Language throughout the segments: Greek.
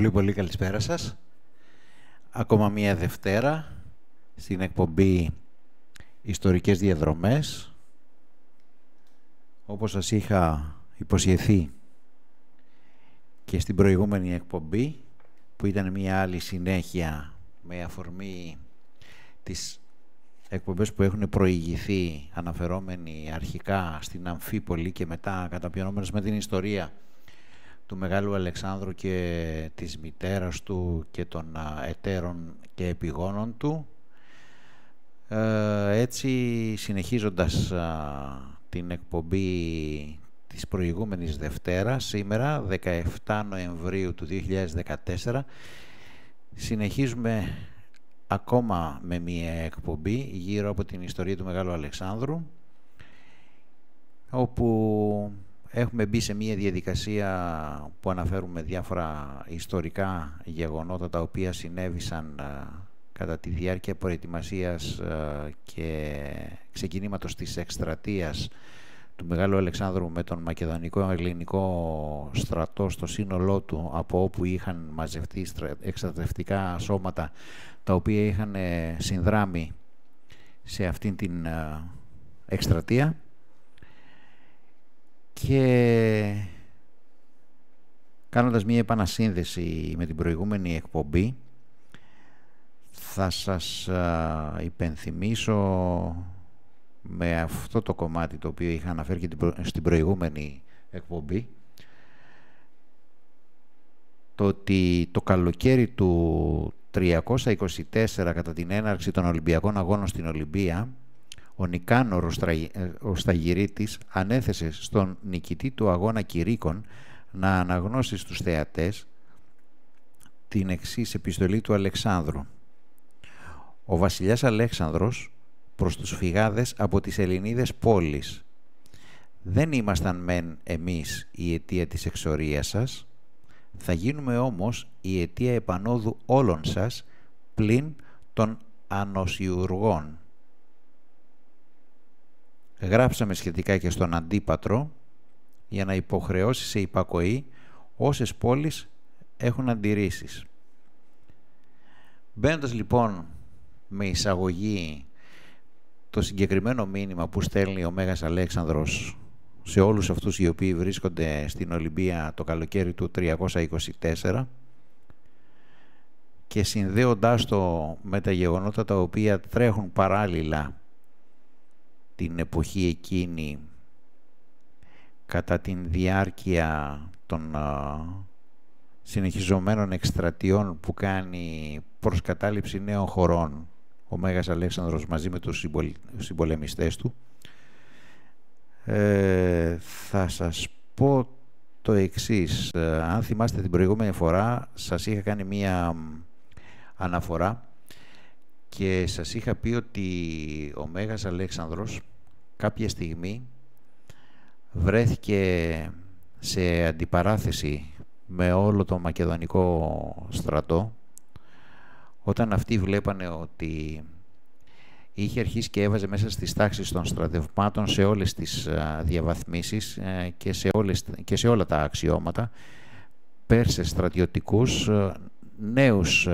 Πολύ πολύ καλησπέρα σας. Ακόμα μία Δευτέρα στην εκπομπή Ιστορικές Διαδρομές. Όπως σας είχα υποσχεθεί και στην προηγούμενη εκπομπή που ήταν μία άλλη συνέχεια με αφορμή τις εκπομπές που έχουν προηγηθεί αναφερόμενοι αρχικά στην Αμφίπολη και μετά καταπιανόμενες με την ιστορία του Μεγάλου Αλεξάνδρου και της μητέρας του και των εταίρων και επιγόνων του. Ε, έτσι, συνεχίζοντας την εκπομπή της προηγούμενης Δευτέρας, σήμερα, 17 Νοεμβρίου του 2014, συνεχίζουμε ακόμα με μία εκπομπή γύρω από την ιστορία του Μεγάλου Αλεξάνδρου, όπου Έχουμε μπει σε μια διαδικασία που αναφέρουμε διάφορα ιστορικά γεγονότα τα οποία συνέβησαν ε, κατά τη διάρκεια προετοιμασίας ε, και ξεκινήματος της εκστρατείας του Μεγάλου Αλεξάνδρου με τον Μακεδονικό Ελληνικό στρατό στο σύνολό του από όπου είχαν μαζευτεί εκστρατευτικά σώματα τα οποία είχαν ε, συνδράμει σε αυτήν την εκστρατεία και κάνοντας μία επανασύνδεση με την προηγούμενη εκπομπή θα σας υπενθυμίσω με αυτό το κομμάτι το οποίο είχα αναφέρει και στην προηγούμενη εκπομπή το ότι το καλοκαίρι του 324 κατά την έναρξη των Ολυμπιακών Αγώνων στην Ολυμπία ο Νικάνορος ο Σταγυρίτης ανέθεσε στον νικητή του αγώνα Κηρύκων να αναγνώσει στους θεατές την εξής επιστολή του Αλεξάνδρου. Ο βασιλιάς Αλέξανδρος προς τους φυγάδες από τις Ελληνίδες πόλεις. Δεν ήμασταν μεν εμείς η αιτία της εξορίας σας, θα γίνουμε όμως η αιτία επανόδου όλων σας πλην των ανοσιουργών γράψαμε σχετικά και στον Αντίπατρο για να υποχρεώσει σε υπακοή όσες πόλεις έχουν αντιρρήσεις. Μπαίνοντας λοιπόν με εισαγωγή το συγκεκριμένο μήνυμα που στέλνει ο Μέγας Αλέξανδρος σε όλους αυτούς οι οποίοι βρίσκονται στην Ολυμπία το καλοκαίρι του 324 και συνδέοντάς το με τα γεγονότα τα οποία τρέχουν παράλληλα την εποχή εκείνη κατά την διάρκεια των συνεχιζομένων εκστρατιών που κάνει προς κατάληψη νέων χωρών ο Μέγας Αλέξανδρος μαζί με τους συμπολεμιστές του ε, θα σας πω το εξής. Ε, αν θυμάστε την προηγούμενη φορά σας είχα κάνει μία αναφορά και σας είχα πει ότι ο Μέγας Αλέξανδρος κάποια στιγμή βρέθηκε σε αντιπαράθεση με όλο το μακεδονικό στρατό όταν αυτοί βλέπανε ότι είχε αρχίσει και έβαζε μέσα στις τάξεις των στρατευμάτων σε όλες τις διαβαθμίσεις ε, και σε, όλες, και σε όλα τα αξιώματα Πέρσες στρατιωτικούς, νέους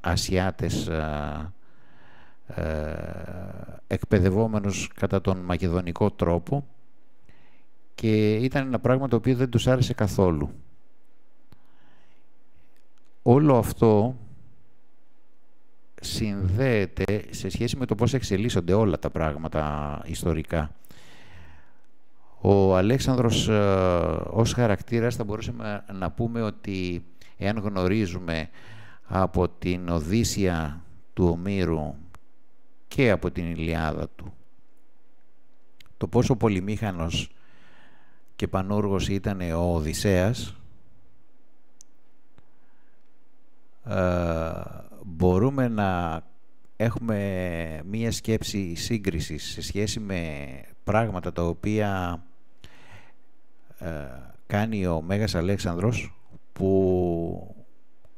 Ασιάτες εκπαιδευόμενους κατά τον μακεδονικό τρόπο και ήταν ένα πράγμα το οποίο δεν τους άρεσε καθόλου. Όλο αυτό συνδέεται σε σχέση με το πώς εξελίσσονται όλα τα πράγματα ιστορικά. Ο Αλέξανδρος ε, ως χαρακτήρας θα μπορούσαμε να πούμε ότι εάν γνωρίζουμε από την Οδύσσια του Ομήρου και από την Ηλιάδα του το πόσο πολυμήχανος και πανούργος ήταν ο Οδυσσέας ε, μπορούμε να έχουμε μία σκέψη σύγκρισης σε σχέση με πράγματα τα οποία ε, κάνει ο Μέγας Αλέξανδρος που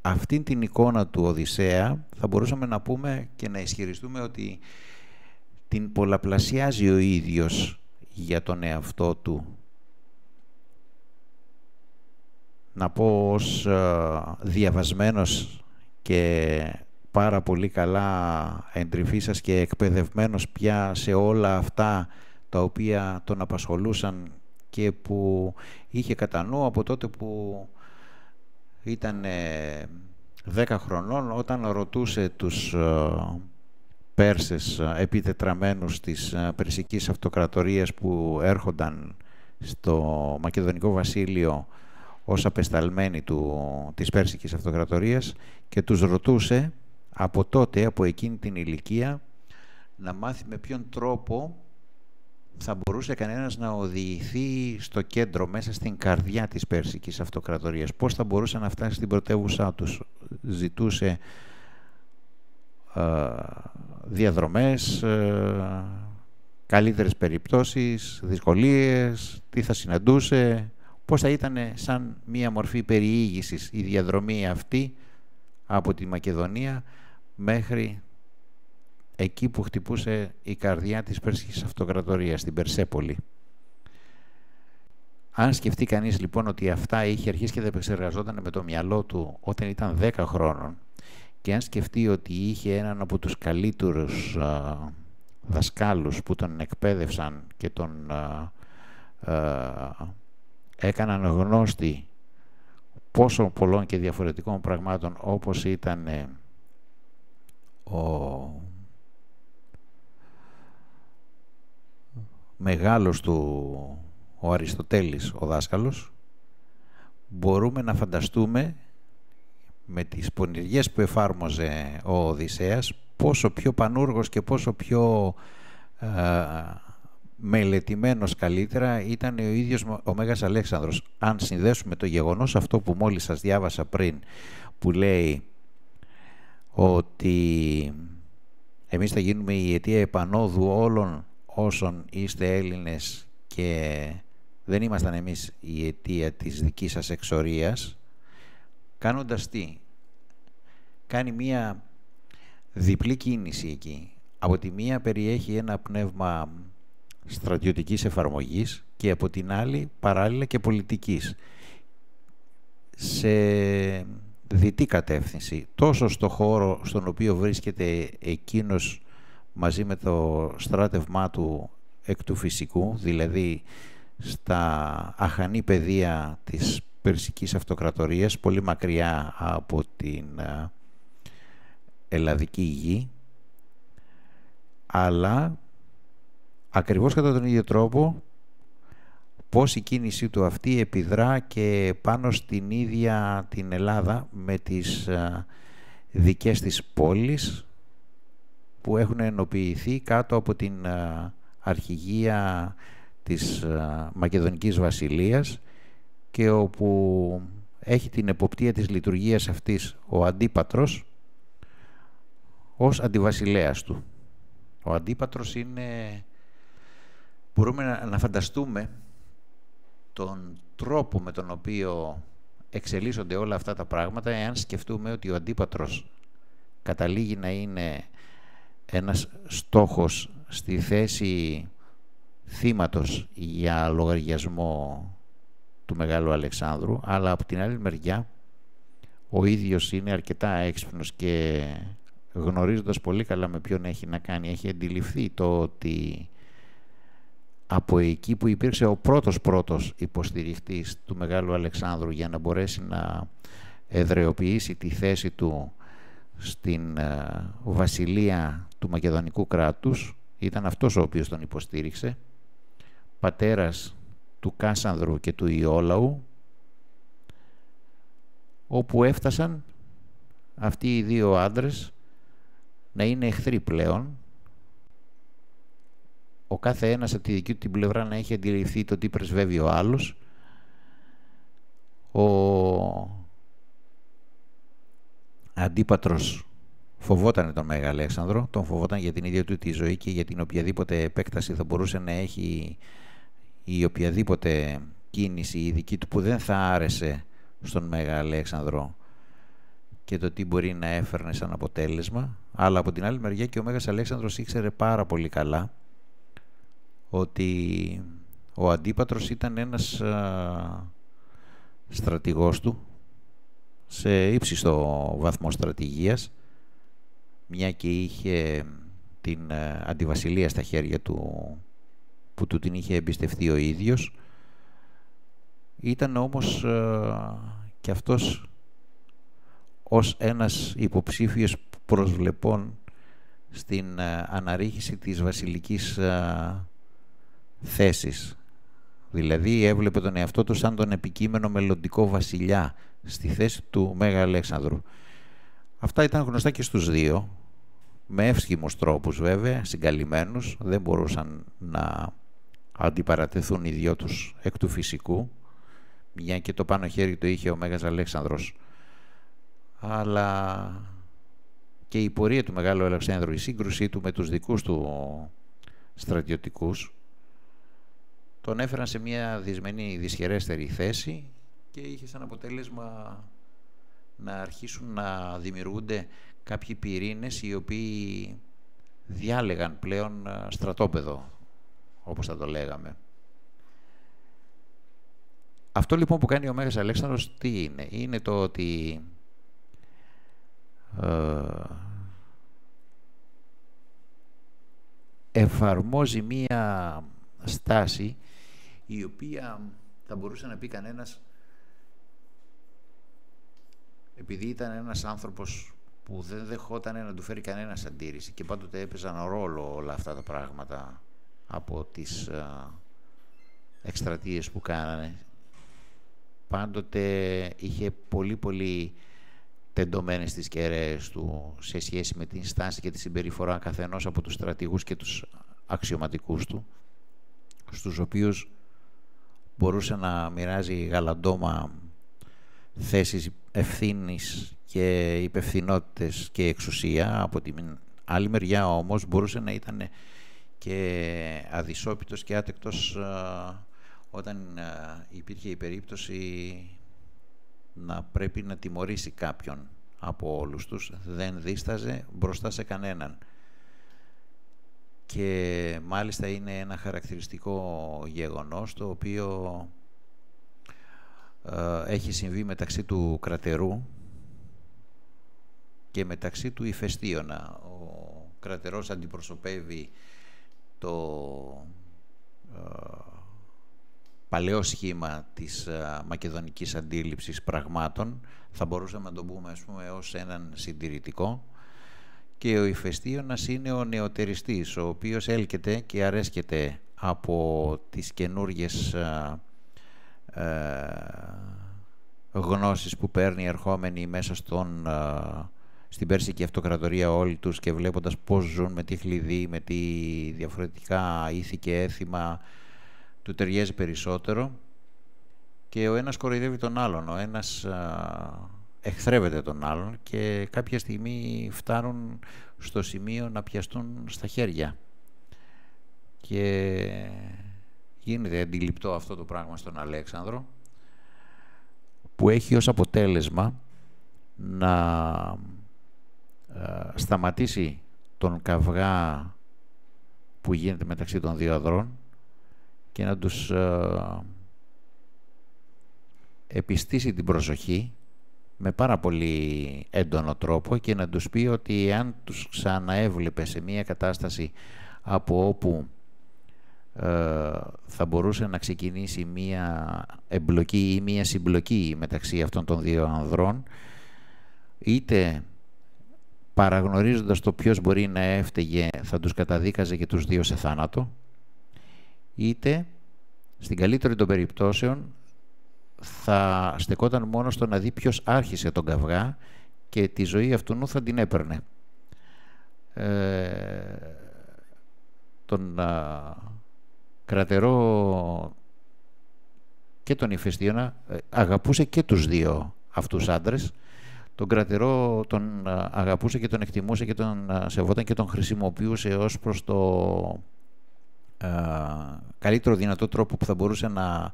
αυτήν την εικόνα του Οδυσσέα θα μπορούσαμε να πούμε και να ισχυριστούμε ότι την πολλαπλασιάζει ο ίδιος για τον εαυτό του. Να πω ως ε, διαβασμένος και πάρα πολύ καλά εντρυφήσας και εκπαιδευμένος πια σε όλα αυτά τα οποία τον απασχολούσαν και που είχε κατά νου από τότε που ήταν 10 χρονών όταν ρωτούσε τους ε, Πέρσες ε, επιτετραμένους της ε, Περσικής Αυτοκρατορίας που έρχονταν στο Μακεδονικό Βασίλειο ως απεσταλμένοι του, της Πέρσικης Αυτοκρατορίας και τους ρωτούσε από τότε, από εκείνη την ηλικία, να μάθει με ποιον τρόπο θα μπορούσε κανένας να οδηγηθεί στο κέντρο, μέσα στην καρδιά της Πέρσικης Αυτοκρατορίας. Πώς θα μπορούσε να φτάσει στην πρωτεύουσά τους; Ζητούσε ε, διαδρομές, ε, καλύτερες περιπτώσεις, δυσκολίες, τι θα συναντούσε, πώς θα ήταν σαν μία μορφή περιήγησης η διαδρομή αυτή από τη Μακεδονία μέχρι εκεί που χτυπούσε η καρδιά της Περσικής Αυτοκρατορίας, στην Περσέπολη. Αν σκεφτεί κανείς λοιπόν ότι αυτά είχε αρχίσει και δεν επεξεργαζόταν με το μυαλό του όταν ήταν 10 χρόνων και αν σκεφτεί ότι είχε έναν από τους καλύτερους α, δασκάλους που τον εκπαίδευσαν και τον α, έκαναν γνώστη πόσο πολλών και διαφορετικών πραγμάτων όπως ήταν ο μεγάλος του ο Αριστοτέλης ο δάσκαλος μπορούμε να φανταστούμε με τις πονηριές που εφάρμοζε ο Οδυσσέας πόσο πιο πανούργος και πόσο πιο ε, μελετημένος καλύτερα ήταν ο ίδιος ο Μέγας Αλέξανδρος. Αν συνδέσουμε το γεγονός αυτό που μόλις σας διάβασα πριν που λέει ότι εμείς θα γίνουμε η αιτία επανόδου όλων όσων είστε Έλληνες και δεν ήμασταν εμείς η αιτία της δικής σας εξορίας κάνοντας τι; Κάνει μία διπλή κίνηση εκεί. Από τη μία περιέχει ένα πνεύμα στρατιωτικής εφαρμογής και από την άλλη παράλληλα και πολιτικής. Σε δυτή κατεύθυνση, τόσο στο χώρο στον οποίο βρίσκεται εκείνος μαζί με το στράτευμά του εκ του φυσικού, δηλαδή στα αχανή πεδία της Περσικής Αυτοκρατορίας, πολύ μακριά από την ε, ελλαδική γη, αλλά ακριβώς κατά τον ίδιο τρόπο πώς η κίνησή του αυτή επιδρά και πάνω στην ίδια την Ελλάδα με τις ε, δικές της πόλεις που έχουν ενοποιηθεί κάτω από την ε, αρχηγία της Μακεδονικής Βασιλείας και όπου έχει την εποπτεία της λειτουργίας αυτής ο Αντίπατρος ως αντιβασιλέας του. Ο Αντίπατρος είναι... Μπορούμε να, φανταστούμε τον τρόπο με τον οποίο εξελίσσονται όλα αυτά τα πράγματα εάν σκεφτούμε ότι ο Αντίπατρος καταλήγει να είναι ένας στόχος στη θέση θύματος για λογαριασμό του Μεγάλου Αλεξάνδρου, αλλά από την άλλη μεριά ο ίδιος είναι αρκετά έξυπνος και γνωρίζοντας πολύ καλά με ποιον έχει να κάνει, έχει αντιληφθεί το ότι από εκεί που υπήρξε ο πρώτος πρώτος υποστηριχτής του Μεγάλου Αλεξάνδρου για να μπορέσει να εδρεοποιήσει τη θέση του στην ε, βασιλεία του Μακεδονικού κράτους ήταν αυτός ο οποίος τον υποστήριξε πατέρας του Κάσανδρου και του Ιόλαου όπου έφτασαν αυτοί οι δύο άντρες να είναι εχθροί πλέον ο κάθε ένας από τη δική του την πλευρά να έχει αντιληφθεί το τι πρεσβεύει ο άλλος ο αντίπατρος φοβόταν τον Μέγα Αλέξανδρο, τον φοβόταν για την ίδια του τη ζωή και για την οποιαδήποτε επέκταση θα μπορούσε να έχει η οποιαδήποτε κίνηση η δική του που δεν θα άρεσε στον Μέγα Αλέξανδρο και το τι μπορεί να έφερνε σαν αποτέλεσμα. Αλλά από την άλλη μεριά και ο Μέγας Αλέξανδρος ήξερε πάρα πολύ καλά ότι ο Αντίπατρος ήταν ένας α, στρατηγός του σε ύψιστο βαθμό στρατηγίας μια και είχε την ε, αντιβασιλεία στα χέρια του που του την είχε εμπιστευτεί ο ίδιος ήταν όμως ε, και αυτός ως ένας υποψήφιος προσβλεπών στην ε, αναρρίχηση της βασιλικής θέσης. Δηλαδή έβλεπε τον εαυτό του σαν τον επικείμενο μελλοντικό βασιλιά στη θέση του Μέγα Αλέξανδρου. Αυτά ήταν γνωστά και στους δύο, με εύσχυμους τρόπους βέβαια, συγκαλυμμένους, δεν μπορούσαν να αντιπαρατεθούν οι δυο τους εκ του φυσικού, μια και το πάνω χέρι το είχε ο Μέγας Αλέξανδρος. Αλλά και η πορεία του Μεγάλου Αλεξάνδρου, η σύγκρουσή του με τους δικούς του στρατιωτικούς, τον έφεραν σε μια δυσμενή, δυσχερέστερη θέση και είχε σαν αποτέλεσμα να αρχίσουν να δημιουργούνται κάποιοι πυρήνες οι οποίοι διάλεγαν πλέον ε, στρατόπεδο, όπως θα το λέγαμε. Αυτό λοιπόν που κάνει ο Μέγας Αλέξανδρος τι είναι; Είναι το ότι ε, εφαρμόζει μία στάση η οποία θα μπορούσε να πει κανένας επειδή ήταν ένας άνθρωπος που δεν δεχόταν να του φέρει κανένας αντίρρηση και πάντοτε έπαιζαν ρόλο όλα αυτά τα πράγματα από τις α, εκστρατείες που κάνανε. Πάντοτε είχε πολύ πολύ τεντωμένες τις κεραίες του σε σχέση με την στάση και τη συμπεριφορά καθενός από τους στρατηγούς και τους αξιωματικούς του στους οποίους μπορούσε να μοιράζει γαλαντόμα θέσεις ευθύνης και υπευθυνότητες και εξουσία. Από την άλλη μεριά όμως μπορούσε να ήταν και αδυσόπιτος και άτεκτος όταν υπήρχε η περίπτωση να πρέπει να τιμωρήσει κάποιον από όλους τους. Δεν δίσταζε μπροστά σε κανέναν. Και μάλιστα είναι ένα χαρακτηριστικό γεγονός το οποίο ε, έχει συμβεί μεταξύ του κρατερού και μεταξύ του ηφαιστίωνα. Ο κρατερός αντιπροσωπεύει το ε, παλαιό σχήμα της ε, μακεδονικής αντίληψης πραγμάτων, θα μπορούσαμε να το πούμε ας πούμε ως έναν συντηρητικό, και ο ηφαιστίωνας είναι ο νεοτεριστής, ο οποίος έλκεται και αρέσκεται από τις καινούργιες ε, γνώσεις που παίρνει ερχόμενοι μέσα στον, ε, στην Πέρσικη Αυτοκρατορία όλοι τους και βλέποντας πώς ζουν με τη χλειδί, με τη διαφορετικά ήθη και έθιμα του ταιριάζει περισσότερο και ο ένας κοροϊδεύει τον άλλον, ο ένας ε, εχθρεύεται τον άλλον και κάποια στιγμή φτάνουν στο σημείο να πιαστούν στα χέρια. Και γίνεται αντιληπτό αυτό το πράγμα στον Αλέξανδρο που έχει ως αποτέλεσμα να ε, σταματήσει τον καυγά που γίνεται μεταξύ των δύο αδρών και να τους ε, επιστήσει την προσοχή με πάρα πολύ έντονο τρόπο και να τους πει ότι αν τους ξαναέβλεπε σε μια κατάσταση από όπου ε, θα μπορούσε να ξεκινήσει μία εμπλοκή ή μία συμπλοκή μεταξύ αυτών των δύο ανδρών είτε παραγνωρίζοντας το ποιος μπορεί να έφταιγε θα τους καταδίκαζε και τους δύο σε θάνατο είτε στην καλύτερη των περιπτώσεων θα στεκόταν μόνο στο να δει ποιος άρχισε τον καυγά και τη ζωή αυτού θα την έπαιρνε. Ε, τον κρατερό και τον Ηφαιστίωνα ε, αγαπούσε και τους δύο αυτούς άντρες. Τον κρατερό τον αγαπούσε και τον εκτιμούσε και τον σεβόταν και τον χρησιμοποιούσε ως προς το καλύτερο δυνατό τρόπο που θα μπορούσε να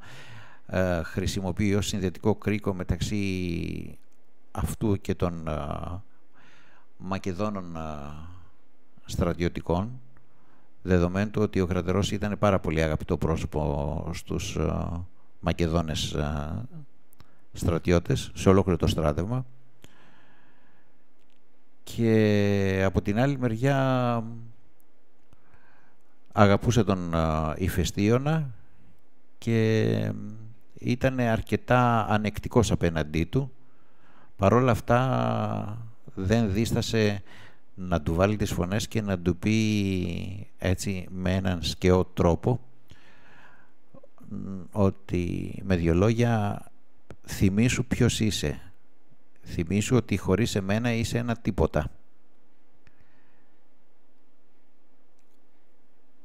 χρησιμοποιεί ως συνδετικό κρίκο μεταξύ αυτού και των Μακεδόνων στρατιωτικών δεδομένου του ότι ο κρατερός ήταν πάρα πολύ αγαπητό πρόσωπο στους Μακεδόνες στρατιώτες σε ολόκληρο το στράτευμα. Και από την άλλη μεριά αγαπούσε τον Ηφαιστίωνα και ήταν αρκετά ανεκτικός απέναντί του. Παρόλα αυτά δεν δίστασε να του βάλει τις φωνές και να του πει έτσι με έναν σκαιό τρόπο ότι με δύο λόγια θυμήσου ποιος είσαι. Θυμήσου ότι χωρίς εμένα είσαι ένα τίποτα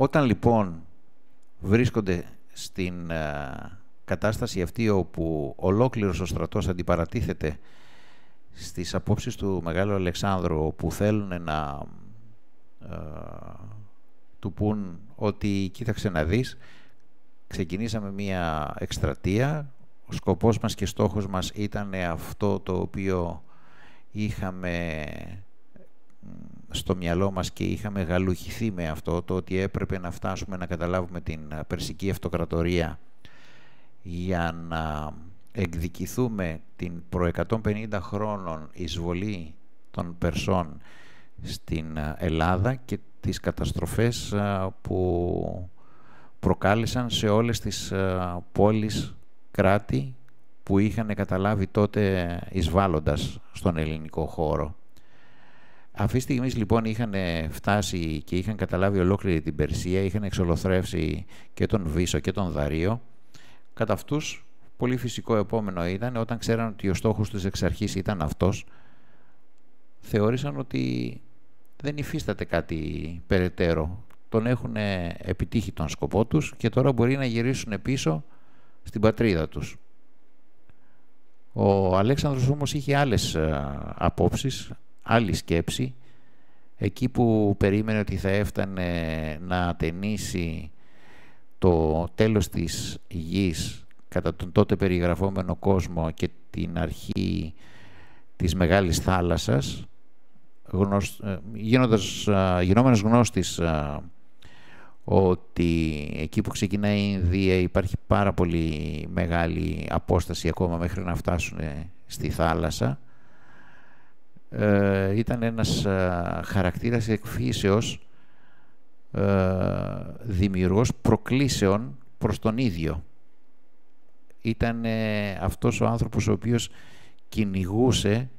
όταν λοιπόν βρίσκονται στην ε, κατάσταση αυτή όπου ολόκληρος ο στρατός αντιπαρατίθεται στις απόψεις του Μεγάλου Αλεξάνδρου που θέλουν να ε, του πούν ότι κοίταξε να δεις ξεκινήσαμε μία εκστρατεία. Ο σκοπός μας και στόχος μας ήταν αυτό το οποίο είχαμε στο μυαλό μας και είχαμε γαλουχηθεί με αυτό το ότι έπρεπε να φτάσουμε να καταλάβουμε την Περσική Αυτοκρατορία για να εκδικηθούμε την προ 150 χρόνων εισβολή των Περσών στην Ελλάδα και τις καταστροφές που προκάλεσαν σε όλες τις πόλεις κράτη που είχαν καταλάβει τότε εισβάλλοντας στον ελληνικό χώρο. Αυτή τη στιγμή λοιπόν είχαν φτάσει και είχαν καταλάβει ολόκληρη την Περσία, είχαν εξολοθρεύσει και τον Βίσο και τον Δαρίο. Κατά αυτούς πολύ φυσικό επόμενο ήταν όταν ξέραν ότι ο στόχος τους εξ αρχής ήταν αυτός, θεώρησαν ότι δεν υφίσταται κάτι περαιτέρω. Τον έχουν επιτύχει τον σκοπό τους και τώρα μπορεί να γυρίσουν πίσω στην πατρίδα τους. Ο Αλέξανδρος όμως είχε άλλες ε, απόψεις, άλλη σκέψη, εκεί που περίμενε ότι θα έφτανε να ταινίσει το τέλος της γης κατά τον τότε περιγραφόμενο κόσμο και την αρχή της Μεγάλης Θάλασσας, γνωσ... Ε, γίνοντας, ε, γινόμενος γνώστης ότι εκεί που ξεκινάει η Ινδία υπάρχει πάρα πολύ μεγάλη απόσταση ακόμα μέχρι να φτάσουν στη θάλασσα. Ε, ήταν ένας ε, χαρακτήρας εκφύσεως ε, δημιουργός προκλήσεων προς τον ίδιο. Ήταν ε, αυτός ο άνθρωπος ο οποίος κυνηγούσε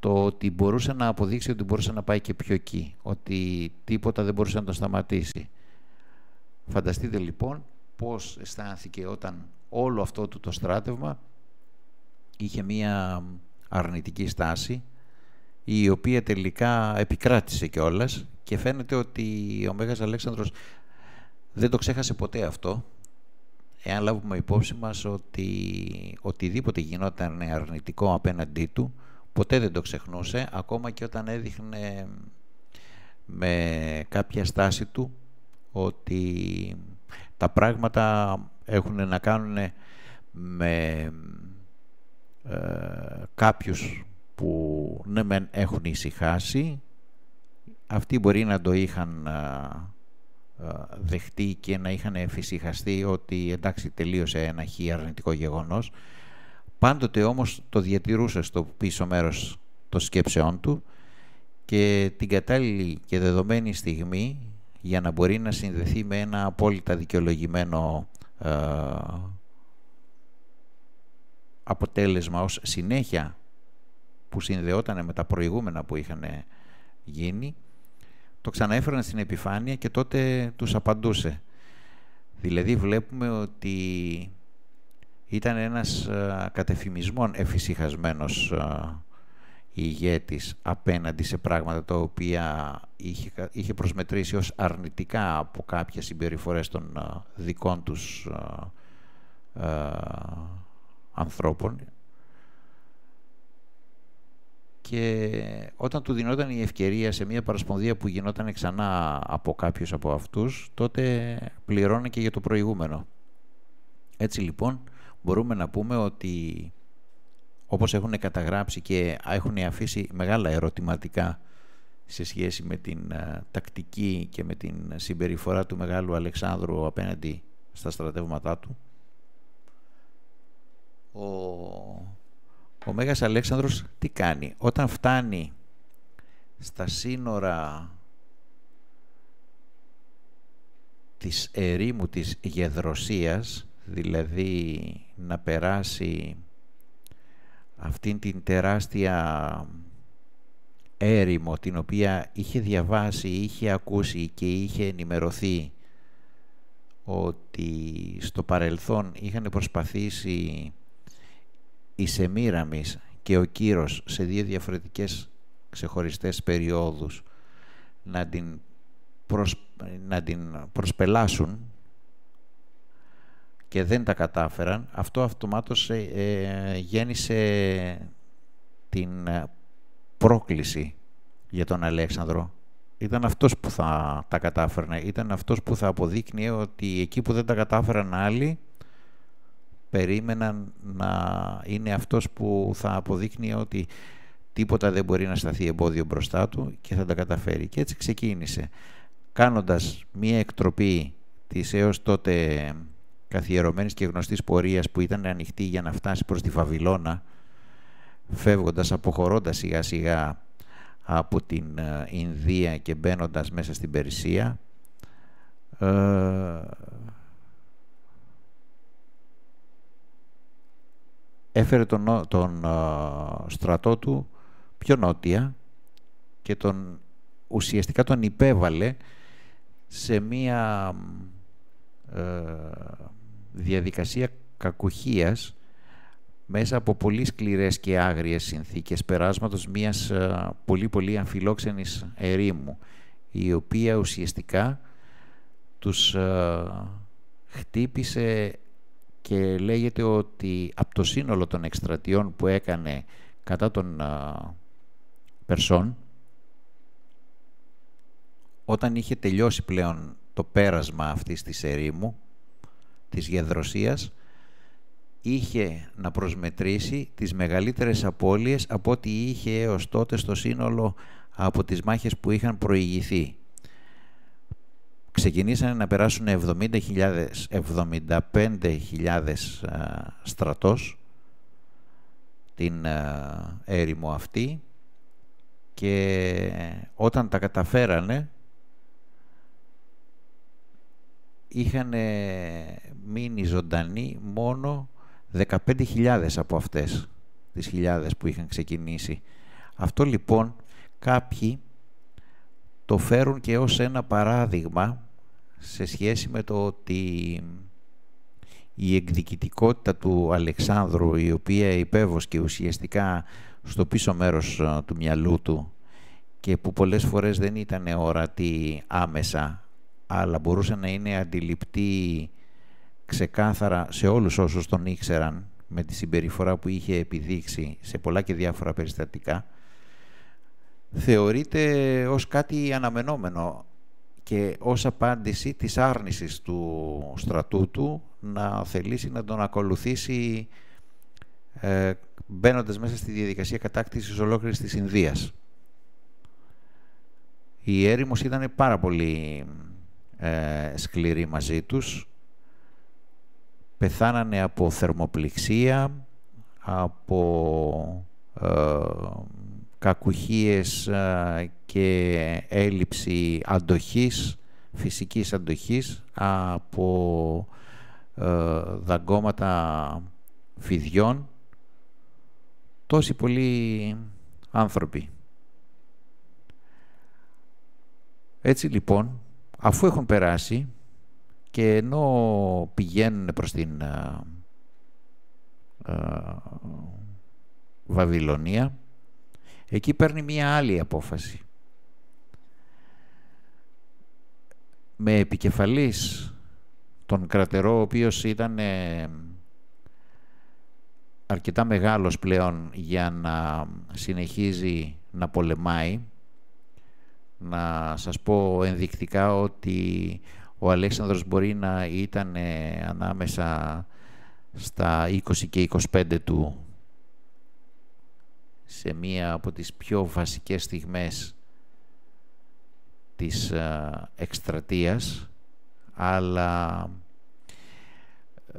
το ότι μπορούσε να αποδείξει ότι μπορούσε να πάει και πιο εκεί, ότι τίποτα δεν μπορούσε να τον σταματήσει. Φανταστείτε λοιπόν πώς αισθάνθηκε όταν όλο αυτό του το στράτευμα είχε μία αρνητική στάση η οποία τελικά επικράτησε κιόλας και φαίνεται ότι ο Μέγας Αλέξανδρος δεν το ξέχασε ποτέ αυτό εάν λάβουμε υπόψη μας ότι οτιδήποτε γινόταν αρνητικό απέναντί του ποτέ δεν το ξεχνούσε, ακόμα και όταν έδειχνε με κάποια στάση του ότι τα πράγματα έχουν να κάνουν με ε, κάποιους που ναι μεν έχουν ησυχάσει, αυτοί μπορεί να το είχαν ε, ε, δεχτεί και να είχαν εφησυχαστεί ότι εντάξει τελείωσε ένα χι αρνητικό γεγονός, Πάντοτε όμως το διατηρούσε στο πίσω μέρος των σκέψεών του και την κατάλληλη και δεδομένη στιγμή για να μπορεί να συνδεθεί με ένα απόλυτα δικαιολογημένο ε, αποτέλεσμα ως συνέχεια που συνδεόταν με τα προηγούμενα που είχαν γίνει, το ξαναέφεραν στην επιφάνεια και τότε τους απαντούσε. Δηλαδή βλέπουμε ότι ήταν ένας α, κατεφημισμόν εφησυχασμένος ηγέτης απέναντι σε πράγματα τα οποία είχε, είχε προσμετρήσει ως αρνητικά από κάποιες συμπεριφορές των δικών τους ανθρώπων και όταν του δινόταν η ευκαιρία σε μια παρασπονδία που γινόταν ξανά από κάποιους από αυτούς, τότε πληρώνει και για το προηγούμενο. Έτσι λοιπόν μπορούμε να πούμε ότι όπως έχουν καταγράψει και έχουν αφήσει μεγάλα ερωτηματικά σε σχέση με την τακτική και με την συμπεριφορά του Μεγάλου Αλεξάνδρου απέναντι στα στρατεύματά του, ο, ο Μέγας Αλέξανδρος τι κάνει; Όταν φτάνει στα σύνορα της ερήμου της Γεδροσίας, δηλαδή να περάσει αυτήν την τεράστια έρημο την οποία είχε διαβάσει, είχε ακούσει και είχε ενημερωθεί ότι στο παρελθόν είχαν προσπαθήσει η Σεμίραμις και ο Κύρος σε δύο διαφορετικές ξεχωριστές περιόδους να την, να την προσπελάσουν και δεν τα κατάφεραν, αυτό αυτομάτως ε, ε, γέννησε την ε, πρόκληση για τον Αλέξανδρο. Ήταν αυτός που θα τα κατάφερνε, ήταν αυτός που θα αποδείκνυε ότι εκεί που δεν τα κατάφεραν άλλοι, περίμεναν να είναι αυτός που θα αποδείκνυε ότι τίποτα δεν μπορεί να σταθεί εμπόδιο μπροστά του και θα τα καταφέρει. Και έτσι ξεκίνησε, κάνοντας μία εκτροπή της έως τότε καθιερωμένης και γνωστής πορείας που ήταν ανοιχτή για να φτάσει προς τη Φαβυλώνα, φεύγοντας, αποχωρώντας σιγά σιγά από την ε, Ινδία και μπαίνοντας μέσα στην Περσία, ε, έφερε τον, τον στρατό του πιο νότια και τον, ουσιαστικά τον υπέβαλε σε μία ε, διαδικασία κακουχίας μέσα από πολύ σκληρές και άγριες συνθήκες περάσματος μιας ε, πολύ πολύ αμφιλόξενης ερήμου η οποία ουσιαστικά τους ε, χτύπησε και λέγεται ότι από το σύνολο των εκστρατιών που έκανε κατά των Περσών όταν είχε τελειώσει πλέον το πέρασμα αυτής της ερήμου της Γεδροσίας είχε να προσμετρήσει τις μεγαλύτερες απώλειες από ό,τι είχε έως τότε στο σύνολο από τις μάχες που είχαν προηγηθεί ξεκινήσανε να περάσουν 70.000, 75.000 στρατός την έρημο αυτή και όταν τα καταφέρανε είχαν μείνει ζωντανοί μόνο 15.000 από αυτές τις χιλιάδες που είχαν ξεκινήσει. Αυτό λοιπόν κάποιοι το φέρουν και ως ένα παράδειγμα σε σχέση με το ότι η εκδικητικότητα του Αλεξάνδρου η οποία υπέβοσκε ουσιαστικά στο πίσω μέρος του μυαλού του και που πολλές φορές δεν ήταν ορατή άμεσα αλλά μπορούσε να είναι αντιληπτή ξεκάθαρα σε όλους όσους τον ήξεραν με τη συμπεριφορά που είχε επιδείξει σε πολλά και διάφορα περιστατικά θεωρείται ως κάτι αναμενόμενο και ως απάντηση της άρνησης του στρατού του να θελήσει να τον ακολουθήσει ε, μπαίνοντας μέσα στη διαδικασία κατάκτησης ολόκληρης της Ινδίας. Η έρημος ήταν πάρα πολύ ε, σκληρή μαζί τους. Πεθάνανε από θερμοπληξία, από ε, κακουχίες ε, και έλλειψη αντοχής, φυσικής αντοχής, από ε, δαγκώματα φιδιών, τόσοι πολλοί άνθρωποι. Έτσι λοιπόν, αφού έχουν περάσει και ενώ πηγαίνουν προς την Βαβυλωνία, εκεί παίρνει μία άλλη απόφαση. Με επικεφαλής τον κρατερό, ο οποίος ήταν ε, αρκετά μεγάλος πλέον για να συνεχίζει να πολεμάει. Να σας πω ενδεικτικά ότι ο Αλέξανδρος μπορεί να ήταν ε, ανάμεσα στα 20 και 25 του σε μία από τις πιο βασικές στιγμές της ε, εκστρατείας αλλά ε,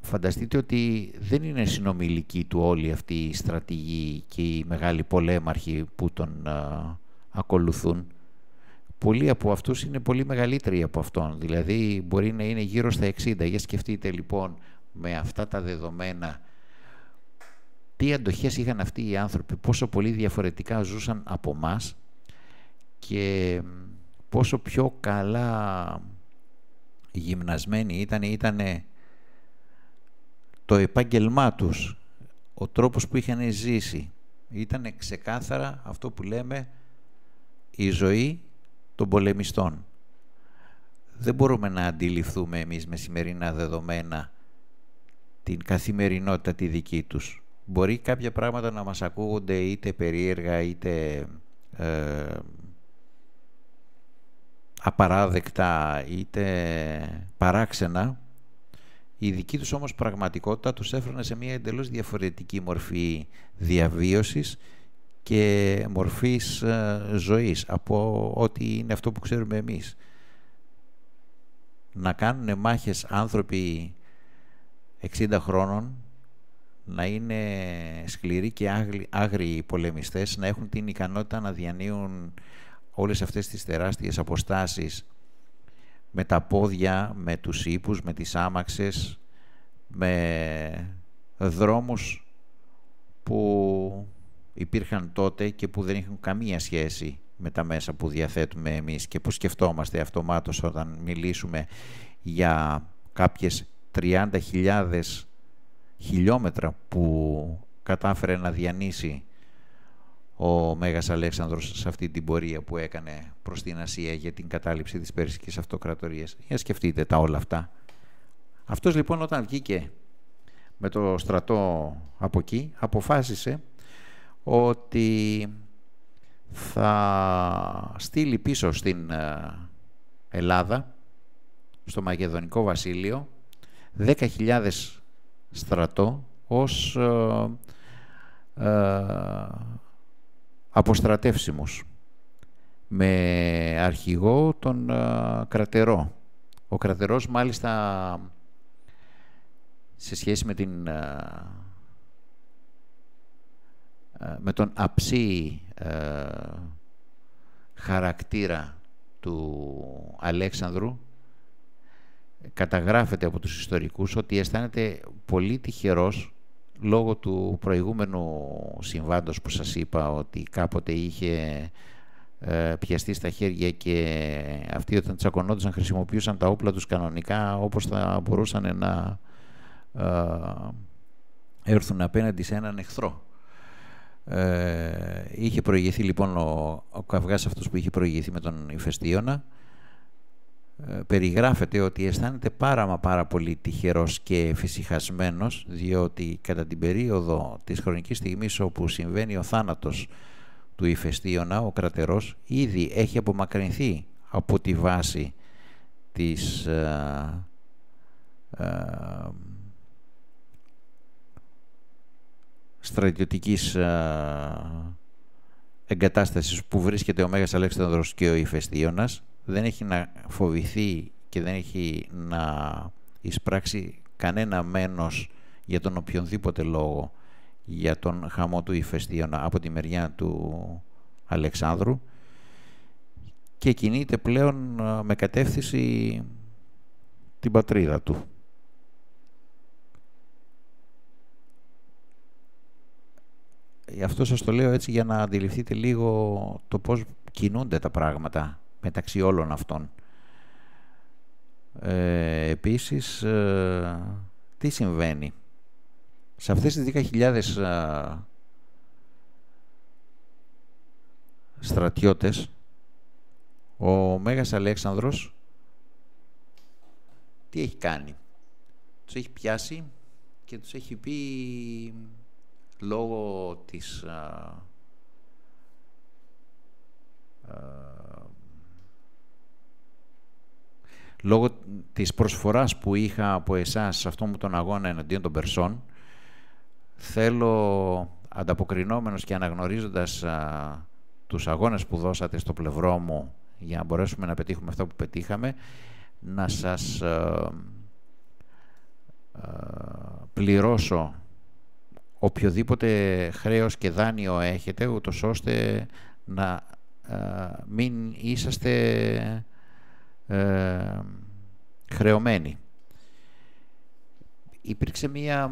φανταστείτε ότι δεν είναι συνομιλική του όλη αυτή η στρατηγή και οι μεγάλοι πολέμαρχοι που τον ε, ακολουθούν. Πολλοί από αυτούς είναι πολύ μεγαλύτεροι από αυτόν, δηλαδή μπορεί να είναι γύρω στα 60. Για σκεφτείτε λοιπόν με αυτά τα δεδομένα τι αντοχές είχαν αυτοί οι άνθρωποι, πόσο πολύ διαφορετικά ζούσαν από μας και πόσο πιο καλά γυμνασμένοι ήταν, ήταν το επάγγελμά τους, ο τρόπος που είχαν ζήσει. Ήταν ξεκάθαρα αυτό που λέμε η ζωή των πολεμιστών. Δεν μπορούμε να αντιληφθούμε εμείς με σημερινά δεδομένα την καθημερινότητα τη δική τους. Μπορεί κάποια πράγματα να μας ακούγονται είτε περίεργα είτε ε, απαράδεκτα είτε παράξενα. Η δική τους όμως πραγματικότητα τους έφερνε σε μια εντελώς διαφορετική μορφή διαβίωσης και μορφής ε, ζωής από ό,τι είναι αυτό που ξέρουμε εμείς. Να κάνουν μάχες άνθρωποι 60 χρόνων να είναι σκληροί και άγριοι πολεμιστές, να έχουν την ικανότητα να διανύουν όλες αυτές τις τεράστιες αποστάσεις με τα πόδια, με τους ύπους, με τις άμαξες, με δρόμους που υπήρχαν τότε και που δεν είχαν καμία σχέση με τα μέσα που διαθέτουμε εμείς και που σκεφτόμαστε αυτομάτως όταν μιλήσουμε για κάποιες 30.000 χιλιόμετρα που κατάφερε να διανύσει ο Μέγας Αλέξανδρος σε αυτή την πορεία που έκανε προς την Ασία για την κατάληψη της Περσικής Αυτοκρατορίας. Για σκεφτείτε τα όλα αυτά. Αυτός λοιπόν όταν βγήκε με το στρατό από εκεί, αποφάσισε ότι θα στείλει πίσω στην ε, Ελλάδα, στο Μακεδονικό Βασίλειο, 10.000 στρατό ως ε, ε, αποστρατεύσιμους με αρχηγό τον ε, Κρατερό. Ο Κρατερός μάλιστα σε σχέση με την ε, ε, με τον αψί χαρακτήρα του Αλέξανδρου καταγράφεται από τους ιστορικούς ότι αισθάνεται πολύ τυχερός λόγω του προηγούμενου συμβάντος που σας είπα ότι κάποτε είχε ε, πιαστεί στα χέρια και αυτοί όταν τσακωνόντουσαν χρησιμοποιούσαν τα όπλα τους κανονικά όπως θα μπορούσαν να ε, έρθουν απέναντι σε έναν εχθρό. Ε, είχε προηγηθεί λοιπόν ο, ο καυγάς αυτός που είχε προηγηθεί με τον Ηφαιστίωνα ε, περιγράφεται ότι αισθάνεται πάρα μα πάρα πολύ τυχερός και φυσικασμένος διότι κατά την περίοδο της χρονικής στιγμής όπου συμβαίνει ο θάνατος του ηφαιστίωνα, ο κρατερός ήδη έχει απομακρυνθεί από τη βάση της ε, ε, στρατιωτικής ε, εγκατάστασης που βρίσκεται ο Μέγας Αλέξανδρος και ο ηφαιστίωνας δεν έχει να φοβηθεί και δεν έχει να εισπράξει κανένα μένος για τον οποιονδήποτε λόγο για τον χαμό του ηφαιστίωνα από τη μεριά του Αλεξάνδρου και κινείται πλέον με κατεύθυνση την πατρίδα του. Αυτό σας το λέω έτσι για να αντιληφθείτε λίγο το πώς κινούνται τα πράγματα μεταξύ όλων αυτών. Ε, επίσης, ε, τι συμβαίνει; Σε αυτές τις 10.000 ε, στρατιώτες, ο Μέγας Αλέξανδρος τι έχει κάνει; Τους έχει πιάσει και τους έχει πει λόγω της α, λόγω της προσφοράς που είχα από εσάς σε αυτό μου τον αγώνα εναντίον των Περσών θέλω ανταποκρινόμενος και αναγνωρίζοντας α, τους αγώνες που δώσατε στο πλευρό μου για να μπορέσουμε να πετύχουμε αυτό που πετύχαμε να σας πληρώσω οποιοδήποτε χρέος και δάνειο έχετε, ούτως ώστε να μην είσαστε ε, χρεωμένοι. Υπήρξε μία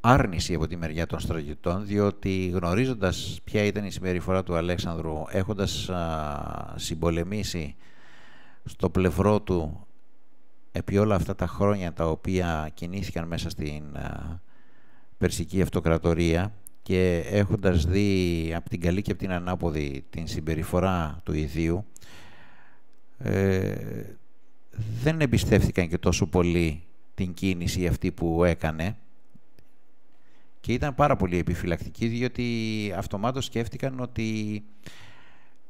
άρνηση από τη μεριά των στρατιωτών, διότι γνωρίζοντας ποια ήταν η συμπεριφορά του Αλέξανδρου, έχοντας συμπολεμήσει στο πλευρό του επί όλα αυτά τα χρόνια τα οποία κινήθηκαν μέσα στην Περσική Αυτοκρατορία και έχοντας δει από την καλή και από την ανάποδη την συμπεριφορά του ιδίου ε, δεν εμπιστεύτηκαν και τόσο πολύ την κίνηση αυτή που έκανε και ήταν πάρα πολύ επιφυλακτικοί διότι αυτομάτως σκέφτηκαν ότι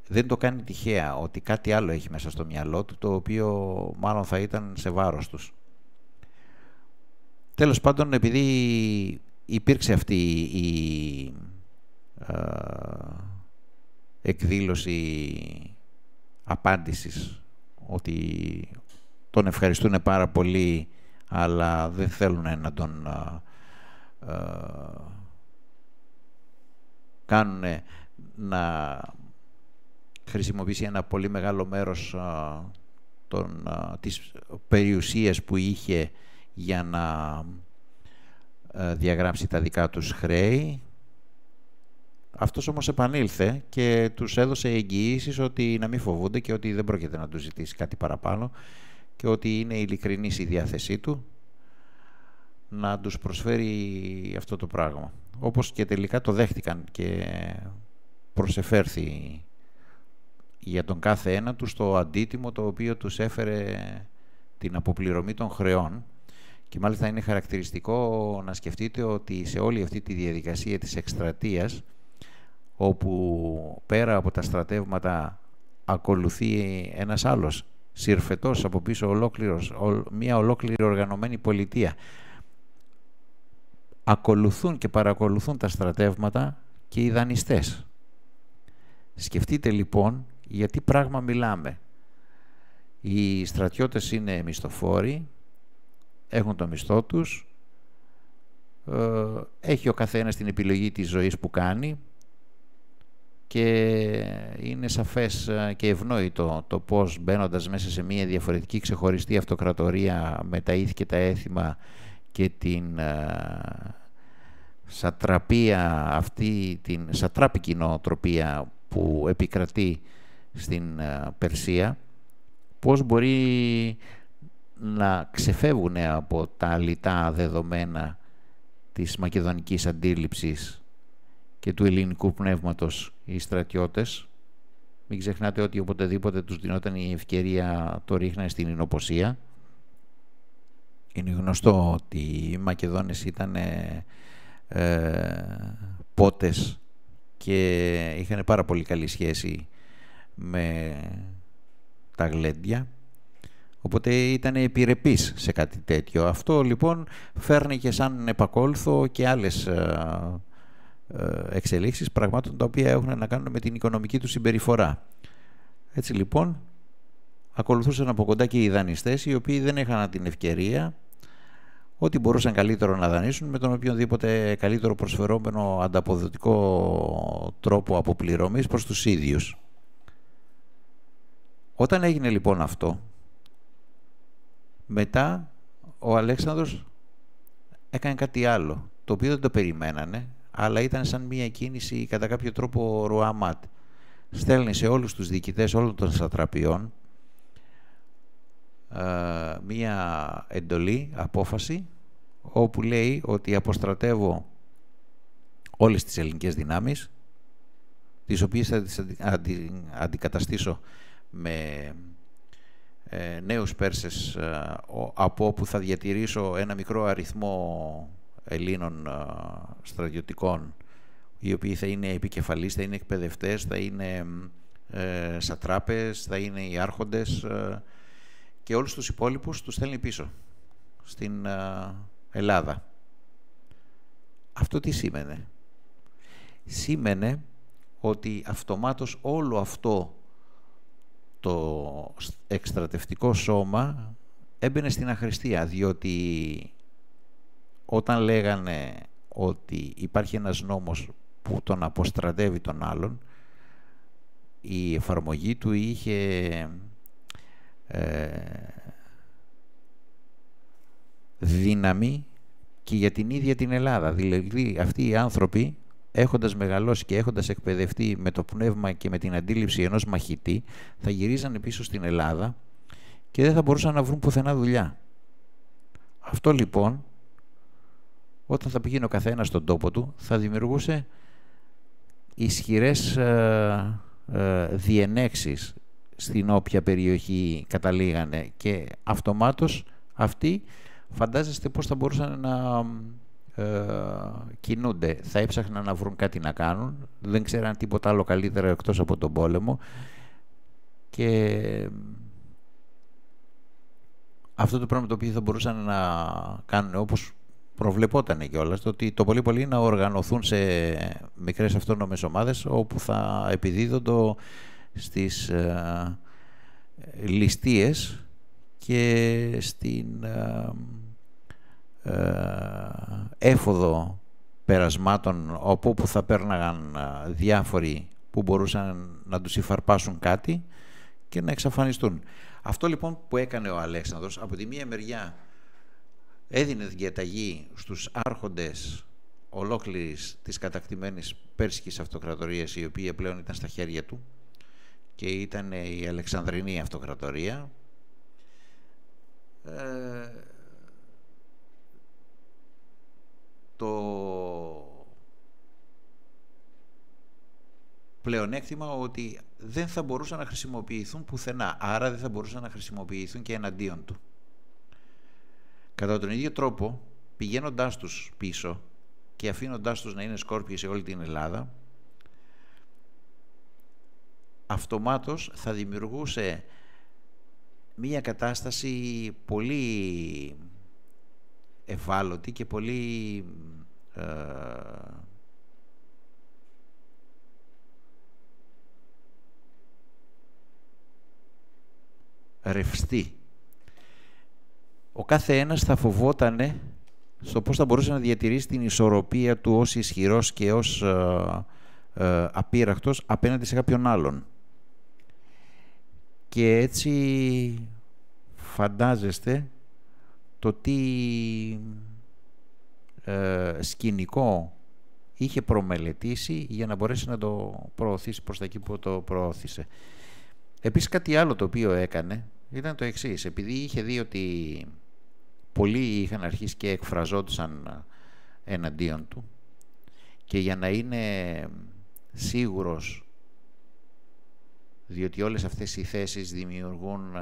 δεν το κάνει τυχαία, ότι κάτι άλλο έχει μέσα στο μυαλό του, το οποίο μάλλον θα ήταν σε βάρος τους. Τέλος πάντων, επειδή υπήρξε αυτή η εκδήλωση απάντησης ότι τον ευχαριστούν πάρα πολύ αλλά δεν θέλουν να τον κάνουν να χρησιμοποιήσει ένα πολύ μεγάλο μέρος α, των, α, της περιουσίας που είχε για να διαγράψει τα δικά τους χρέη. Αυτός όμως επανήλθε και τους έδωσε εγγυήσεις ότι να μην φοβούνται και ότι δεν πρόκειται να τους ζητήσει κάτι παραπάνω και ότι είναι ειλικρινής η διάθεσή του να τους προσφέρει αυτό το πράγμα. Όπως και τελικά το δέχτηκαν και προσεφέρθη για τον κάθε ένα τους το αντίτιμο το οποίο τους έφερε την αποπληρωμή των χρεών και μάλιστα είναι χαρακτηριστικό να σκεφτείτε ότι σε όλη αυτή τη διαδικασία της εκστρατείας όπου πέρα από τα στρατεύματα ακολουθεί ένας άλλος συρφετός από πίσω ολόκληρος, μια ολόκληρη οργανωμένη πολιτεία ακολουθούν και παρακολουθούν τα στρατεύματα και οι δανειστές. Σκεφτείτε λοιπόν γιατί πράγμα μιλάμε. Οι στρατιώτες είναι μισθοφόροι, έχουν το μισθό τους, ε, έχει ο καθένας την επιλογή της ζωής που κάνει και είναι σαφές ε, και ευνόητο το πώς μπαίνοντας μέσα σε μια διαφορετική ξεχωριστή αυτοκρατορία με τα ήθη και τα έθιμα και την ε, σατραπία αυτή, την σατράπικη νοοτροπία που επικρατεί στην ε, Περσία, πώς μπορεί να ξεφεύγουν από τα λιτά δεδομένα της μακεδονικής αντίληψης και του ελληνικού πνεύματος οι στρατιώτες. Μην ξεχνάτε ότι οποτεδήποτε τους δινόταν η ευκαιρία το ρίχνανε στην Ινοποσία. Είναι γνωστό ότι οι Μακεδόνες ήταν ε, πότες και είχαν πάρα πολύ καλή σχέση με τα γλέντια οπότε ήταν επιρρεπής σε κάτι τέτοιο. Αυτό λοιπόν φέρνει και σαν επακόλουθο και άλλες ε, ε, εξελίξεις πραγμάτων τα οποία έχουν να κάνουν με την οικονομική τους συμπεριφορά. Έτσι λοιπόν ακολουθούσαν από κοντά και οι δανειστές οι οποίοι δεν είχαν την ευκαιρία ό,τι μπορούσαν καλύτερο να δανείσουν με τον οποιοδήποτε καλύτερο προσφερόμενο ανταποδοτικό τρόπο αποπληρωμής προς τους ίδιους. Όταν έγινε λοιπόν αυτό, μετά ο Αλέξανδρος έκανε κάτι άλλο, το οποίο δεν το περιμένανε, αλλά ήταν σαν μια κίνηση κατά κάποιο τρόπο ρουαμάτ. Στέλνει σε όλους τους διοικητές όλων των σατραπιών ε, μία εντολή, απόφαση, όπου λέει ότι αποστρατεύω όλες τις ελληνικές δυνάμεις, τις οποίες θα τις αντικαταστήσω με ε, νέους Πέρσες ε, από όπου θα διατηρήσω ένα μικρό αριθμό Ελλήνων στρατιωτικών οι οποίοι θα είναι επικεφαλείς, θα είναι εκπαιδευτές, θα είναι ε, σατράπες, θα είναι οι άρχοντες ε, και όλους τους υπόλοιπους τους στέλνει πίσω στην ε, Ελλάδα. Αυτό τι σήμαινε; Σήμαινε ότι αυτομάτως όλο αυτό το εκστρατευτικό σώμα έμπαινε στην αχρηστία, διότι όταν λέγανε ότι υπάρχει ένας νόμος που τον αποστρατεύει τον άλλον, η εφαρμογή του είχε ε, δύναμη και για την ίδια την Ελλάδα. Δηλαδή αυτοί οι άνθρωποι έχοντας μεγαλώσει και έχοντας εκπαιδευτεί με το πνεύμα και με την αντίληψη ενός μαχητή θα γυρίζανε πίσω στην Ελλάδα και δεν θα μπορούσαν να βρουν πουθενά δουλειά. Αυτό λοιπόν όταν θα πήγαινε ο καθένας στον τόπο του θα δημιουργούσε ισχυρές ε, ε, διενέξεις στην όποια περιοχή καταλήγανε και αυτομάτως αυτοί φαντάζεστε πώς θα μπορούσαν να ε, κινούνται. Θα έψαχναν να βρουν κάτι να κάνουν, δεν ξέραν τίποτα άλλο καλύτερο εκτός από τον πόλεμο και αυτό το πράγμα το οποίο θα μπορούσαν να κάνουν όπως προβλεπόταν κιόλας το ότι το πολύ πολύ να οργανωθούν σε μικρές αυτόνομες ομάδες όπου θα επιδίδονται στις ε, ληστείες και στην ε, ε, έφοδο περασμάτων όπου θα πέρναγαν ε, διάφοροι που μπορούσαν να τους υφαρπάσουν κάτι και να εξαφανιστούν. Αυτό λοιπόν που έκανε ο Αλέξανδρος από τη μία μεριά έδινε διαταγή στους άρχοντες ολόκληρης της κατακτημένης Πέρσικης Αυτοκρατορίας η οποία πλέον ήταν στα χέρια του και ήταν η Αλεξανδρινή Αυτοκρατορία ε, το πλεονέκτημα ότι δεν θα μπορούσαν να χρησιμοποιηθούν πουθενά, άρα δεν θα μπορούσαν να χρησιμοποιηθούν και εναντίον του. Κατά τον ίδιο τρόπο, πηγαίνοντάς τους πίσω και αφήνοντάς τους να είναι σκόρπιοι σε όλη την Ελλάδα, αυτομάτως θα δημιουργούσε μία κατάσταση πολύ ευάλωτη και πολύ ε, ρευστή ο κάθε ένας θα φοβότανε στο πώς θα μπορούσε να διατηρήσει την ισορροπία του ως ισχυρός και ως ε, ε, απείραχτος απέναντι σε κάποιον άλλον. Και έτσι φαντάζεστε το τι ε, σκηνικό είχε προμελετήσει για να μπορέσει να το προωθήσει προς τα εκεί που το προώθησε. Επίσης κάτι άλλο το οποίο έκανε ήταν το εξής. Επειδή είχε δει ότι πολλοί είχαν αρχίσει και εκφραζόντουσαν εναντίον του. Και για να είναι σίγουρος διότι όλες αυτές οι θέσεις δημιουργούν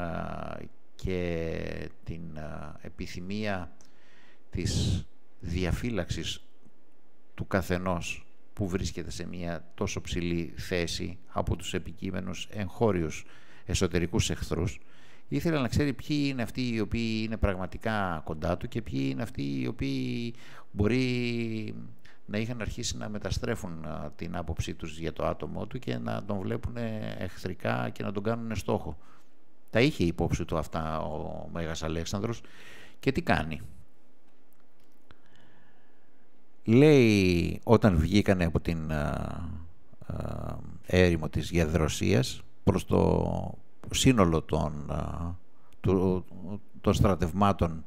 και την επιθυμία της διαφύλαξης του καθενός που βρίσκεται σε μια τόσο ψηλή θέση από τους επικείμενους εγχώριους εσωτερικούς εχθρούς ήθελα να ξέρει ποιοι είναι αυτοί οι οποίοι είναι πραγματικά κοντά του και ποιοι είναι αυτοί οι οποίοι μπορεί να είχαν αρχίσει να μεταστρέφουν την άποψή τους για το άτομό του και να τον βλέπουν εχθρικά και να τον κάνουν στόχο. Τα είχε υπόψη του αυτά ο Μέγας Αλέξανδρος και τι κάνει. λέει όταν βγήκανε από την έρημο της Γεδροσίας προς το σύνολο των, του, των στρατευμάτων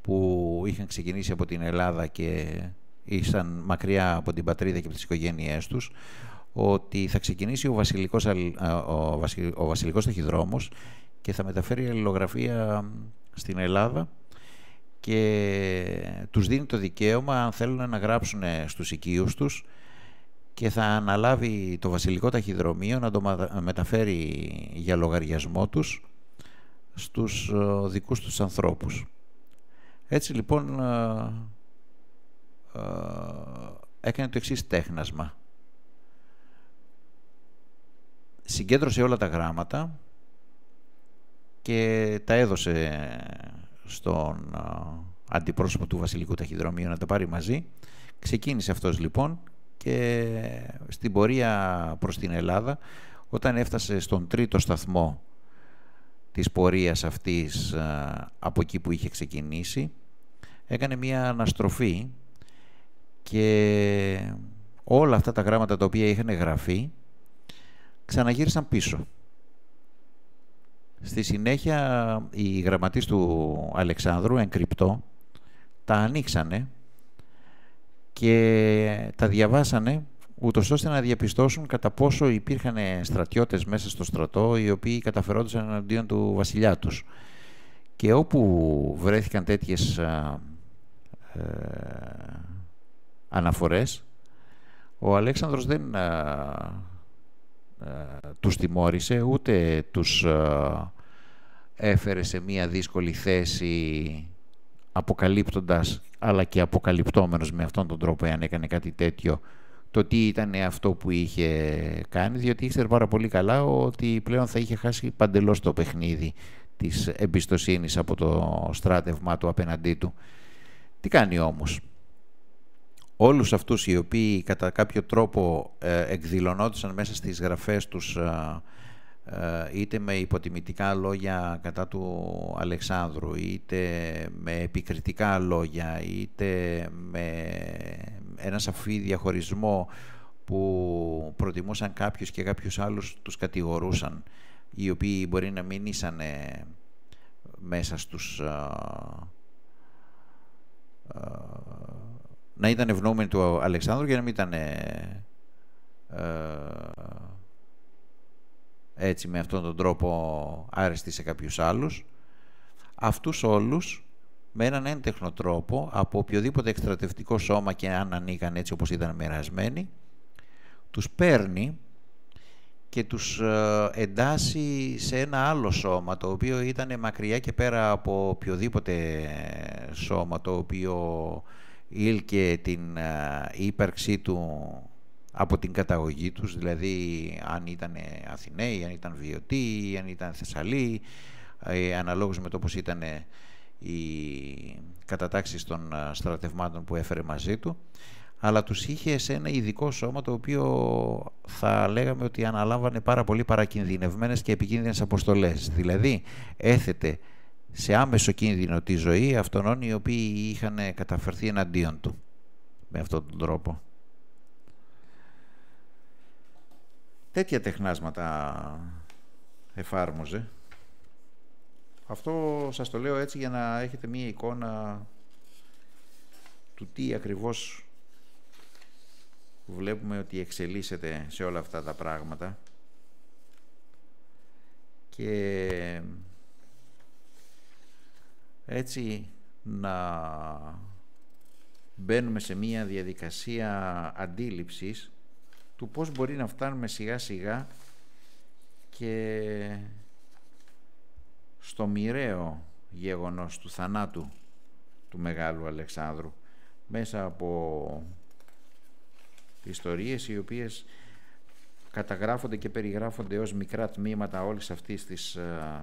που είχαν ξεκινήσει από την Ελλάδα και ήσαν μακριά από την πατρίδα και από τις οικογένειές τους ότι θα ξεκινήσει ο βασιλικός, ο, ο βασιλικός ταχυδρόμος και θα μεταφέρει αλληλογραφία στην Ελλάδα και τους δίνει το δικαίωμα αν θέλουν να γράψουν στους οικείους τους και θα αναλάβει το βασιλικό ταχυδρομείο να το μεταφέρει για λογαριασμό τους στους ε, δικούς τους ανθρώπους. Έτσι λοιπόν ε, ε, έκανε το εξής τέχνασμα. Συγκέντρωσε όλα τα γράμματα και τα έδωσε στον αντιπρόσωπο του Βασιλικού Ταχυδρομείου να τα πάρει μαζί. Ξεκίνησε αυτός λοιπόν και στην πορεία προς την Ελλάδα όταν έφτασε στον τρίτο σταθμό της πορείας αυτής από εκεί που είχε ξεκινήσει έκανε μια αναστροφή και όλα αυτά τα γράμματα τα οποία είχαν γραφεί ξαναγύρισαν πίσω. Στη συνέχεια οι γραμματείς του Αλεξάνδρου, εγκρυπτό, τα ανοίξανε και τα διαβάσανε ούτως ώστε να διαπιστώσουν κατά πόσο υπήρχαν στρατιώτες μέσα στο στρατό οι οποίοι καταφερόντουσαν εναντίον του βασιλιά τους. Και όπου βρέθηκαν τέτοιες α, ε, αναφορές, ο Αλέξανδρος δεν τους τιμώρησε, ούτε τους έφερε σε μία δύσκολη θέση αποκαλύπτοντας, αλλά και αποκαλυπτόμενος με αυτόν τον τρόπο, εάν έκανε κάτι τέτοιο, το τι ήταν αυτό που είχε κάνει, διότι ήξερε πάρα πολύ καλά ότι πλέον θα είχε χάσει παντελώς το παιχνίδι της εμπιστοσύνης από το στράτευμά του απέναντί του. Τι κάνει όμως; Όλους αυτούς οι οποίοι κατά κάποιο τρόπο ε, εκδηλωνόντουσαν μέσα στις γραφές τους ε, ε, είτε με υποτιμητικά λόγια κατά του Αλεξάνδρου είτε με επικριτικά λόγια είτε με ένα σαφή διαχωρισμό που προτιμούσαν κάποιους και κάποιους άλλους τους κατηγορούσαν οι οποίοι μπορεί να μην ήσαν μέσα στους να ήταν ευνόμενοι του Αλεξάνδρου για να μην ήταν ε, έτσι με αυτόν τον τρόπο άρεστη σε κάποιους άλλους. Αυτούς όλους με έναν έντεχνο τρόπο από οποιοδήποτε εκστρατευτικό σώμα και αν ανήκαν έτσι όπως ήταν μοιρασμένοι τους παίρνει και τους ε, εντάσσει σε ένα άλλο σώμα το οποίο ήταν μακριά και πέρα από οποιοδήποτε σώμα το οποίο ήλκε την ύπαρξή του από την καταγωγή τους, δηλαδή αν ήταν Αθηναίοι, αν ήταν Βιωτοί, αν ήταν Θεσσαλοί, ε, αναλόγως με το πώς ήταν οι κατατάξεις των στρατευμάτων που έφερε μαζί του, αλλά τους είχε σε ένα ειδικό σώμα το οποίο θα λέγαμε ότι αναλάμβανε πάρα πολύ παρακινδυνευμένες και επικίνδυνες αποστολές. Δηλαδή έθετε σε άμεσο κίνδυνο τη ζωή αυτών οι οποίοι είχαν καταφερθεί εναντίον του με αυτόν τον τρόπο. Τέτοια τεχνάσματα εφάρμοζε. Αυτό σας το λέω έτσι για να έχετε μία εικόνα του τι ακριβώς βλέπουμε ότι εξελίσσεται σε όλα αυτά τα πράγματα και έτσι να μπαίνουμε σε μία διαδικασία αντίληψης του πώς μπορεί να φτάνουμε σιγά σιγά και στο μοιραίο γεγονός του θανάτου του Μεγάλου Αλεξάνδρου μέσα από ιστορίες οι οποίες καταγράφονται και περιγράφονται ως μικρά τμήματα όλης αυτής της uh,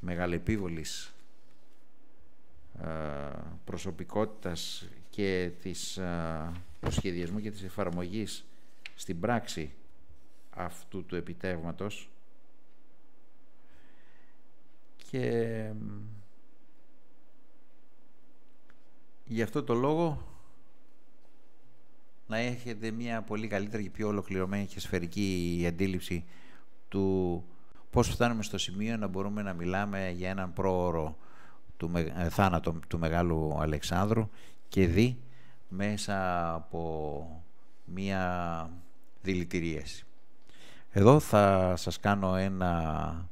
μεγαλεπίβολης ε, προσωπικότητας και της, ε, του σχεδιασμού και της εφαρμογής στην πράξη αυτού του επιτεύγματος. Και γι' αυτό το λόγο να έχετε μια πολύ καλύτερη και πιο ολοκληρωμένη και σφαιρική αντίληψη του πώς φτάνουμε στο σημείο να μπορούμε να μιλάμε για έναν πρόωρο του ε, θάνατο του Μεγάλου Αλεξάνδρου και δει μέσα από μία δηλητηρίαση. Εδώ θα σας κάνω ένα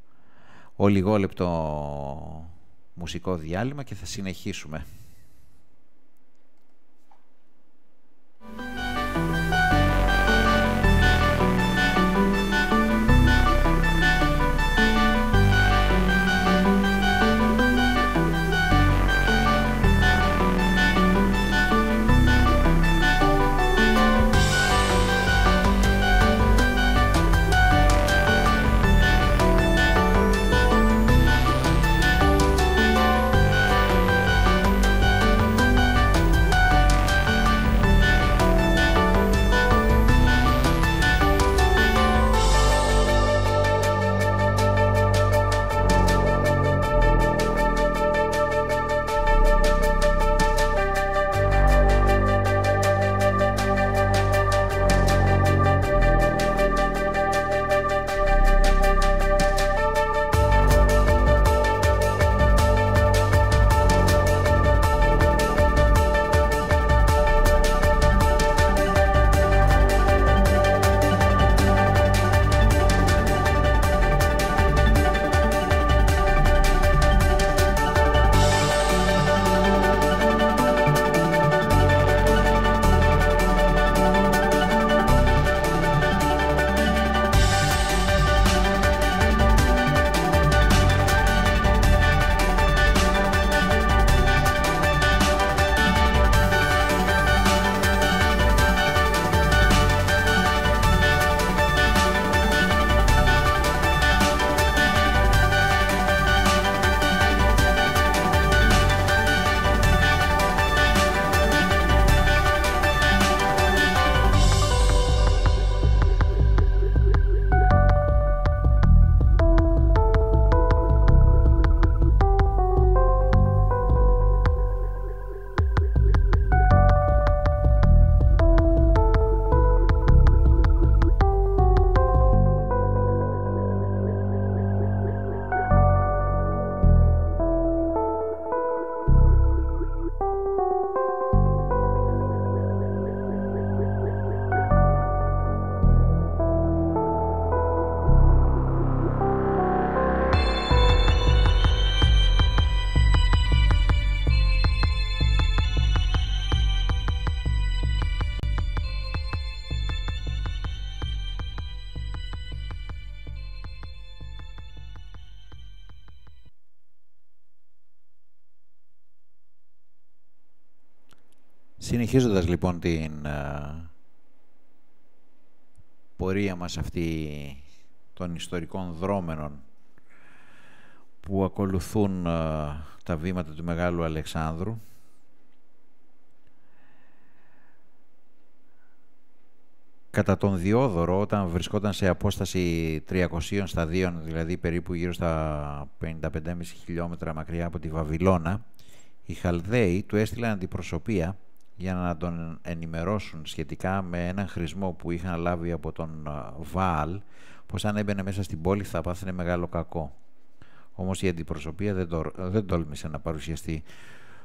ολιγόλεπτο μουσικό διάλειμμα και θα συνεχίσουμε. Συνεχίζοντας λοιπόν την ε, πορεία μας αυτή των ιστορικών δρόμενων που ακολουθούν ε, τα βήματα του Μεγάλου Αλεξάνδρου κατά τον Διόδωρο όταν βρισκόταν σε απόσταση 300 σταδίων δηλαδή περίπου γύρω στα 55,5 χιλιόμετρα μακριά από τη Βαβυλώνα οι Χαλδαίοι του έστειλαν αντιπροσωπεία για να τον ενημερώσουν σχετικά με έναν χρησμό που είχαν λάβει από τον Βάλ πως αν έμπαινε μέσα στην πόλη θα πάθαινε μεγάλο κακό. Όμως η αντιπροσωπεία δεν, το, δεν τόλμησε να παρουσιαστεί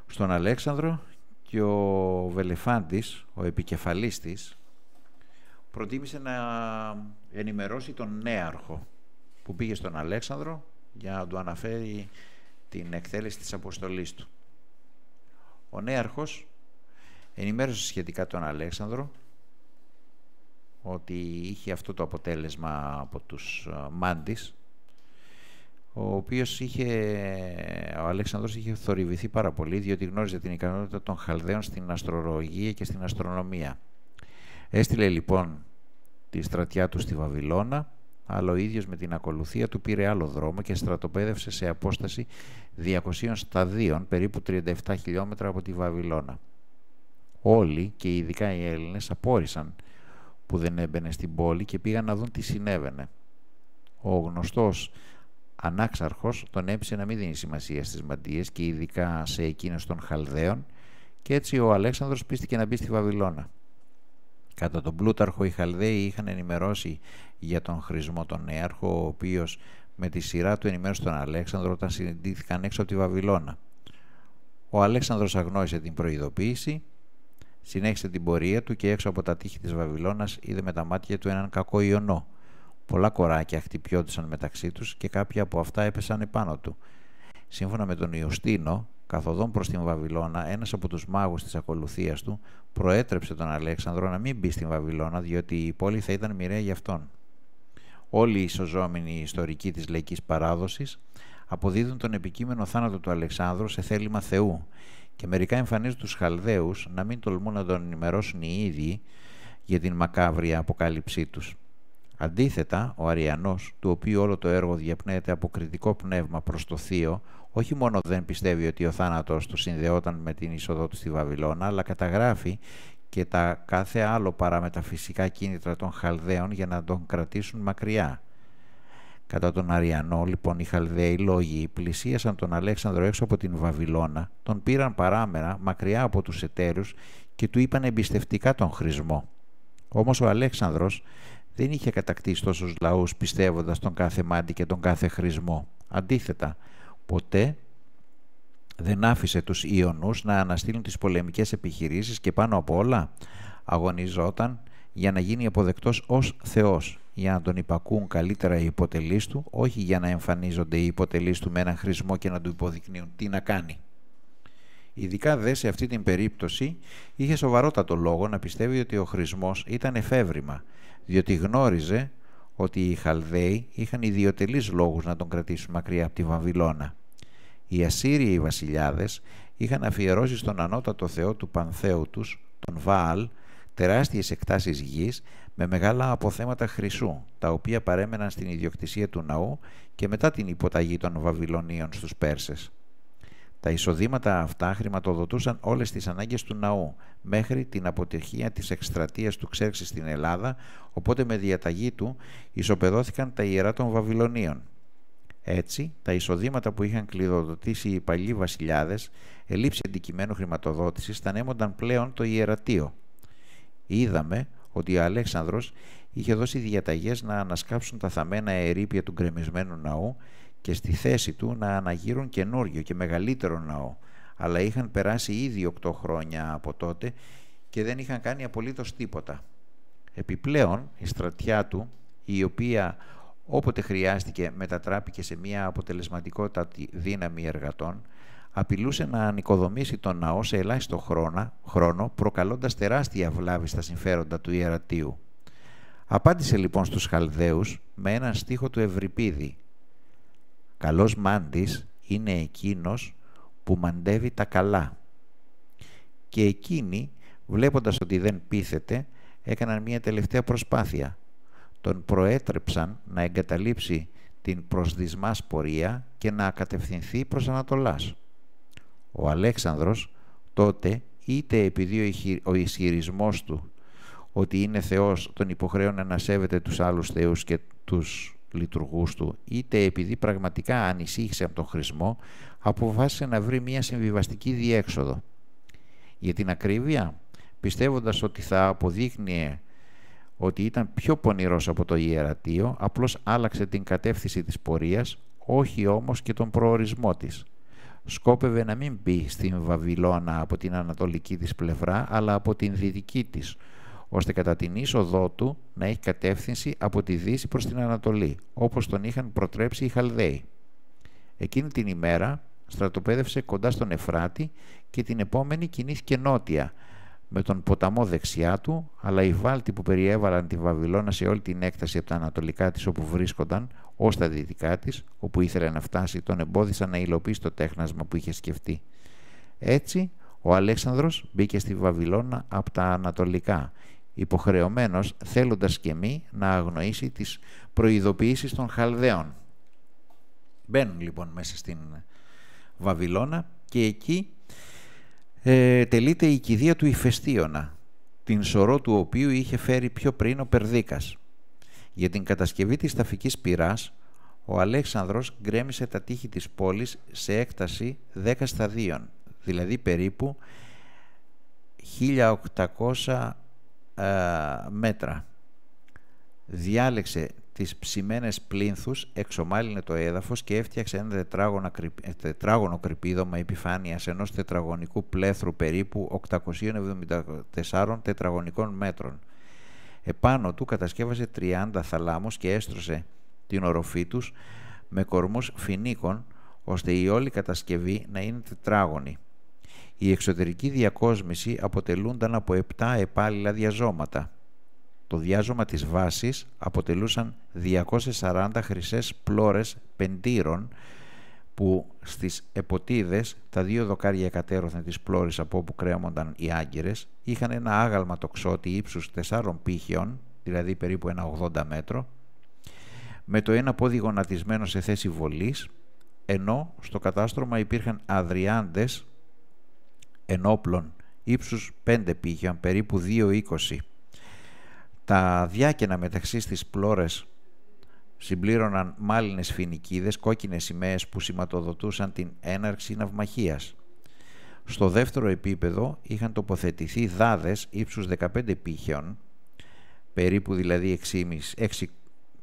στον Αλέξανδρο και ο Βελεφάντης, ο επικεφαλής της, προτίμησε να ενημερώσει τον νέαρχο που πήγε στον Αλέξανδρο για να του αναφέρει την εκτέλεση της αποστολής του. Ο νέαρχος ενημέρωσε σχετικά τον Αλέξανδρο ότι είχε αυτό το αποτέλεσμα από τους ε, Μάντις ο οποίος είχε, ο Αλέξανδρος είχε θορυβηθεί πάρα πολύ διότι γνώριζε την ικανότητα των Χαλδαίων στην αστρολογία και στην αστρονομία. Έστειλε λοιπόν τη στρατιά του στη Βαβυλώνα αλλά ο ίδιος με την ακολουθία του πήρε άλλο δρόμο και στρατοπέδευσε σε απόσταση 200 σταδίων περίπου 37 χιλιόμετρα από τη Βαβυλώνα. Όλοι και ειδικά οι Έλληνες απόρρισαν που δεν έμπαινε στην πόλη και πήγαν να δουν τι συνέβαινε. Ο γνωστός Ανάξαρχος τον έψησε να μην δίνει σημασία στις μαντίες και ειδικά σε εκείνες των Χαλδαίων και έτσι ο Αλέξανδρος πίστηκε να μπει στη Βαβυλώνα. Κατά τον Πλούταρχο οι Χαλδαίοι είχαν ενημερώσει για τον χρησμό τον νέαρχο, ο οποίος με τη σειρά του ενημέρωσε τον Αλέξανδρο όταν συναντήθηκαν έξω από τη Βαβυλώνα. Ο Αλέξανδρος αγνόησε την προειδοποίηση, συνέχισε την πορεία του και έξω από τα τείχη της Βαβυλώνας είδε με τα μάτια του έναν κακό ιονό. Πολλά κοράκια χτυπιόντουσαν μεταξύ τους και κάποια από αυτά έπεσαν επάνω του. Σύμφωνα με τον Ιωστίνο, καθοδόν προς την Βαβυλώνα, ένας από τους μάγους της ακολουθίας του προέτρεψε τον Αλέξανδρο να μην μπει στην Βαβυλώνα, διότι η πόλη θα ήταν μοιραία για αυτόν. Όλοι οι ισοζώμενοι ιστορικοί της λαϊκής παράδοσης αποδίδουν τον επικείμενο θάνατο του Αλεξάνδρου σε θέλημα Θεού και μερικά εμφανίζουν τους Χαλδαίους να μην τολμούν να τον ενημερώσουν οι ίδιοι για την μακάβρια αποκάλυψή τους. Αντίθετα, ο Αριανός, του οποίου όλο το έργο διαπνέεται από κριτικό πνεύμα προς το Θείο, όχι μόνο δεν πιστεύει ότι ο θάνατος του συνδεόταν με την είσοδό του στη Βαβυλώνα, αλλά καταγράφει και τα κάθε άλλο παραμεταφυσικά κίνητρα των Χαλδαίων για να τον κρατήσουν μακριά. Κατά τον Αριανό, λοιπόν, οι Χαλδαίοι λόγοι πλησίασαν τον Αλέξανδρο έξω από την Βαβυλώνα, τον πήραν παράμερα μακριά από τους εταίρους και του είπαν εμπιστευτικά τον χρησμό. Όμως ο Αλέξανδρος δεν είχε κατακτήσει τόσους λαούς πιστεύοντας τον κάθε μάτι και τον κάθε χρησμό. Αντίθετα, ποτέ δεν άφησε τους Ιωνούς να αναστείλουν τις πολεμικές επιχειρήσεις και πάνω απ' όλα αγωνιζόταν για να γίνει αποδεκτός ως Θεός, για να τον υπακούν καλύτερα οι υποτελείς του, όχι για να εμφανίζονται οι υποτελείς του με έναν χρησμό και να του υποδεικνύουν τι να κάνει. Ειδικά δε σε αυτή την περίπτωση είχε σοβαρότατο λόγο να πιστεύει ότι ο χρησμός ήταν εφεύρημα, διότι γνώριζε ότι οι Χαλδαίοι είχαν ιδιωτελείς λόγους να τον κρατήσουν μακριά από τη Βαβυλώνα. Οι Ασσύριοι βασιλιάδες είχαν αφιερώσει στον ανώτατο θεό του Πανθέου τους, τον Βάαλ, τεράστιες εκτάσεις γης με μεγάλα αποθέματα χρυσού, τα οποία παρέμεναν στην ιδιοκτησία του ναού και μετά την υποταγή των Βαβυλωνίων στους Πέρσες. Τα εισοδήματα αυτά χρηματοδοτούσαν όλες τις ανάγκες του ναού μέχρι την αποτυχία της εκστρατείας του Ξέρξη στην Ελλάδα, οπότε με διαταγή του ισοπεδώθηκαν τα ιερά των Βαβυλωνίων. Έτσι, τα εισοδήματα που είχαν κλειδοδοτήσει οι παλιοί βασιλιάδες, ελήψη αντικειμένου χρηματοδότησης, ανέμονταν πλέον το ιερατείο. Είδαμε ότι ο Αλέξανδρος είχε δώσει διαταγές να ανασκάψουν τα θαμμένα ερήπια του γκρεμισμένου ναού και στη θέση του να αναγύρουν καινούριο και μεγαλύτερο ναό, αλλά είχαν περάσει ήδη οκτώ χρόνια από τότε και δεν είχαν κάνει απολύτως τίποτα. Επιπλέον, η στρατιά του, η οποία όποτε χρειάστηκε μετατράπηκε σε μια αποτελεσματικότατη δύναμη εργατών, απειλούσε να ανοικοδομήσει τον ναό σε ελάχιστο χρόνο, χρόνο προκαλώντας τεράστια βλάβη στα συμφέροντα του ιερατείου. Απάντησε λοιπόν στους Χαλδαίους με έναν στίχο του Ευρυπίδη Καλός μάντης είναι εκείνος που μαντεύει τα καλά. Και εκείνοι, βλέποντας ότι δεν πείθεται, έκαναν μια τελευταία προσπάθεια. Τον προέτρεψαν να εγκαταλείψει την προσδισμάς πορεία και να κατευθυνθεί προς Ανατολάς. Ο Αλέξανδρος τότε είτε επειδή ο ισχυρισμός του ότι είναι Θεός τον υποχρέωνε να σέβεται τους άλλους θεούς και τους λειτουργούς του, είτε επειδή πραγματικά ανησύχησε από τον χρησμό, αποφάσισε να βρει μια συμβιβαστική διέξοδο. Για την ακρίβεια, πιστεύοντας ότι θα αποδείχνει ότι ήταν πιο πονηρός από το ιερατείο, απλώς άλλαξε την κατεύθυνση της πορείας, όχι όμως και τον προορισμό της. Σκόπευε να μην μπει στην Βαβυλώνα από την ανατολική της πλευρά, αλλά από την δυτική της, ώστε κατά την είσοδό του να έχει κατεύθυνση από τη Δύση προς την Ανατολή, όπως τον είχαν προτρέψει οι Χαλδαίοι. Εκείνη την ημέρα στρατοπέδευσε κοντά στον Εφράτη και την επόμενη κινήθηκε νότια, με τον ποταμό δεξιά του, αλλά οι βάλτοι που περιέβαλαν τη Βαβυλώνα σε όλη την έκταση από τα ανατολικά της όπου βρίσκονταν, ως τα δυτικά της, όπου ήθελε να φτάσει, τον εμπόδισαν να υλοποιήσει το τέχνασμα που είχε σκεφτεί. Έτσι, ο Αλέξανδρος μπήκε στη Βαβυλώνα από τα ανατολικά υποχρεωμένος θέλοντας και μη να αγνοήσει τις προειδοποιήσεις των Χαλδαίων. Μπαίνουν λοιπόν μέσα στην Βαβυλώνα και εκεί ε, τελείται η κηδεία του Ηφαιστίωνα, την σωρό του οποίου είχε φέρει πιο πριν ο Περδίκας. Για την κατασκευή της ταφικής πυράς, ο Αλέξανδρος γκρέμισε τα τείχη της πόλης σε έκταση 10 σταδίων, δηλαδή περίπου 1800 μέτρα. Διάλεξε τις ψημένες πλήνθους, εξομάλυνε το έδαφος και έφτιαξε ένα τετράγωνο, τετράγωνο κρυπίδωμα επιφάνειας ενός τετραγωνικού πλέθρου περίπου 874 τετραγωνικών μέτρων. Επάνω του κατασκεύασε 30 θαλάμους και έστρωσε την οροφή τους με κορμούς φινίκων ώστε η όλη κατασκευή να είναι τετράγωνη. Η εξωτερική διακόσμηση αποτελούνταν από 7 επάλληλα διαζώματα. Το διάζωμα της βάσης αποτελούσαν 240 χρυσές πλώρες πεντήρων που στις εποτίδες, τα δύο δοκάρια κατέρωθεν της πλώρης από όπου κρέμονταν οι άγκυρες, είχαν ένα άγαλμα τοξότη ύψους 4 πύχιων, δηλαδή περίπου ένα 80 μέτρο, με το ένα πόδι γονατισμένο σε θέση βολής, ενώ στο κατάστρωμα υπήρχαν αδριάντες ενόπλων ύψους 5 πύχιων, περίπου 2,20. Τα διάκαινα μεταξύ στις πλώρες συμπλήρωναν μάλινες φοινικίδες, κόκκινες σημαίες που σηματοδοτούσαν την έναρξη ναυμαχίας. Στο δεύτερο επίπεδο είχαν τοποθετηθεί δάδες ύψους 15 πύχιων, περίπου δηλαδή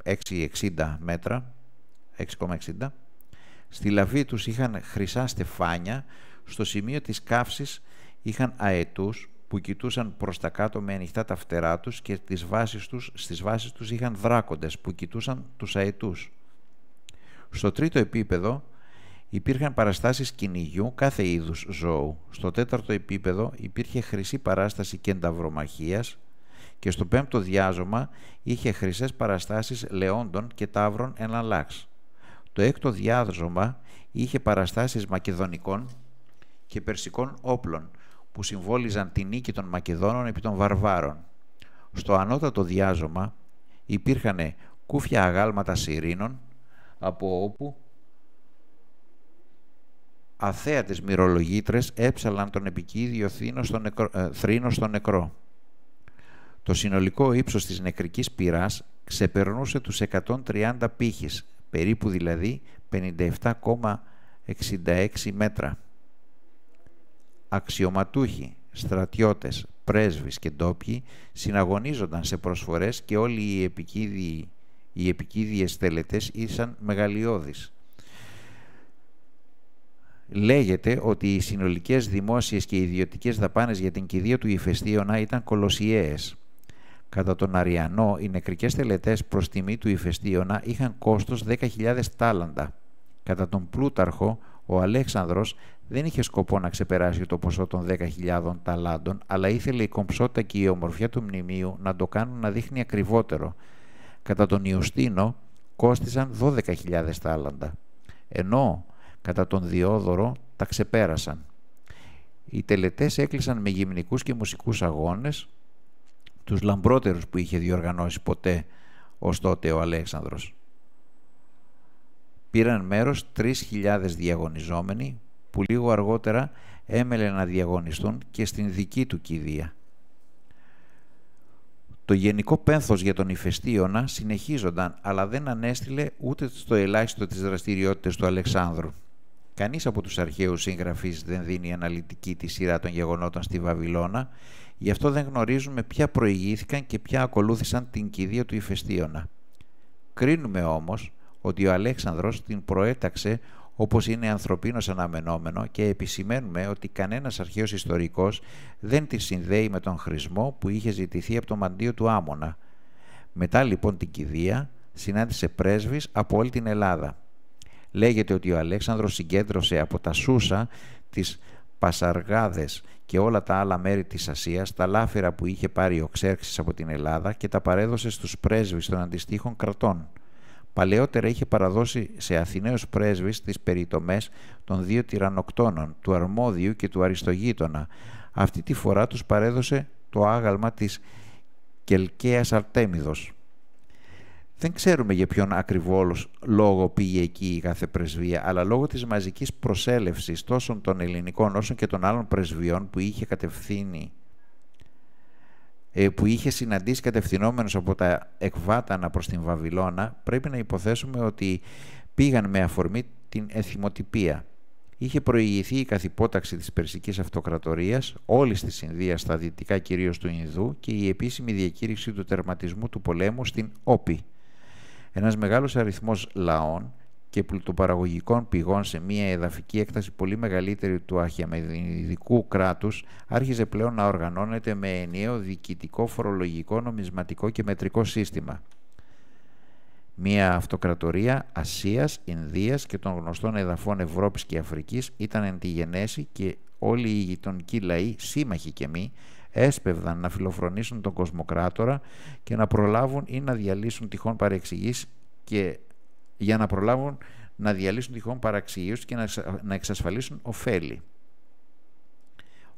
6,60 μέτρα, 6,60. Στη λαβή τους είχαν χρυσά στεφάνια, στο σημείο της καύσης είχαν αετούς που κοιτούσαν προς τα κάτω με ανοιχτά τα φτερά τους και τις βάσεις τους, στις βάσεις τους είχαν δράκοντες που κοιτούσαν τους αετούς. Στο τρίτο επίπεδο υπήρχαν παραστάσεις κυνηγιού κάθε είδους ζώου. Στο τέταρτο επίπεδο υπήρχε χρυσή παράσταση κενταυρομαχίας και στο πέμπτο διάζωμα είχε χρυσές παραστάσεις λεόντων και τάβρων εναλλάξ. Το έκτο διάζωμα είχε παραστάσεις μακεδονικών και περσικών όπλων που συμβόλιζαν την νίκη των Μακεδόνων επί των Βαρβάρων. Στο ανώτατο διάζωμα υπήρχαν κούφια αγάλματα σιρήνων από όπου αθέατες μυρολογήτρες έψαλαν τον επικίδιο ε, θρήνο στο νεκρό. Το συνολικό ύψος της νεκρικής πυράς ξεπερνούσε τους 130 πύχες, περίπου δηλαδή 57,66 μέτρα. Αξιωματούχοι, στρατιώτες, πρέσβεις και ντόπιοι συναγωνίζονταν σε προσφορές και όλοι οι επικίδιοι οι επικίδιες τελετές ήσαν μεγαλειώδεις. Λέγεται ότι οι συνολικές δημόσιες και ιδιωτικές δαπάνες για την κηδεία του ηφαιστίωνα ήταν κολοσιαίες. Κατά τον Αριανό, οι νεκρικές τελετές προς τιμή του ηφαιστίωνα είχαν κόστος 10.000 τάλαντα. Κατά τον Πλούταρχο, ο Αλέξανδρος δεν είχε σκοπό να ξεπεράσει το ποσό των 10.000 ταλάντων, αλλά ήθελε η κομψότητα και η ομορφιά του μνημείου να το κάνουν να δείχνει ακριβότερο. Κατά τον Ιουστίνο κόστησαν 12.000 τάλαντα, ενώ κατά τον Διόδωρο τα ξεπέρασαν. Οι τελετές έκλεισαν με γυμνικούς και μουσικούς αγώνες, τους λαμπρότερους που είχε διοργανώσει ποτέ ως τότε ο Αλέξανδρος. Πήραν μέρος 3.000 διαγωνιζόμενοι που λίγο αργότερα έμελε να διαγωνιστούν και στην δική του κηδεία. Το γενικό πένθος για τον ηφαιστίωνα συνεχίζονταν, αλλά δεν ανέστηλε ούτε στο ελάχιστο της δραστηριότητας του Αλεξάνδρου. Κανείς από τους αρχαίους συγγραφείς δεν δίνει αναλυτική τη σειρά των γεγονότων στη Βαβυλώνα, γι' αυτό δεν γνωρίζουμε ποια προηγήθηκαν και ποια ακολούθησαν την κηδεία του ηφαιστίωνα. Κρίνουμε όμως ότι ο Αλέξανδρος την προέταξε όπως είναι ανθρωπίνος αναμενόμενο και επισημαίνουμε ότι κανένας αρχαίος ιστορικός δεν τη συνδέει με τον χρησμό που είχε ζητηθεί από το μαντίο του Άμονα. Μετά λοιπόν την κηδεία συνάντησε πρέσβεις από όλη την Ελλάδα. Λέγεται ότι ο Αλέξανδρος συγκέντρωσε από τα Σούσα τις Πασαργάδες και όλα τα άλλα μέρη της Ασίας τα λάφυρα που είχε πάρει ο Ξέρξης από την Ελλάδα και τα παρέδωσε στους πρέσβεις των αντιστοίχων κρατών. Παλαιότερα είχε παραδώσει σε Αθηναίους πρέσβεις τις περιτομές των δύο τυρανοκτώνων, του Αρμόδιου και του Αριστογείτονα. Αυτή τη φορά τους παρέδωσε το άγαλμα της Κελκαίας Αρτέμιδος. Δεν ξέρουμε για ποιον ακριβώς λόγο πήγε εκεί η κάθε πρεσβεία, αλλά λόγω της μαζικής προσέλευσης τόσο των ελληνικών όσο και των άλλων πρεσβειών που είχε κατευθύνει ε, που είχε συναντήσει κατευθυνόμενος από τα εκβάτανα προς την Βαβυλώνα, πρέπει να υποθέσουμε ότι πήγαν με αφορμή την εθιμοτυπία. είχε προηγηθεί η καθυπόταξη της Περσικής Αυτοκρατορίας, όλης της Ινδίας στα δυτικά κυρίως του Ινδού και η επίσημη διακήρυξη του τερματισμού του πολέμου στην Όπη. Ένας μεγάλος αριθμός λαών και πλουτοπαραγωγικών πηγών σε μια εδαφική έκταση πολύ μεγαλύτερη του αρχιαμεδινικού κράτους άρχιζε πλέον να οργανώνεται με ενιαίο διοικητικό, φορολογικό, νομισματικό και μετρικό σύστημα. Μια αυτοκρατορία Ασίας, Ινδίας και των γνωστών εδαφών Ευρώπης και Αφρικής ήταν εν τη γενέση και όλοι οι γειτονικοί λαοί, σύμμαχοι και μη, έσπευδαν να φιλοφρονήσουν τον κοσμοκράτορα και να προλάβουν ή να διαλύσουν τυχόν παρεξηγήσεις και για να προλάβουν να διαλύσουν τυχόν παραξηγίους και να εξασφαλίσουν ωφέλη.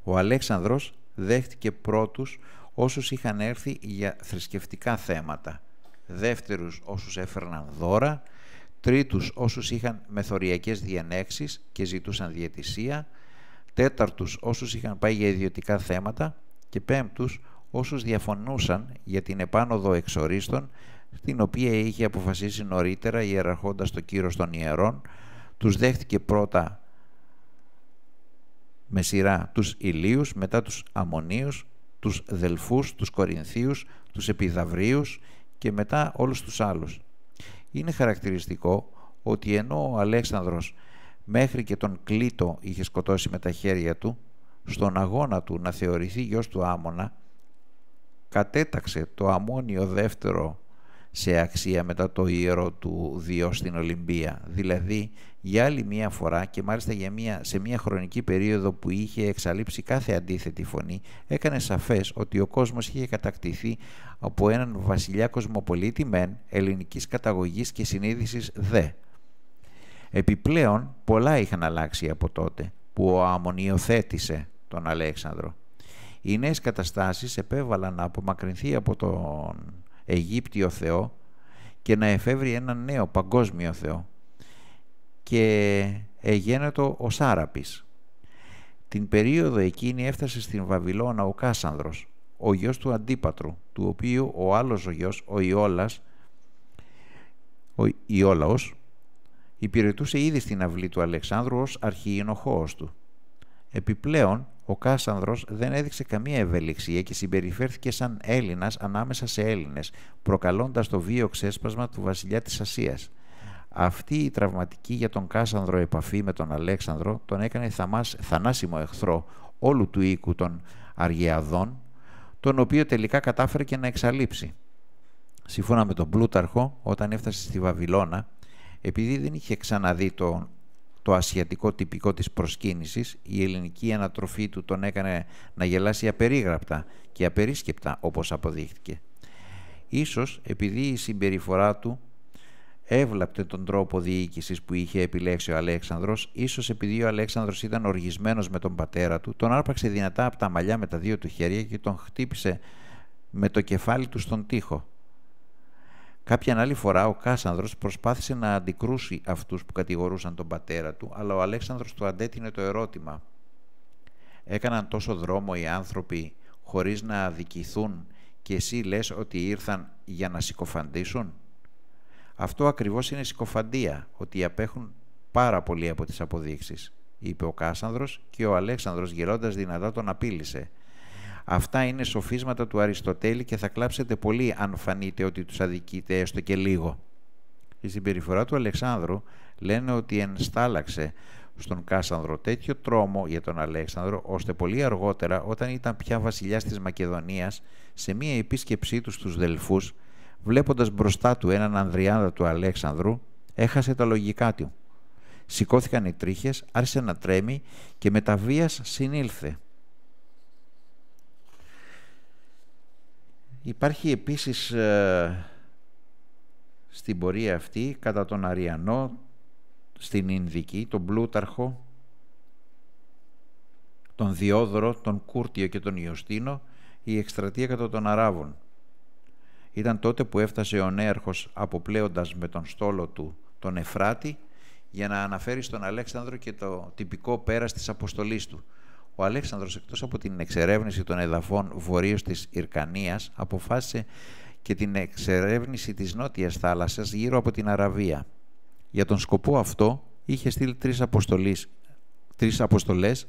Ο Αλέξανδρος δέχτηκε πρώτους όσους είχαν έρθει για θρησκευτικά θέματα, δεύτερους όσους έφερναν δώρα, τρίτους όσους είχαν μεθοριακές διανέξεις και ζητούσαν διαιτησία, τέταρτους όσους είχαν πάει για ιδιωτικά θέματα. Και πέμπτους όσους διαφωνούσαν για την επάνωδο εξορίστων την οποία είχε αποφασίσει νωρίτερα ιεραρχώντας το κύρος των ιερών, τους δέχτηκε πρώτα με σειρά τους Ηλίους, μετά τους Αμμονίους, τους Δελφούς, τους Κορινθίους, τους Επιδαυρίους και μετά όλους τους άλλους. Είναι χαρακτηριστικό ότι ενώ ο Αλέξανδρος μέχρι και τον Κλήτο είχε σκοτώσει με τα χέρια του, στον αγώνα του να θεωρηθεί γιος του Άμονα, κατέταξε το Αμμόνιο δεύτερο σε αξία μετά το ιερό του Διό στην Ολυμπία. Δηλαδή, για άλλη μία φορά και μάλιστα για μία, σε μία χρονική περίοδο που είχε εξαλείψει κάθε αντίθετη φωνή, έκανε σαφές ότι ο κόσμος είχε κατακτηθεί από έναν βασιλιά κοσμοπολίτη μεν, ελληνικής καταγωγής και συνείδησης δε. Επιπλέον, πολλά είχαν αλλάξει από τότε που ο αμμονιοθέτησε τον Αλέξανδρο. Οι νέες καταστάσεις επέβαλαν να απομακρυνθεί από τον Αιγύπτιο Θεό και να εφεύρει έναν νέο παγκόσμιο Θεό και εγένετο ο Σάραπης. Την περίοδο εκείνη έφτασε στην Βαβυλώνα ο Κάσανδρος, ο γιος του Αντίπατρου, του οποίου ο άλλος ο γιος, ο Ιόλας, ο Ιόλαος, υπηρετούσε ήδη στην αυλή του Αλεξάνδρου ως αρχιεινοχώος του. Επιπλέον, ο Κάσανδρος δεν έδειξε καμία ευελιξία και συμπεριφέρθηκε σαν Έλληνας ανάμεσα σε Έλληνες, προκαλώντας το βίο ξέσπασμα του βασιλιά της Ασίας. Αυτή η τραυματική για τον Κάσανδρο επαφή με τον Αλέξανδρο τον έκανε θανάσιμο εχθρό όλου του οίκου των Αργιαδών, τον οποίο τελικά κατάφερε και να εξαλείψει. Σύμφωνα με τον Πλούταρχο, όταν έφτασε στη Βαβυλώνα, επειδή δεν είχε ξαναδεί τον το ασιατικό τυπικό της προσκύνησης, η ελληνική ανατροφή του τον έκανε να γελάσει απερίγραπτα και απερίσκεπτα όπως αποδείχθηκε. Ίσως επειδή η συμπεριφορά του έβλαπτε τον τρόπο διοίκησης που είχε επιλέξει ο Αλέξανδρος, ίσως επειδή ο Αλέξανδρος ήταν οργισμένος με τον πατέρα του, τον άρπαξε δυνατά από τα μαλλιά με τα δύο του χέρια και τον χτύπησε με το κεφάλι του στον τοίχο. Κάποια άλλη φορά ο Κάσανδρος προσπάθησε να αντικρούσει αυτούς που κατηγορούσαν τον πατέρα του, αλλά ο Αλέξανδρος του αντέτεινε το ερώτημα. Έκαναν τόσο δρόμο οι άνθρωποι χωρίς να αδικηθούν και εσύ λες ότι ήρθαν για να συκοφαντήσουν; Αυτό ακριβώς είναι συκοφαντία, ότι απέχουν πάρα πολύ από τις αποδείξεις, είπε ο Κάσανδρος και ο Αλέξανδρος γελώντας δυνατά τον απείλησε. Αυτά είναι σοφίσματα του Αριστοτέλη και θα κλάψετε πολύ αν φανείτε ότι τους αδικείτε έστω και λίγο. Η συμπεριφορά του Αλεξάνδρου λένε ότι ενστάλαξε στον Κάσανδρο τέτοιο τρόμο για τον Αλέξανδρο, ώστε πολύ αργότερα, όταν ήταν πια βασιλιάς της Μακεδονίας, σε μία επίσκεψή του στους Δελφούς, βλέποντας μπροστά του έναν Ανδριάδα του Αλέξανδρου, έχασε τα λογικά του. Σηκώθηκαν οι τρίχες, άρχισε να τρέμει και με τα βίας συνήλθε. Υπάρχει επίσης ε, στην πορεία αυτή κατά τον Αριανό, στην Ινδική, τον Πλούταρχο, τον Διόδωρο, τον Κούρτιο και τον Ιωστίνο, η εκστρατεία κατά των Αράβων. Ήταν τότε που έφτασε ο νέαρχος αποπλέοντας με τον στόλο του τον Εφράτη για να αναφέρει στον Αλέξανδρο και το τυπικό πέρας της αποστολής του – ο Αλέξανδρος εκτός από την εξερεύνηση των εδαφών βορείως της Ιρκανίας αποφάσισε και την εξερεύνηση της νότιας θάλασσας γύρω από την Αραβία. Για τον σκοπό αυτό είχε στείλει τρεις αποστολείς, τρεις αποστολές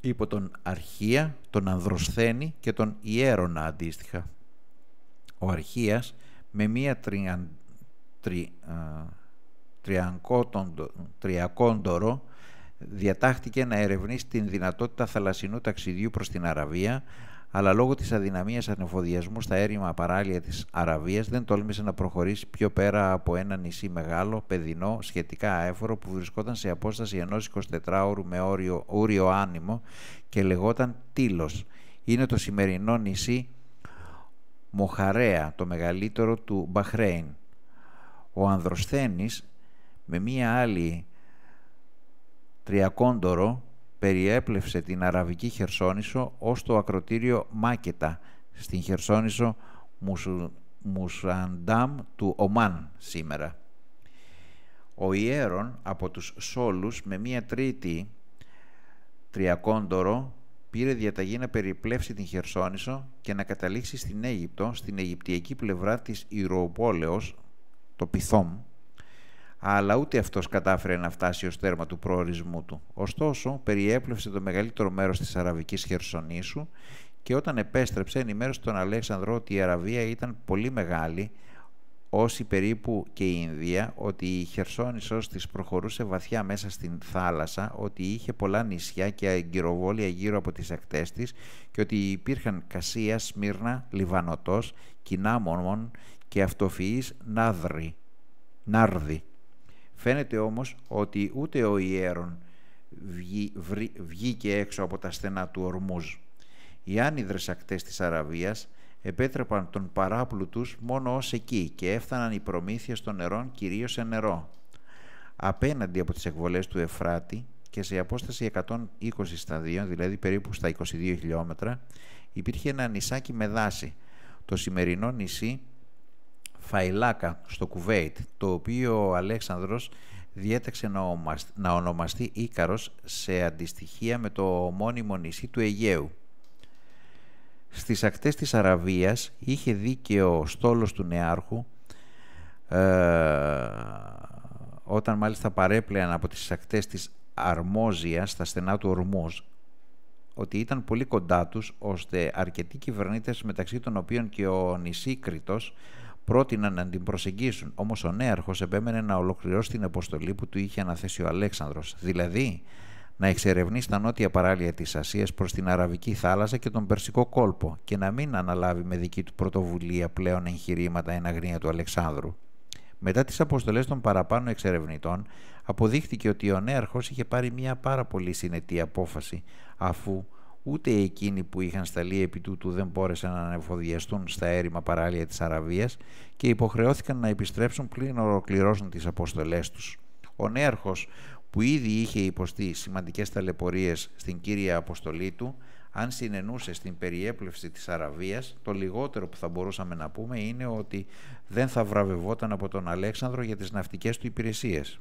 υπό τον Αρχία, τον Ανδροσθένη και τον Ιέρονα αντίστοιχα. Ο Αρχίας με μία τριαν, τρι, τριακόντορο διατάχθηκε να ερευνήσει την δυνατότητα θαλασσινού ταξιδιού προς την Αραβία αλλά λόγω της αδυναμίας ανεφοδιασμού στα έρημα παράλια της Αραβίας δεν τόλμησε να προχωρήσει πιο πέρα από ένα νησί μεγάλο, παιδινό, σχετικά αέφορο που βρισκόταν σε απόσταση ενός 24ωρου με όριο, ούριο άνημο και λεγόταν Τίλος. Είναι το σημερινό νησί Μοχαρέα, το μεγαλύτερο του Μπαχρέιν. Ο Ανδροσθένης με μία άλλη τριακόντορο περιέπλευσε την Αραβική Χερσόνησο ως το ακροτήριο Μάκετα στην Χερσόνησο Μουσου, Μουσαντάμ του Ομάν σήμερα. Ο Ιέρον από τους Σόλους με μία τρίτη τριακόντορο πήρε διαταγή να περιπλέψει την Χερσόνησο και να καταλήξει στην Αίγυπτο, στην Αιγυπτιακή πλευρά της Ιεροπόλεως, το Πυθόμ, αλλά ούτε αυτός κατάφερε να φτάσει ως τέρμα του προορισμού του. Ωστόσο, περιέπλευσε το μεγαλύτερο μέρος της Αραβικής Χερσονήσου και όταν επέστρεψε ενημέρωσε τον Αλέξανδρο ότι η Αραβία ήταν πολύ μεγάλη, όσοι περίπου και η Ινδία, ότι η Χερσόνησος της προχωρούσε βαθιά μέσα στην θάλασσα, ότι είχε πολλά νησιά και αγκυροβόλια γύρω από τις ακτές της και ότι υπήρχαν Κασία, Σμύρνα, Λιβανοτός, Κινάμονμον και αυτοφυείς Νάδρη, Νάρδη. Φαίνεται όμως ότι ούτε ο Ιέρον βγήκε έξω από τα στενά του Ορμούζ. Οι άνυδρες ακτές της Αραβίας επέτρεπαν τον παράπλου τους μόνο ως εκεί και έφταναν οι προμήθειες των νερών κυρίως σε νερό. Απέναντι από τις εκβολές του Εφράτη και σε απόσταση 120 σταδίων, δηλαδή περίπου στα 22 χιλιόμετρα, υπήρχε ένα νησάκι με δάση. Το σημερινό νησί Φαϊλάκα στο Κουβέιτ, το οποίο ο Αλέξανδρος διέταξε να ονομαστεί Ίκαρος σε αντιστοιχεία με το ομώνυμο νησί του Αιγαίου. Στις ακτές της Αραβίας είχε δίκαιο στόλος του νεάρχου ε, όταν μάλιστα παρέπλεαν από τις ακτές της Αρμόζιας στα στενά του Ορμούς ότι ήταν πολύ κοντά τους ώστε αρκετοί κυβερνήτες μεταξύ των οποίων και ο Νησίκριτος πρότειναν να την προσεγγίσουν. Όμως ο νέαρχος επέμενε να ολοκληρώσει την αποστολή που του είχε αναθέσει ο Αλέξανδρος, δηλαδή να εξερευνήσει τα νότια παράλια της Ασίας προς την Αραβική θάλασσα και τον Περσικό κόλπο και να μην αναλάβει με δική του πρωτοβουλία πλέον εγχειρήματα εν αγρία του Αλεξάνδρου. Μετά τις αποστολές των παραπάνω εξερευνητών, αποδείχθηκε ότι ο νέαρχος είχε πάρει μια πάρα πολύ συνετή απόφαση, αφού ούτε εκείνοι που είχαν σταλεί επί τούτου δεν μπόρεσαν να ανεφοδιαστούν στα έρημα παράλια της Αραβίας και υποχρεώθηκαν να επιστρέψουν πριν ολοκληρώσουν τις αποστολές τους. Ο νέαρχος που ήδη είχε υποστεί σημαντικές ταλαιπωρίες στην κύρια αποστολή του, αν συνενούσε στην περιέπλευση της Αραβίας, το λιγότερο που θα μπορούσαμε να πούμε είναι ότι δεν θα βραβευόταν από τον Αλέξανδρο για τις ναυτικές του υπηρεσίες.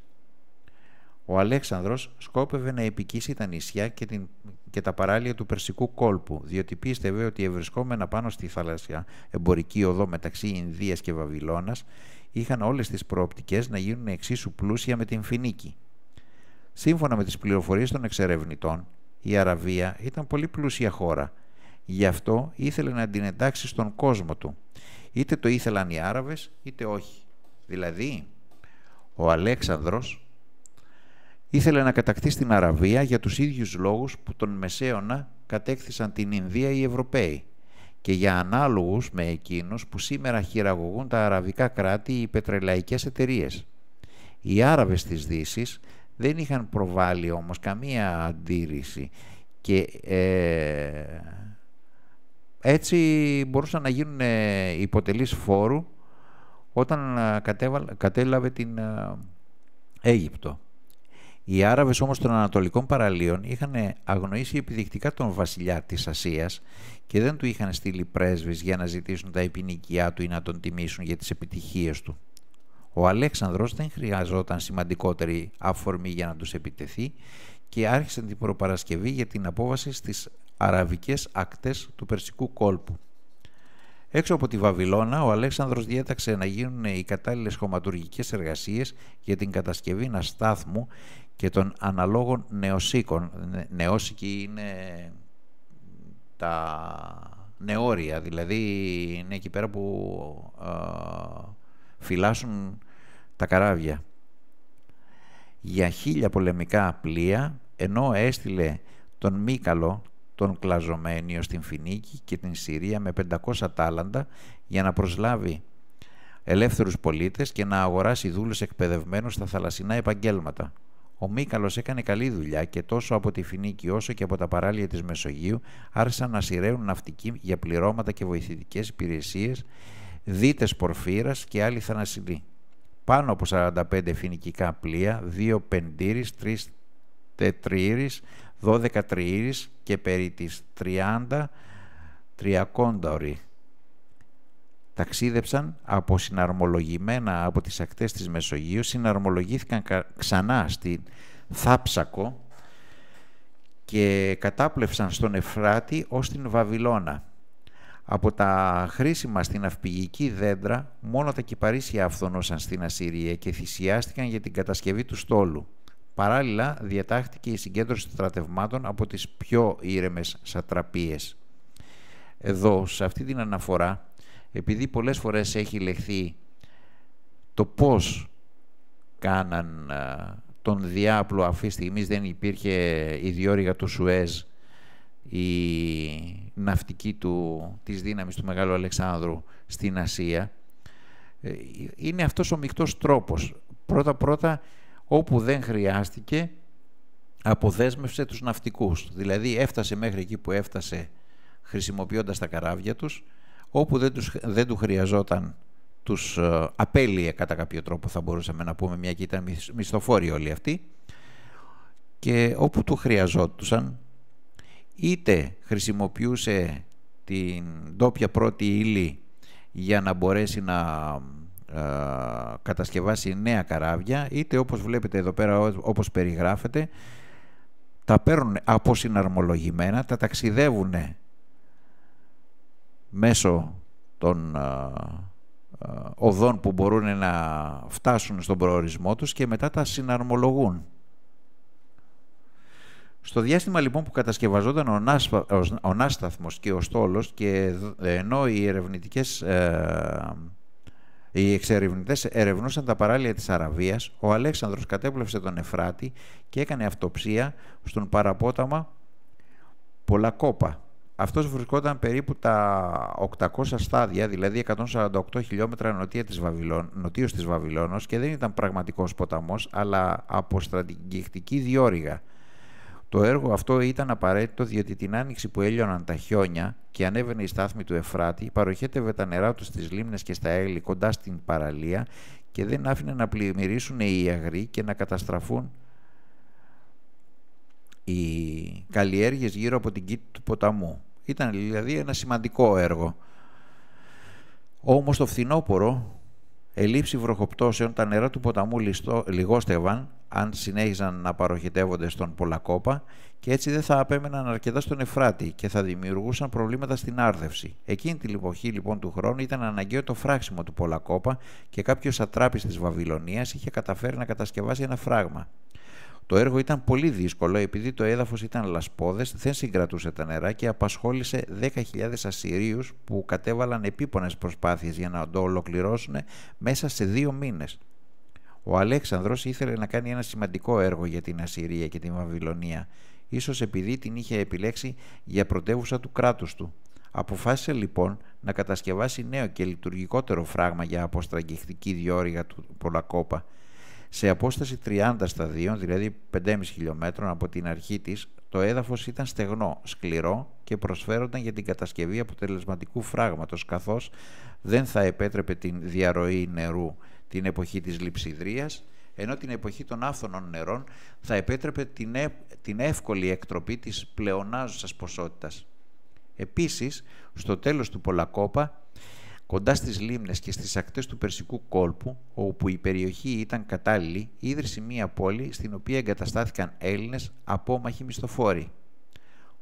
Ο Αλέξανδρος σκόπευε να επικίσει τα νησιά και, την, και τα παράλια του Περσικού κόλπου, διότι πίστευε ότι ευρισκόμενα πάνω στη θαλασσιά εμπορική οδό μεταξύ Ινδίας και Βαβυλώνας είχαν όλες τις προοπτικές να γίνουν εξίσου πλούσια με την Φινίκη. Σύμφωνα με τις πληροφορίες των εξερευνητών, η Αραβία ήταν πολύ πλούσια χώρα. Γι' αυτό ήθελε να την εντάξει στον κόσμο του. Είτε το ήθελαν οι Άραβες, είτε όχι. Δηλαδή, ο Αλέξανδρος ήθελε να κατακτήσει την Αραβία για τους ίδιους λόγους που τον Μεσαίωνα κατέκτησαν την Ινδία οι Ευρωπαίοι και για ανάλογους με εκείνους που σήμερα χειραγωγούν τα αραβικά κράτη οι πετρελαϊκές εταιρείες. Οι Άραβες της δύσης δεν είχαν προβάλει όμως καμία αντίρρηση και ε, έτσι μπορούσαν να γίνουν ε, υποτελείς φόρου όταν ε, κατέλαβε την Αίγυπτο. Οι Άραβες όμως των Ανατολικών παραλίων είχαν αγνοήσει επιδεικτικά τον βασιλιά της Ασίας και δεν του είχαν στείλει πρέσβεις για να ζητήσουν τα επινοικιά του ή να τον τιμήσουν για τις επιτυχίες του. Ο Αλέξανδρος δεν χρειαζόταν σημαντικότερη αφορμή για να τους επιτεθεί και άρχισε την προπαρασκευή για την απόβαση στις αραβικές ακτές του Περσικού κόλπου. Έξω από τη Βαβυλώνα, ο Αλέξανδρος διέταξε να γίνουν οι κατάλληλες χωματουργικές εργασίες για την κατασκευή ένα στάθμου και των αναλόγων νεοσύκων. Νεόσικοι είναι τα νεόρια, δηλαδή είναι εκεί πέρα που φυλάσσουν τα καράβια. Για χίλια πολεμικά πλοία, ενώ έστειλε τον Μίκαλο, τον Κλαζομένιο στην Φινίκη και την Συρία με 500 τάλαντα για να προσλάβει ελεύθερους πολίτες και να αγοράσει δούλους εκπαιδευμένους στα θαλασσινά επαγγέλματα. Ο Μίκαλος έκανε καλή δουλειά και τόσο από τη Φινίκη όσο και από τα παράλια της Μεσογείου άρχισαν να σειραίουν ναυτικοί για πληρώματα και βοηθητικές υπηρεσίες, δίτες πορφύρας και άλλοι θανασιλοί. Πάνω από 45 φινικικά πλοία, δύο πεντήρις, τρεις τετρήρις, 12 τριήρις και περί τις 30 τριακόνταωροι ταξίδεψαν από συναρμολογημένα από τις ακτές της Μεσογείου, συναρμολογήθηκαν ξανά στην Θάψακο και κατάπλευσαν στον Εφράτη ως την Βαβυλώνα. Από τα χρήσιμα στην αυπηγική δέντρα, μόνο τα κυπαρίσια αυθονώσαν στην Ασσυρία και θυσιάστηκαν για την κατασκευή του στόλου. Παράλληλα, διατάχθηκε η συγκέντρωση στρατευμάτων από τις πιο ήρεμες σατραπίες. Εδώ, σε αυτή την αναφορά, επειδή πολλές φορές έχει λεχθεί το πώς κάναν τον διάπλο αυτή τη στιγμή δεν υπήρχε η διόρυγα του Σουέζ η ναυτική του, της δύναμης του Μεγάλου Αλεξάνδρου στην Ασία ε, είναι αυτός ο μεικτός τρόπος. Πρώτα-πρώτα όπου δεν χρειάστηκε αποδέσμευσε τους ναυτικούς. Δηλαδή έφτασε μέχρι εκεί που έφτασε χρησιμοποιώντας τα καράβια τους όπου δεν, τους, δεν του χρειαζόταν τους uh, απέλυε κατά κάποιο τρόπο θα μπορούσαμε να πούμε μια και ήταν μισθοφόροι όλοι αυτοί και όπου του χρειαζόντουσαν είτε χρησιμοποιούσε την ντόπια πρώτη ύλη για να μπορέσει να ε, κατασκευάσει νέα καράβια είτε όπως βλέπετε εδώ πέρα όπως περιγράφεται τα παίρνουν αποσυναρμολογημένα, τα ταξιδεύουν μέσω των οδών που μπορούν να φτάσουν στον προορισμό τους και μετά τα συναρμολογούν. Στο διάστημα λοιπόν που κατασκευαζόταν ο, Νάσπα, ο Νάσταθμος και ο Στόλος και ενώ οι ερευνητικές ε, οι εξερευνητές ερευνούσαν τα παράλια της Αραβίας, ο Αλέξανδρος κατέπλευσε τον Εφράτη και έκανε αυτοψία στον παραπόταμα Πολακόπα, αυτός βρισκόταν περίπου τα 800 στάδια, δηλαδή 148 χιλιόμετρα νοτία της Βαβυλών, νοτίως της Βαβυλώνος και δεν ήταν πραγματικός ποταμός, αλλά από στρατηγική διόρυγα. Το έργο αυτό ήταν απαραίτητο διότι την άνοιξη που έλειωναν τα χιόνια και ανέβαινε η στάθμη του Εφράτη, παροχέτευε τα νερά τους στις λίμνες και στα έλλη κοντά στην παραλία και δεν άφηνε να πλημμυρίσουν οι αγροί και να καταστραφούν οι καλλιέργειες γύρω από την κήτη του ποταμού. Ήταν δηλαδή ένα σημαντικό έργο. Όμως το φθινόπωρο, ελήψη βροχοπτώσεων, τα νερά του ποταμού λιγόστευαν αν συνέχιζαν να παροχητεύονται στον Πολακόπα και έτσι δεν θα απέμεναν αρκετά στον Εφράτη και θα δημιουργούσαν προβλήματα στην άρδευση. Εκείνη την εποχή λοιπόν του χρόνου ήταν αναγκαίο το φράξιμο του Πολακόπα και κάποιος ατράπης της Βαβυλωνίας είχε καταφέρει να κατασκευάσει ένα φράγμα. Το έργο ήταν πολύ δύσκολο επειδή το έδαφος ήταν λασπόδες, δεν συγκρατούσε τα νερά και απασχόλησε 10.000 Ασσυρίους που κατέβαλαν επίπονες προσπάθειες για να το ολοκληρώσουν μέσα σε δύο μήνες. Ο Αλέξανδρος ήθελε να κάνει ένα σημαντικό έργο για την Ασσυρία και την Βαβυλωνία, ίσως επειδή την είχε επιλέξει για πρωτεύουσα του κράτους του. Αποφάσισε λοιπόν να κατασκευάσει νέο και λειτουργικότερο φράγμα για αποστραγγιχτική διόρυγα του Πολακόπα, σε απόσταση 30 σταδίων, δηλαδή 5,5 χιλιόμετρων από την αρχή της, το έδαφος ήταν στεγνό, σκληρό και προσφέρονταν για την κατασκευή αποτελεσματικού φράγματος, καθώς δεν θα επέτρεπε την διαρροή νερού την εποχή της λειψιδρίας, ενώ την εποχή των άφθονων νερών θα επέτρεπε την, την εύκολη εκτροπή της πλεονάζουσας ποσότητας. Επίσης, στο τέλος του Πολακόπα, Κοντά στις λίμνες και στις ακτές του Περσικού κόλπου, όπου η περιοχή ήταν κατάλληλη, ίδρυσε μία πόλη στην οποία εγκαταστάθηκαν Έλληνες απόμαχοι μισθοφόροι.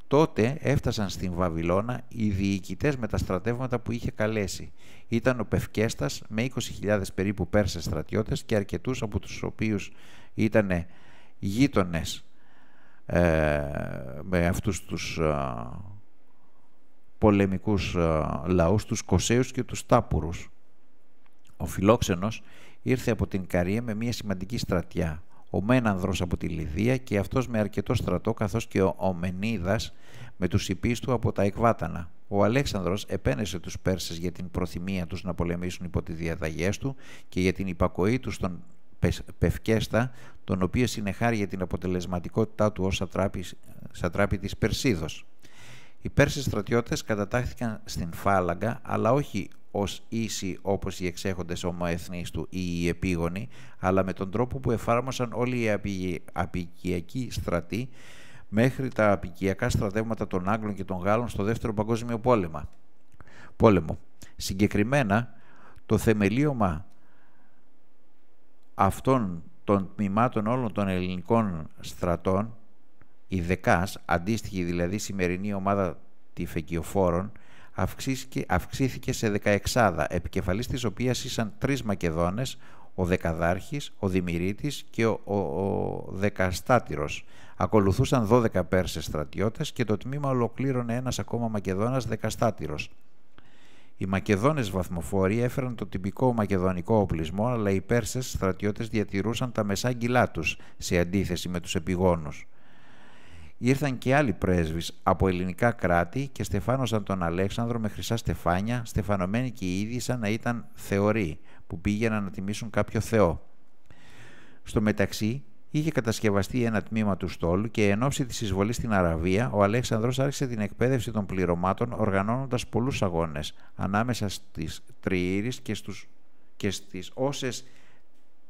Τότε έφτασαν στην Βαβυλώνα οι διοικητές με τα στρατεύματα που είχε καλέσει. Ήταν ο Πευκέστας με 20.000 περίπου Πέρσες στρατιώτες και αρκετούς από τους οποίους ήταν γείτονες ε, με αυτούς τους ε, πολεμικούς ε, λαούς, τους Κοσέους και τους Τάπουρους. Ο Φιλόξενος ήρθε από την Καρία με μια σημαντική στρατιά, ο Μένανδρος από τη Λιδία και αυτός με αρκετό στρατό καθώς και ο Μενίδας με τους υπείς του από τα Εκβάτανα. Ο Αλέξανδρος επένεσε τους Πέρσες για την προθυμία τους να πολεμήσουν υπό τις διαταγές του και για την υπακοή τους στον Πευκέστα, τον οποίο συνεχάρει για την αποτελεσματικότητά του ως σατράπη της Περσίδος. Οι Πέρσες στρατιώτες κατατάχθηκαν στην φάλαγγα, αλλά όχι ως ίσοι όπως οι εξέχοντες ομοεθνείς του ή οι επίγονοι, αλλά με τον τρόπο που εφάρμοσαν όλοι οι απικιακοί στρατοί μέχρι τα απικιακά στρατεύματα των Άγγλων και των Γάλλων στο Δεύτερο Παγκόσμιο Πόλεμα. Πόλεμο. Συγκεκριμένα, το θεμελίωμα αυτών των τμήματων όλων των ελληνικών στρατών, η ΔΕΚΑΣ, αντίστοιχη δηλαδή σημερινή ομάδα τυφεκιοφόρων, αυξήθηκε, αυξήθηκε σε 16 επικεφαλής της οποίας ήσαν τρεις Μακεδόνες, ο Δεκαδάρχης, ο Δημηρίτης και ο, ο, ο Δεκαστάτηρος. Ακολουθούσαν 12 Πέρσες στρατιώτες και το τμήμα ολοκλήρωνε ένας ακόμα Μακεδόνας Δεκαστάτηρος. Οι Μακεδόνες βαθμοφόροι έφεραν το τυπικό μακεδονικό οπλισμό, αλλά οι Πέρσες στρατιώτες διατηρούσαν τα μεσάγγυλά τους, σε αντίθεση με τους επιγόνους. Ήρθαν και άλλοι πρέσβεις από ελληνικά κράτη και στεφάνωσαν τον Αλέξανδρο με χρυσά στεφάνια, στεφανωμένοι και οι ίδιοι σαν να ήταν θεωροί, που πήγαιναν να τιμήσουν κάποιο θεό. Στο μεταξύ, είχε κατασκευαστεί ένα τμήμα του στόλου και εν ώψη της εισβολής στην Αραβία, ο Αλέξανδρος άρχισε την εκπαίδευση των πληρωμάτων οργανώνοντας πολλούς αγώνες ανάμεσα στις τριήρεις και, στους, και στις όσες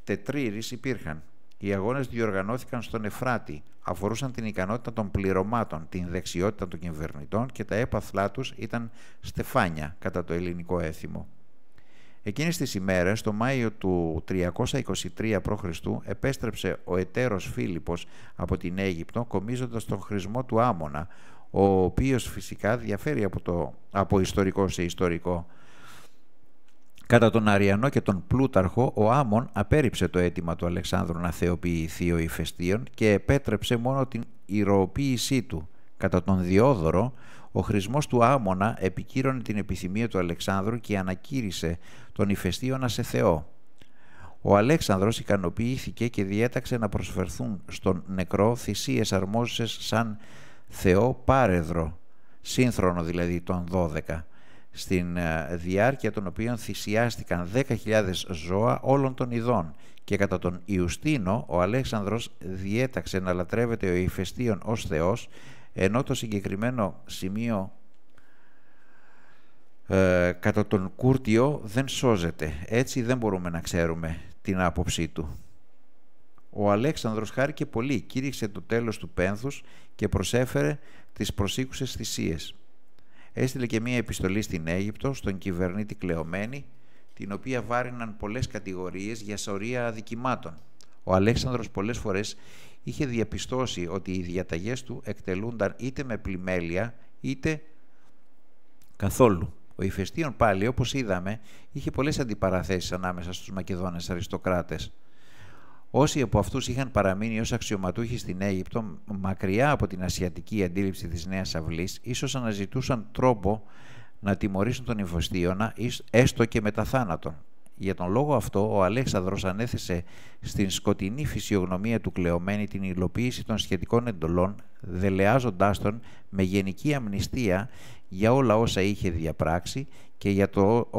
τετρήρεις υπήρχαν. Οι αγώνες διοργανώθηκαν στον Εφράτη, αφορούσαν την ικανότητα των πληρωμάτων, την δεξιότητα των κυβερνητών και τα έπαθλά τους ήταν στεφάνια κατά το ελληνικό έθιμο. Εκείνες τις ημέρες, το Μάιο του 323 π.Χ. επέστρεψε ο εταίρος Φίλιππος από την Αίγυπτο κομίζοντας τον χρησμό του Άμονα, ο οποίος φυσικά διαφέρει από, το, από ιστορικό σε ιστορικό. Κατά τον Αριανό και τον Πλούταρχο, ο Άμον απέρριψε το αίτημα του Αλεξάνδρου να θεοποιηθεί ο ηφαιστείων και επέτρεψε μόνο την ηρωοποίησή του. Κατά τον Διόδωρο, ο χρησμός του Άμονα επικύρωνε την επιθυμία του Αλεξάνδρου και ανακήρυσε τον ηφαιστίωνα σε Θεό. Ο Αλέξανδρος ικανοποιήθηκε και διέταξε να προσφερθούν στον νεκρό θυσίες αρμόζουσες σαν Θεό πάρεδρο, σύνθρονο δηλαδή των 12, στην ε, διάρκεια των οποίων θυσιάστηκαν 10.000 ζώα όλων των ειδών και κατά τον Ιουστίνο ο Αλέξανδρος διέταξε να λατρεύεται ο ηφαιστίων ως Θεός ενώ το συγκεκριμένο σημείο ε, κατά τον Κούρτιο δεν σώζεται. Έτσι δεν μπορούμε να ξέρουμε την άποψή του. Ο Αλέξανδρος χάρηκε πολύ, κήρυξε το τέλος του πένθους και προσέφερε τις προσήκουσες θυσίες. Έστειλε και μία επιστολή στην Αίγυπτο, στον κυβερνήτη Κλεωμένη, την οποία βάριναν πολλές κατηγορίες για σωρία αδικημάτων. Ο Αλέξανδρος πολλές φορές είχε διαπιστώσει ότι οι διαταγές του εκτελούνταν είτε με πλημέλεια είτε καθόλου. Ο Ηφαιστίων πάλι, όπως είδαμε, είχε πολλές αντιπαραθέσεις ανάμεσα στους Μακεδόνες αριστοκράτες. Όσοι από αυτούς είχαν παραμείνει ως αξιωματούχοι στην Αίγυπτο, μακριά από την ασιατική αντίληψη της Νέας Αυλής, ίσως αναζητούσαν τρόπο να τιμωρήσουν τον Ηφαιστίωνα, έστω και μετά θάνατον. Για τον λόγο αυτό, ο Αλέξανδρος ανέθεσε στην σκοτεινή φυσιογνωμία του κλεωμένη την υλοποίηση των σχετικών εντολών, δελεάζοντάς τον με γενική αμνηστία για όλα όσα είχε διαπράξει και για, το,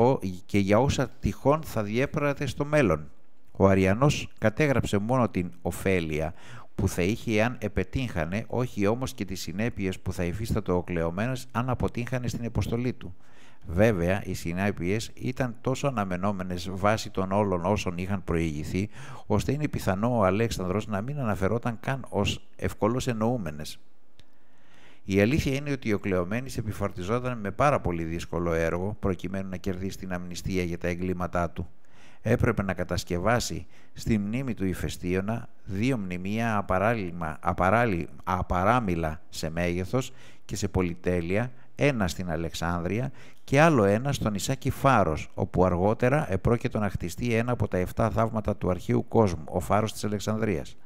και για όσα τυχόν θα διέπρατε στο μέλλον. Ο Αριανός κατέγραψε μόνο την ωφέλεια που θα είχε αν επετύχανε, όχι όμως και τις συνέπειες που θα υφίστατο ο κλεωμένος αν αποτύχανε στην αποστολή του. Βέβαια, οι συνέπειες ήταν τόσο αναμενόμενες βάσει των όλων όσων είχαν προηγηθεί, ώστε είναι πιθανό ο Αλέξανδρος να μην αναφερόταν καν ως ευκολώς εννοούμενες. Η αλήθεια είναι ότι ο Κλεωμένης επιφορτιζόταν με πάρα πολύ δύσκολο έργο προκειμένου να κερδίσει την αμνηστία για τα εγκλήματά του. Έπρεπε να κατασκευάσει στη μνήμη του ηφαιστίωνα δύο μνημεία απαράμιλα σε μέγεθος και σε πολυτέλεια, ένα στην Αλεξάνδρεια και άλλο ένα στο νησάκι Φάρος, όπου αργότερα επρόκειτο να χτιστεί ένα από τα 7 θαύματα του αρχαίου κόσμου, ο Φάρος της Αλεξανδρίας.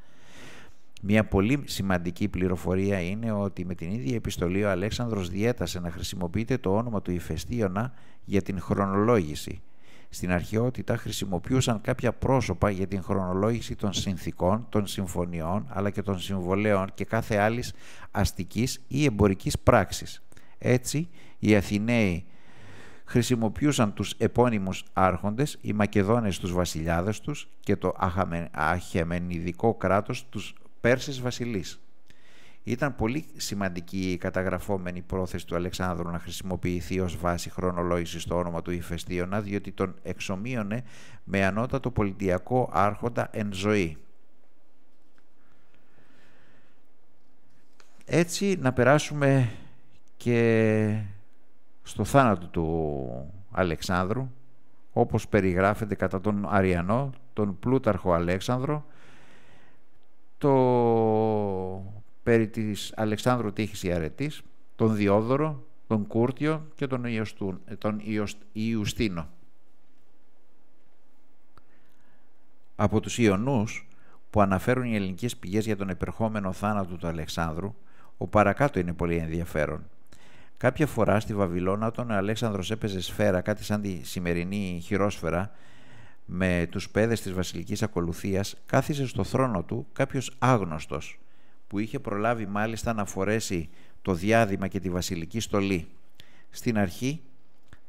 Μια πολύ σημαντική πληροφορία είναι ότι με την ίδια επιστολή ο Αλέξανδρος διέτασε να χρησιμοποιείται το όνομα του Ηφαιστίωνα για την χρονολόγηση. Στην αρχαιότητα χρησιμοποιούσαν κάποια πρόσωπα για την χρονολόγηση των συνθήκων, των συμφωνιών, αλλά και των συμβολέων και κάθε άλλης αστικής ή εμπορικής πράξης. Έτσι, οι Αθηναίοι χρησιμοποιούσαν τους επώνυμους άρχοντες, οι Μακεδόνες τους βασιλιάδες τους και το αχεμενιδικό κράτος τους Πέρσες βασιλείς. Ήταν πολύ σημαντική η καταγραφόμενη πρόθεση του Αλεξάνδρου να χρησιμοποιηθεί ως βάση χρονολόγησης στο όνομα του Ηφαιστίωνα, διότι τον εξομοίωνε με ανώτατο πολιτιακό άρχοντα εν ζωή. Έτσι να περάσουμε και στο θάνατο του Αλεξάνδρου, όπως περιγράφεται κατά τον Αριανό, τον Πλούταρχο Αλέξανδρο, το περί της Αλεξάνδρου Τύχης Ιαρετής, τον Διόδωρο, τον Κούρτιο και τον, Ιωστού, τον Ιουστίνο. Από τους Ιωνούς που αναφέρουν οι ελληνικές πηγές για τον επερχόμενο θάνατο του Αλεξάνδρου, ο παρακάτω είναι πολύ ενδιαφέρον. Κάποια φορά στη Βαβυλώνα, όταν ο Αλέξανδρος έπαιζε σφαίρα, κάτι σαν τη σημερινή χειρόσφαιρα, με τους πέδες της βασιλικής ακολουθίας, κάθισε στο θρόνο του κάποιος άγνωστος, που είχε προλάβει μάλιστα να φορέσει το διάδημα και τη βασιλική στολή. Στην αρχή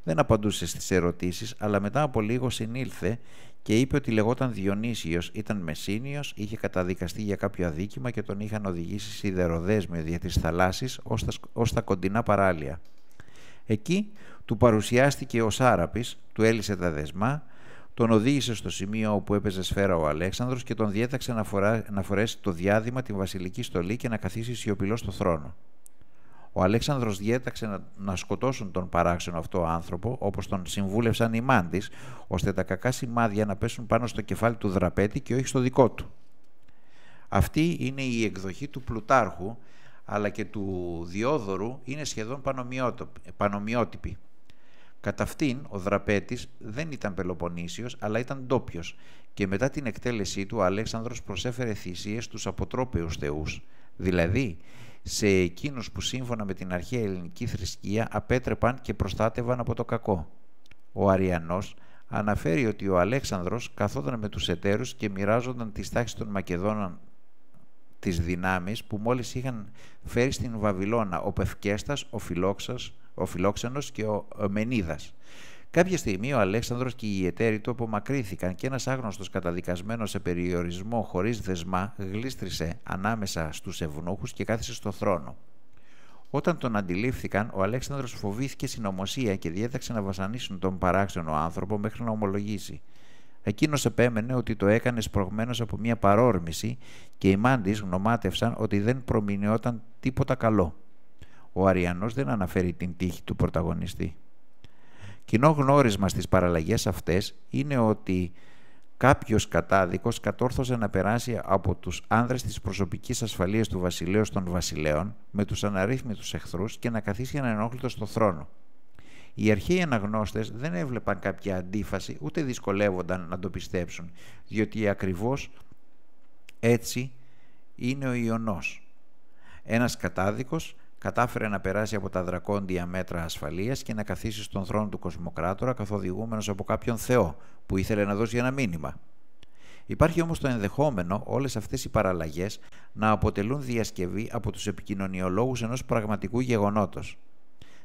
δεν απαντούσε στις ερωτήσεις, αλλά μετά από λίγο συνήλθε και είπε ότι λεγόταν Διονύσιος, ήταν Μεσίνιος, είχε καταδικαστεί για κάποιο αδίκημα και τον είχαν οδηγήσει σιδεροδέσμιο δια της θαλάσσης ως τα, ως τα κοντινά παράλια. Εκεί του παρουσιάστηκε ο Σάραπης, του έλυσε τα δεσμά, τον οδήγησε στο σημείο όπου έπαιζε σφαίρα ο Αλέξανδρος και τον διέταξε να, φορά, να φορέσει το διάδημα, την βασιλική στολή και να καθίσει σιωπηλό στο θρόνο. Ο Αλέξανδρος διέταξε να, να σκοτώσουν τον παράξενο αυτό άνθρωπο, όπως τον συμβούλευσαν οι μάντις, ώστε τα κακά σημάδια να πέσουν πάνω στο κεφάλι του δραπέτη και όχι στο δικό του. Αυτή είναι η εκδοχή του Πλουτάρχου, αλλά και του Διόδωρου είναι σχεδόν πανομοιότυπη. Κατά αυτήν, ο Δραπέτης δεν ήταν Πελοποννήσιος, αλλά ήταν ντόπιος και μετά την εκτέλεσή του ο Αλέξανδρος προσέφερε θυσίες στους αποτρόπαιους θεούς, δηλαδή σε εκείνους που σύμφωνα με την αρχαία ελληνική θρησκεία απέτρεπαν και προστάτευαν από το κακό. Ο Αριανός αναφέρει ότι ο Αλέξανδρος καθόταν με τους εταίρους και μοιράζονταν τις τάξεις των Μακεδόνων τις δυνάμεις που μόλις είχαν φέρει στην Βαβυλώνα ο Πευκέστας, ο Φιλόξας, ο Φιλόξενος και ο Μενίδας. Κάποια στιγμή ο Αλέξανδρος και οι εταίροι του απομακρύθηκαν και ένας άγνωστος καταδικασμένος σε περιορισμό χωρίς δεσμά γλίστρισε ανάμεσα στους ευνούχους και κάθισε στο θρόνο. Όταν τον αντιλήφθηκαν, ο Αλέξανδρος φοβήθηκε συνωμοσία και διέταξε να βασανίσουν τον παράξενο άνθρωπο μέχρι να ομολογήσει. Εκείνος επέμενε ότι το έκανε σπρωγμένος από μια παρόρμηση και οι μάντις γνωμάτευσαν ότι δεν προμηνιόταν τίποτα καλό ο Αριανός δεν αναφέρει την τύχη του πρωταγωνιστή. Κοινό γνώρισμα στις παραλλαγές αυτές είναι ότι κάποιος κατάδικος κατόρθωσε να περάσει από τους άνδρες της προσωπικής ασφαλείας του βασιλέως των βασιλέων με τους αναρρύθμιτους εχθρούς και να καθίσει ανενόχλητο στο θρόνο. Οι αρχαίοι αναγνώστες δεν έβλεπαν κάποια αντίφαση ούτε δυσκολεύονταν να το πιστέψουν, διότι ακριβώς έτσι είναι ο Ιωνός. Ένας κατάδικος κατάφερε να περάσει από τα δρακόντια μέτρα ασφαλείας και να καθίσει στον θρόνο του κοσμοκράτορα καθοδηγούμενος από κάποιον Θεό που ήθελε να δώσει ένα μήνυμα. Υπάρχει όμως το ενδεχόμενο όλες αυτές οι παραλλαγές να αποτελούν διασκευή από τους επικοινωνιολόγους ενός πραγματικού γεγονότος.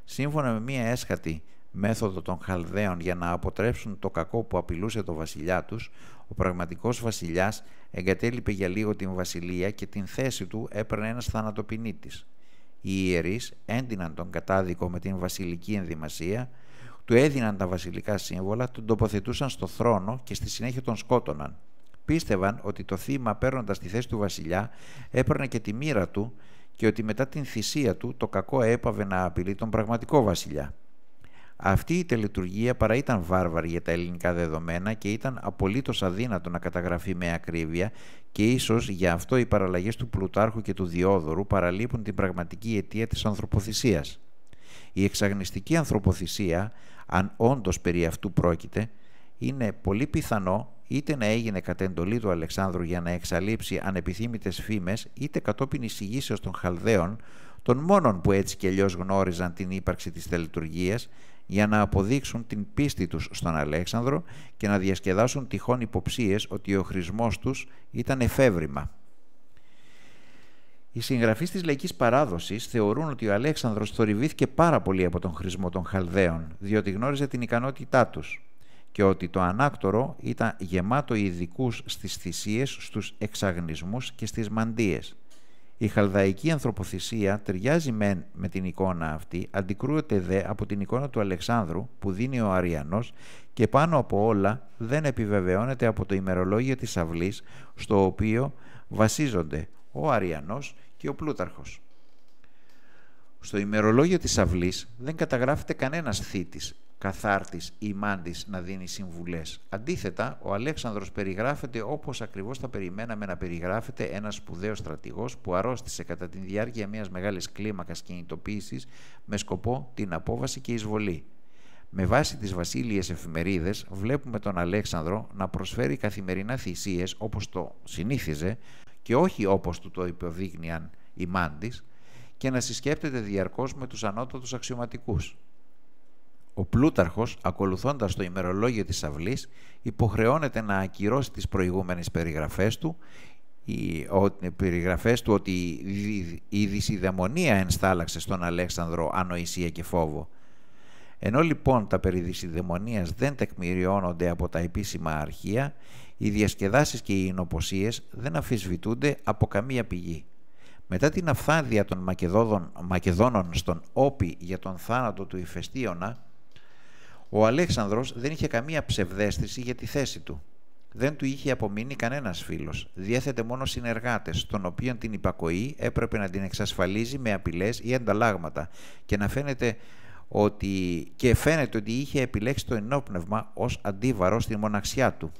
Σύμφωνα με μία έσχατη μέθοδο των Χαλδαίων για να αποτρέψουν το κακό που απειλούσε το βασιλιά τους, ο πραγματικός βασιλιάς εγκατέλειπε για λίγο την βασιλεία και την θέση του έπαιρνε ένας θανατοπινίτης οι ιερείς έντυναν τον κατάδικο με την βασιλική ενδυμασία, του έδιναν τα βασιλικά σύμβολα, τον τοποθετούσαν στο θρόνο και στη συνέχεια τον σκότωναν. Πίστευαν ότι το θύμα παίρνοντας τη θέση του βασιλιά έπαιρνε και τη μοίρα του και ότι μετά την θυσία του το κακό έπαβε να απειλεί τον πραγματικό βασιλιά. Αυτή η τελετουργία παρά ήταν βάρβαρη για τα ελληνικά δεδομένα και ήταν απολύτως αδύνατο να καταγραφεί με ακρίβεια και ίσως για αυτό οι παραλλαγές του Πλουτάρχου και του Διόδωρου παραλείπουν την πραγματική αιτία της ανθρωποθυσίας. Η εξαγνιστική ανθρωποθυσία, αν όντως περί αυτού πρόκειται, είναι πολύ πιθανό είτε να έγινε κατ' εντολή του Αλεξάνδρου για να εξαλείψει ανεπιθύμητες φήμες, είτε κατόπιν εισηγήσεως των Χαλδαίων, των μόνων που έτσι και αλλιώς γνώριζαν την ύπαρξη της τελετουργίας, για να αποδείξουν την πίστη τους στον Αλέξανδρο και να διασκεδάσουν τυχόν υποψίες ότι ο χρησμός τους ήταν εφεύρημα. Οι συγγραφείς της λαϊκής παράδοσης θεωρούν ότι ο Αλέξανδρος θορυβήθηκε πάρα πολύ από τον χρησμό των Χαλδαίων, διότι γνώριζε την ικανότητά τους και ότι το ανάκτορο ήταν γεμάτο ειδικούς στις θυσίες, στους εξαγνισμούς και στις μαντίες. Η χαλδαϊκή ανθρωποθυσία ταιριάζει μεν με την εικόνα αυτή, αντικρούεται δε από την εικόνα του Αλεξάνδρου που δίνει ο Αριανός και πάνω από όλα δεν επιβεβαιώνεται από το ημερολόγιο της αυλής στο οποίο βασίζονται ο Αριανός και ο Πλούταρχος. Στο ημερολόγιο της αυλής δεν καταγράφεται κανένας θήτης, καθάρτης ή μάντης να δίνει συμβουλές. Αντίθετα, ο Αλέξανδρος περιγράφεται όπως ακριβώς θα περιμέναμε να περιγράφεται ένας σπουδαίος στρατηγός που αρρώστησε κατά τη διάρκεια μιας μεγάλης κλίμακας κινητοποίησης με σκοπό την απόβαση και εισβολή. Με βάση τις βασίλειες εφημερίδες βλέπουμε τον Αλέξανδρο να προσφέρει καθημερινά θυσίες όπως το συνήθιζε και όχι όπως του το υποδείγνυαν οι μάντις και να συσκέπτεται διαρκώς με τους ανώτατους αξιωματικούς. Ο Πλούταρχος, ακολουθώντας το ημερολόγιο της αυλής, υποχρεώνεται να ακυρώσει τις προηγούμενες περιγραφές του, οι περιγραφές του ότι η δυσιδαιμονία ενστάλαξε στον Αλέξανδρο ανοησία και φόβο. Ενώ λοιπόν τα περί δυσιδαιμονίας δεν τεκμηριώνονται από τα επίσημα αρχεία, οι διασκεδάσεις και οι εινοποσίες δεν αφισβητούνται από καμία πηγή. Μετά την αφθάδεια των Μακεδόνων στον Όπι για τον θάνατο του Ηφαιστίωνα, ο Αλέξανδρος δεν είχε καμία ψευδέστηση για τη θέση του. Δεν του είχε απομείνει κανένας φίλος. Διέθετε μόνο συνεργάτες, των οποίων την υπακοή έπρεπε να την εξασφαλίζει με απειλές ή ανταλλάγματα και να φαίνεται ότι, και φαίνεται ότι είχε επιλέξει το ενόπνευμα ως αντίβαρο στη μοναξιά του.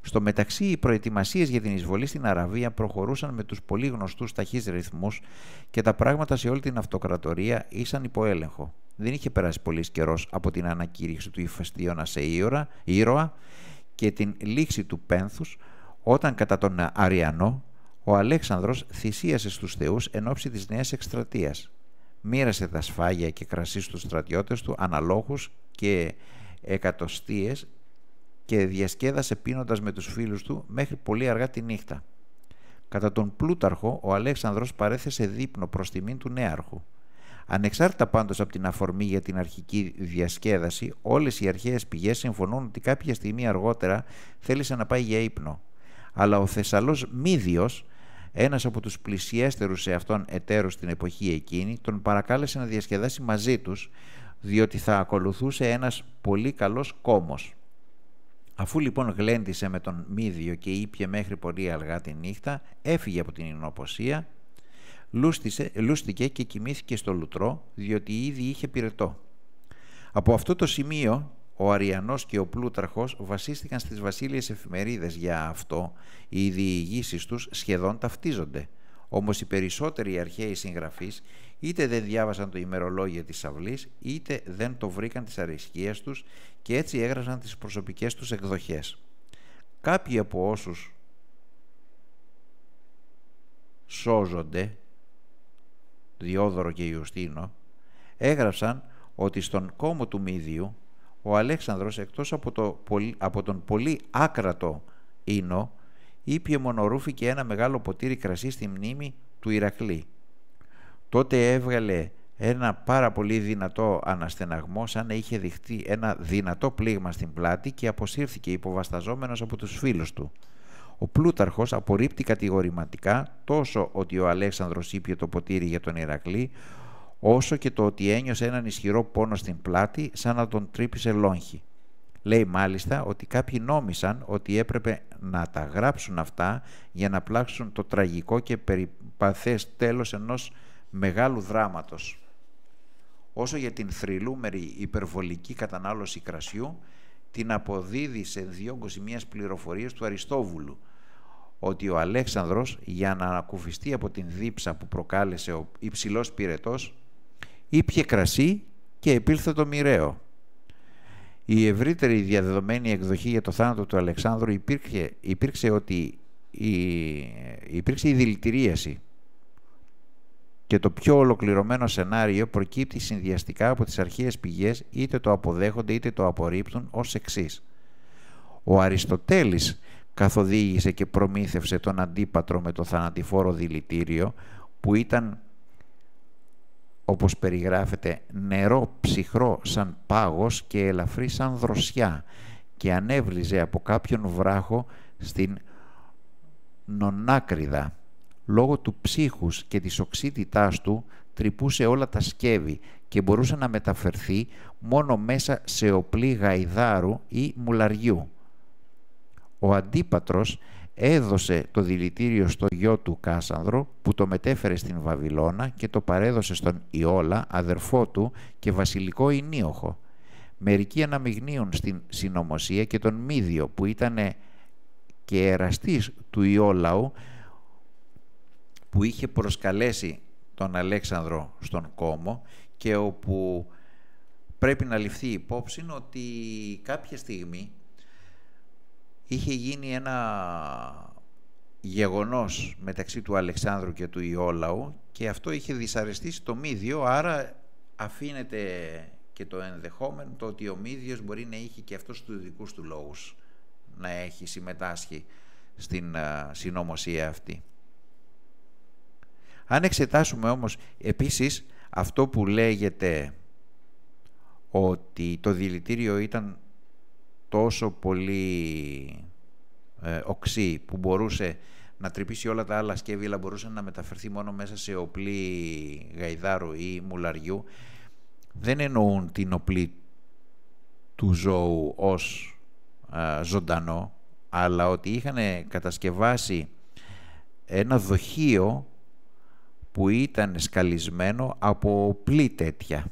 Στο μεταξύ, οι προετοιμασίες για την εισβολή στην Αραβία προχωρούσαν με τους πολύ γνωστούς ταχύς ρυθμούς και τα πράγματα σε όλη την αυτοκρατορία ήσαν υπό έλεγχο. Δεν είχε περάσει πολύς καιρός από την ανακήρυξη του ηφαιστίωνα σε ήρωα, ήρωα και την λήξη του πένθους όταν κατά τον Αριανό ο Αλέξανδρος θυσίασε στους θεούς εν ώψη της νέας εκστρατείας. Μοίρασε τα σφάγια και κρασί στους στρατιώτες του αναλόγους και εκατοστίες και διασκέδασε πίνοντας με τους φίλους του μέχρι πολύ αργά τη νύχτα. Κατά τον Πλούταρχο, ο Αλέξανδρος παρέθεσε δείπνο προς τιμήν του νέαρχου. Ανεξάρτητα πάντως από την αφορμή για την αρχική διασκέδαση, όλες οι αρχαίες πηγές συμφωνούν ότι κάποια στιγμή αργότερα θέλησε να πάει για ύπνο. Αλλά ο Θεσσαλός Μίδιος, ένας από τους πλησιέστερους σε αυτόν εταίρους στην εποχή εκείνη, τον παρακάλεσε να διασκεδάσει μαζί τους, διότι θα ακολουθούσε ένας πολύ καλός κόμος. Αφού λοιπόν γλέντισε με τον Μίδιο και ήπια μέχρι πολύ αργά τη νύχτα, έφυγε από την Ινοποσία, λούστησε, λούστηκε και κοιμήθηκε στο λουτρό, διότι ήδη είχε πυρετό. Από αυτό το σημείο, ο Αριανός και ο Πλούταρχος βασίστηκαν στις βασίλειες εφημερίδες για αυτό, οι διηγήσεις τους σχεδόν ταυτίζονται. Όμως οι περισσότεροι αρχαίοι συγγραφείς είτε δεν διάβασαν το ημερολόγιο της αυλής, είτε δεν το βρήκαν τις αρισκίες τους και έτσι έγραψαν τις προσωπικές τους εκδοχές. Κάποιοι από όσους σώζονται, Διόδωρο και Ιουστίνο, έγραψαν ότι στον κόμο του Μίδιου ο Αλέξανδρος εκτός από, το, από τον πολύ άκρατο ίνο ήπιε μονορούφι και ένα μεγάλο ποτήρι κρασί στη μνήμη του Ηρακλή τότε έβγαλε ένα πάρα πολύ δυνατό αναστεναγμό σαν να είχε δειχτεί ένα δυνατό πλήγμα στην πλάτη και αποσύρθηκε υποβασταζόμενος από τους φίλους του. Ο Πλούταρχος απορρίπτει κατηγορηματικά τόσο ότι ο Αλέξανδρος ήπιε το ποτήρι για τον Ηρακλή, όσο και το ότι ένιωσε έναν ισχυρό πόνο στην πλάτη σαν να τον τρύπησε λόγχη. Λέει μάλιστα ότι κάποιοι νόμισαν ότι έπρεπε να τα γράψουν αυτά για να πλάξουν το τραγικό και περιπαθές τέλος ενός μεγάλου δράματος. Όσο για την θρυλούμερη υπερβολική κατανάλωση κρασιού, την αποδίδει σε δύο κοσημίες πληροφορίες του Αριστόβουλου, ότι ο Αλέξανδρος για να ανακουφιστεί από την δίψα που προκάλεσε ο υψηλός πυρετός, ήπιε κρασί και επήλθε το μοιραίο. η ευρύτερη διαδεδομένη εκδοχή για το θάνατο του Αλεξάνδρου υπήρξε, υπήρξε ότι η, υπήρξε η δηλητηρίαση και το πιο ολοκληρωμένο σενάριο προκύπτει συνδυαστικά από τις αρχαίες πηγές είτε το αποδέχονται είτε το απορρίπτουν ως εξής. Ο Αριστοτέλης καθοδήγησε και προμήθευσε τον αντίπατρο με το θανατηφόρο δηλητήριο που ήταν όπως περιγράφεται νερό ψυχρό σαν πάγος και ελαφρύ σαν δροσιά και ανέβλυζε από κάποιον βράχο στην νονάκριδα λόγω του ψύχους και της οξύτητάς του τρυπούσε όλα τα σκεύη και μπορούσε να μεταφερθεί μόνο μέσα σε οπλή γαϊδάρου ή μουλαριού. Ο Αντίπατρος έδωσε το δηλητήριο στο γιο του Κάσανδρο που το μετέφερε στην Βαβυλώνα και το παρέδωσε στον Ιόλα, αδερφό του και βασιλικό Ινίοχο. Μερικοί αναμειγνύουν στην συνωμοσία και τον Μίδιο που ήταν και εραστής του Ιόλαου που είχε προσκαλέσει τον Αλέξανδρο στον κόμο και όπου πρέπει να ληφθεί υπόψη ότι κάποια στιγμή είχε γίνει ένα γεγονός μεταξύ του Αλεξάνδρου και του Ιόλαου και αυτό είχε δυσαρεστήσει το Μίδιο, άρα αφήνεται και το ενδεχόμενο το ότι ο Μίδιος μπορεί να είχε και αυτός τους δικούς του λόγους να έχει συμμετάσχει στην συνωμοσία αυτή. Αν εξετάσουμε όμως επίσης αυτό που λέγεται ότι το δηλητήριο ήταν τόσο πολύ ε, οξύ που μπορούσε να τρυπήσει όλα τα άλλα σκεύη αλλά μπορούσε να μεταφερθεί μόνο μέσα σε οπλή γαϊδάρου ή μουλαριού δεν εννοούν την οπλή του ζώου ως ζωντανό αλλά ότι είχαν κατασκευάσει ένα δοχείο που ήταν σκαλισμένο από πλή τέτοια.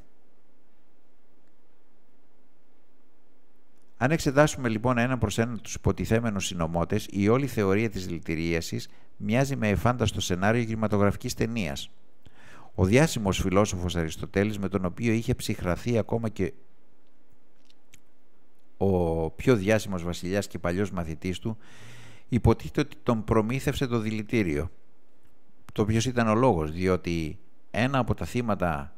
Αν εξετάσουμε λοιπόν ένα προς ένα τους υποτιθέμενους συνομότες, η όλη θεωρία της δηλητηρίασης μοιάζει με εφάνταστο σενάριο κινηματογραφικής ταινίας. Ο διάσημος φιλόσοφος Αριστοτέλης, με τον οποίο είχε ψυχραθεί ακόμα και ο πιο διάσημος βασιλιάς και παλιός μαθητής του, υποτίθεται ότι τον προμήθευσε το δηλητήριο το οποίος ήταν ο λόγος, διότι ένα από τα θύματα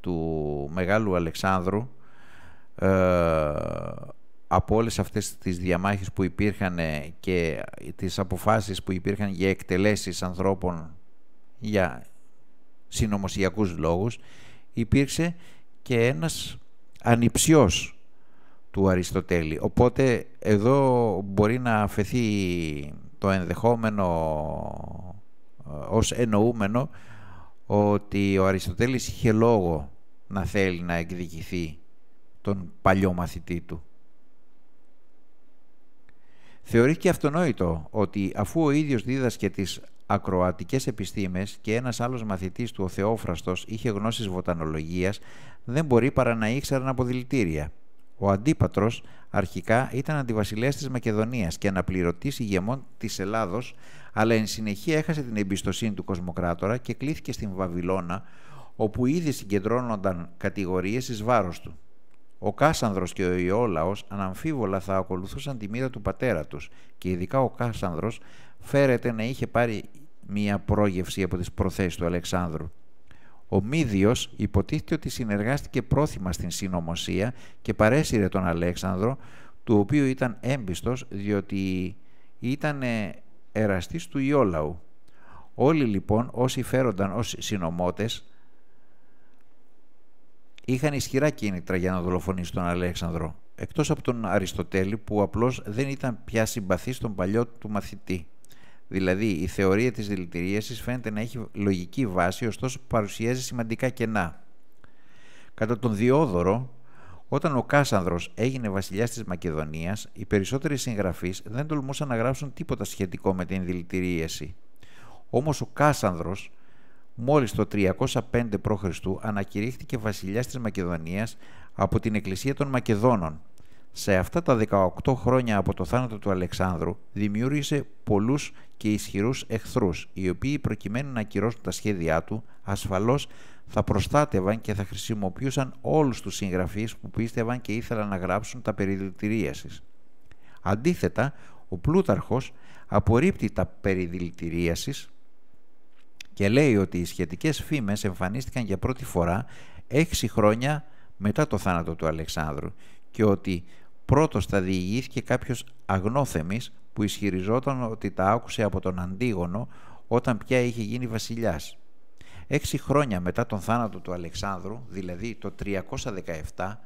του Μεγάλου Αλεξάνδρου ε, από όλες αυτές τις διαμάχες που υπήρχαν και τις αποφάσεις που υπήρχαν για εκτελέσεις ανθρώπων για συνωμοσιακούς λόγους υπήρξε και ένας ανιψιός του Αριστοτέλη. Οπότε εδώ μπορεί να αφαιθεί το ενδεχόμενο ως εννοούμενο ότι ο Αριστοτέλης είχε λόγο να θέλει να εκδικηθεί τον παλιό μαθητή του. Θεωρήθηκε αυτονόητο ότι αφού ο ίδιος δίδασκε τις ακροατικές επιστήμες και ένας άλλος μαθητής του, ο Θεόφραστος, είχε γνώσεις βοτανολογίας, δεν μπορεί παρά να ήξεραν από δηλητήρια. Ο Αντίπατρος αρχικά ήταν αντιβασιλέας της Μακεδονίας και αναπληρωτής ηγεμόν της Ελλάδος αλλά εν συνεχεία έχασε την εμπιστοσύνη του κοσμοκράτορα και κλήθηκε στην Βαβυλώνα, όπου ήδη συγκεντρώνονταν κατηγορίες εις βάρος του. Ο Κάσανδρος και ο Ιόλαος αναμφίβολα θα ακολουθούσαν τη μοίρα του πατέρα τους και ειδικά ο Κάσανδρος φέρεται να είχε πάρει μία πρόγευση από τις προθέσεις του Αλεξάνδρου. Ο Μίδιος υποτίθεται ότι συνεργάστηκε πρόθυμα στην συνωμοσία και παρέσυρε τον Αλέξανδρο, του οποίου ήταν έμπιστος διότι ήταν εραστής του Ιόλαου. Όλοι λοιπόν όσοι φέρονταν ως συνομότες είχαν ισχυρά κίνητρα για να δολοφονήσουν τον Αλέξανδρο, εκτός από τον Αριστοτέλη που απλώς δεν ήταν πια συμπαθής στον παλιό του μαθητή. Δηλαδή, η θεωρία της δηλητηρίασης φαίνεται να έχει λογική βάση, ωστόσο παρουσιάζει σημαντικά κενά. Κατά τον Διόδωρο, όταν ο Κάσανδρος έγινε βασιλιάς της Μακεδονίας, οι περισσότεροι συγγραφείς δεν τολμούσαν να γράψουν τίποτα σχετικό με την δηλητηρίαση. Όμως ο Κάσανδρος, μόλις το 305 π.Χ. ανακηρύχθηκε βασιλιάς της Μακεδονίας από την Εκκλησία των Μακεδόνων. Σε αυτά τα 18 χρόνια από το θάνατο του Αλεξάνδρου δημιούργησε πολλούς και ισχυρούς εχθρούς, οι οποίοι προκειμένου να ακυρώσουν τα σχέδιά του, ασφαλώς θα προστάτευαν και θα χρησιμοποιούσαν όλους τους συγγραφείς που πίστευαν και ήθελαν να γράψουν τα περί Αντίθετα, ο Πλούταρχος απορρίπτει τα περί και λέει ότι οι σχετικές φήμες εμφανίστηκαν για πρώτη φορά έξι χρόνια μετά το θάνατο του Αλεξάνδρου και ότι πρώτος θα διηγήθηκε κάποιος αγνόθεμης που ισχυριζόταν ότι τα άκουσε από τον Αντίγονο όταν πια είχε γίνει βασιλιάς. Έξι χρόνια μετά τον θάνατο του Αλεξάνδρου, δηλαδή το 317,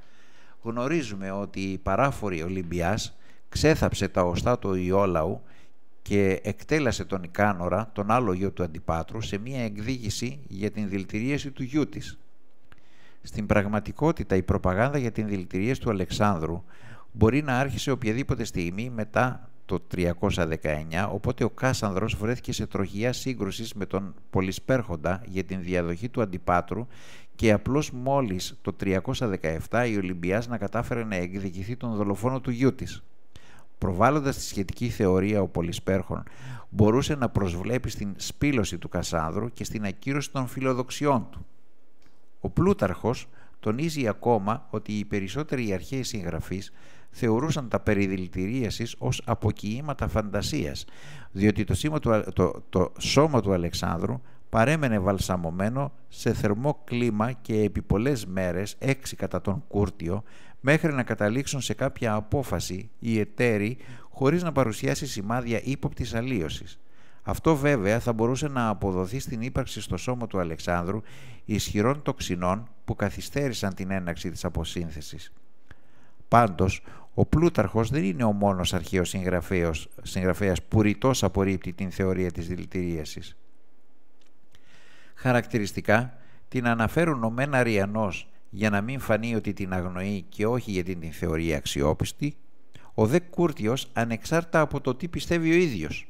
γνωρίζουμε ότι η παράφορη Ολυμπιάς ξέθαψε τα οστά του Ιόλαου και εκτέλασε τον Ικάνορα, τον άλλο γιο του Αντιπάτρου, σε μία εκδίκηση για την δηλητηρίαση του γιού της. Στην πραγματικότητα η προπαγάνδα για την δηλητηρίαση του Αλεξάνδρου μπορεί να άρχισε οποιαδήποτε στιγμή μετά το 319, οπότε ο Κάσανδρος βρέθηκε σε τροχιά σύγκρουσης με τον Πολυσπέρχοντα για την διαδοχή του Αντιπάτρου και απλώς μόλις το 317 η Ολυμπιάς να κατάφερε να εκδικηθεί τον δολοφόνο του γιού της. Προβάλλοντας τη σχετική θεωρία ο Πολυσπέρχων, μπορούσε να προσβλέπει στην σπήλωση του Κασάνδρου και στην ακύρωση των φιλοδοξιών του. Ο Πλούταρχος τονίζει ακόμα ότι οι περισσότεροι αρχαίοι συγγραφείς θεωρούσαν τα περί ως αποκοιήματα φαντασίας, διότι το, σώμα του, το, το σώμα του Αλεξάνδρου παρέμενε βαλσαμωμένο σε θερμό κλίμα και επί πολλές μέρες, έξι κατά τον Κούρτιο, μέχρι να καταλήξουν σε κάποια απόφαση οι εταίροι χωρίς να παρουσιάσει σημάδια ύποπτης αλλίωσης. Αυτό βέβαια θα μπορούσε να αποδοθεί στην ύπαρξη στο σώμα του Αλεξάνδρου ισχυρών τοξινών που καθυστέρησαν την έναξη της αποσύνθεσης. Πάντως, ο Πλούταρχος δεν είναι ο μόνος αρχαίος συγγραφέας, συγγραφέας που ρητός απορρίπτει την θεωρία της δηλητηρίασης. Χαρακτηριστικά, την αναφέρουν ο Μεν Αριανός για να μην φανεί ότι την αγνοεί και όχι γιατί την θεωρεί αξιόπιστη, ο Δε Κούρτιος ανεξάρτητα από το τι πιστεύει ο ίδιος.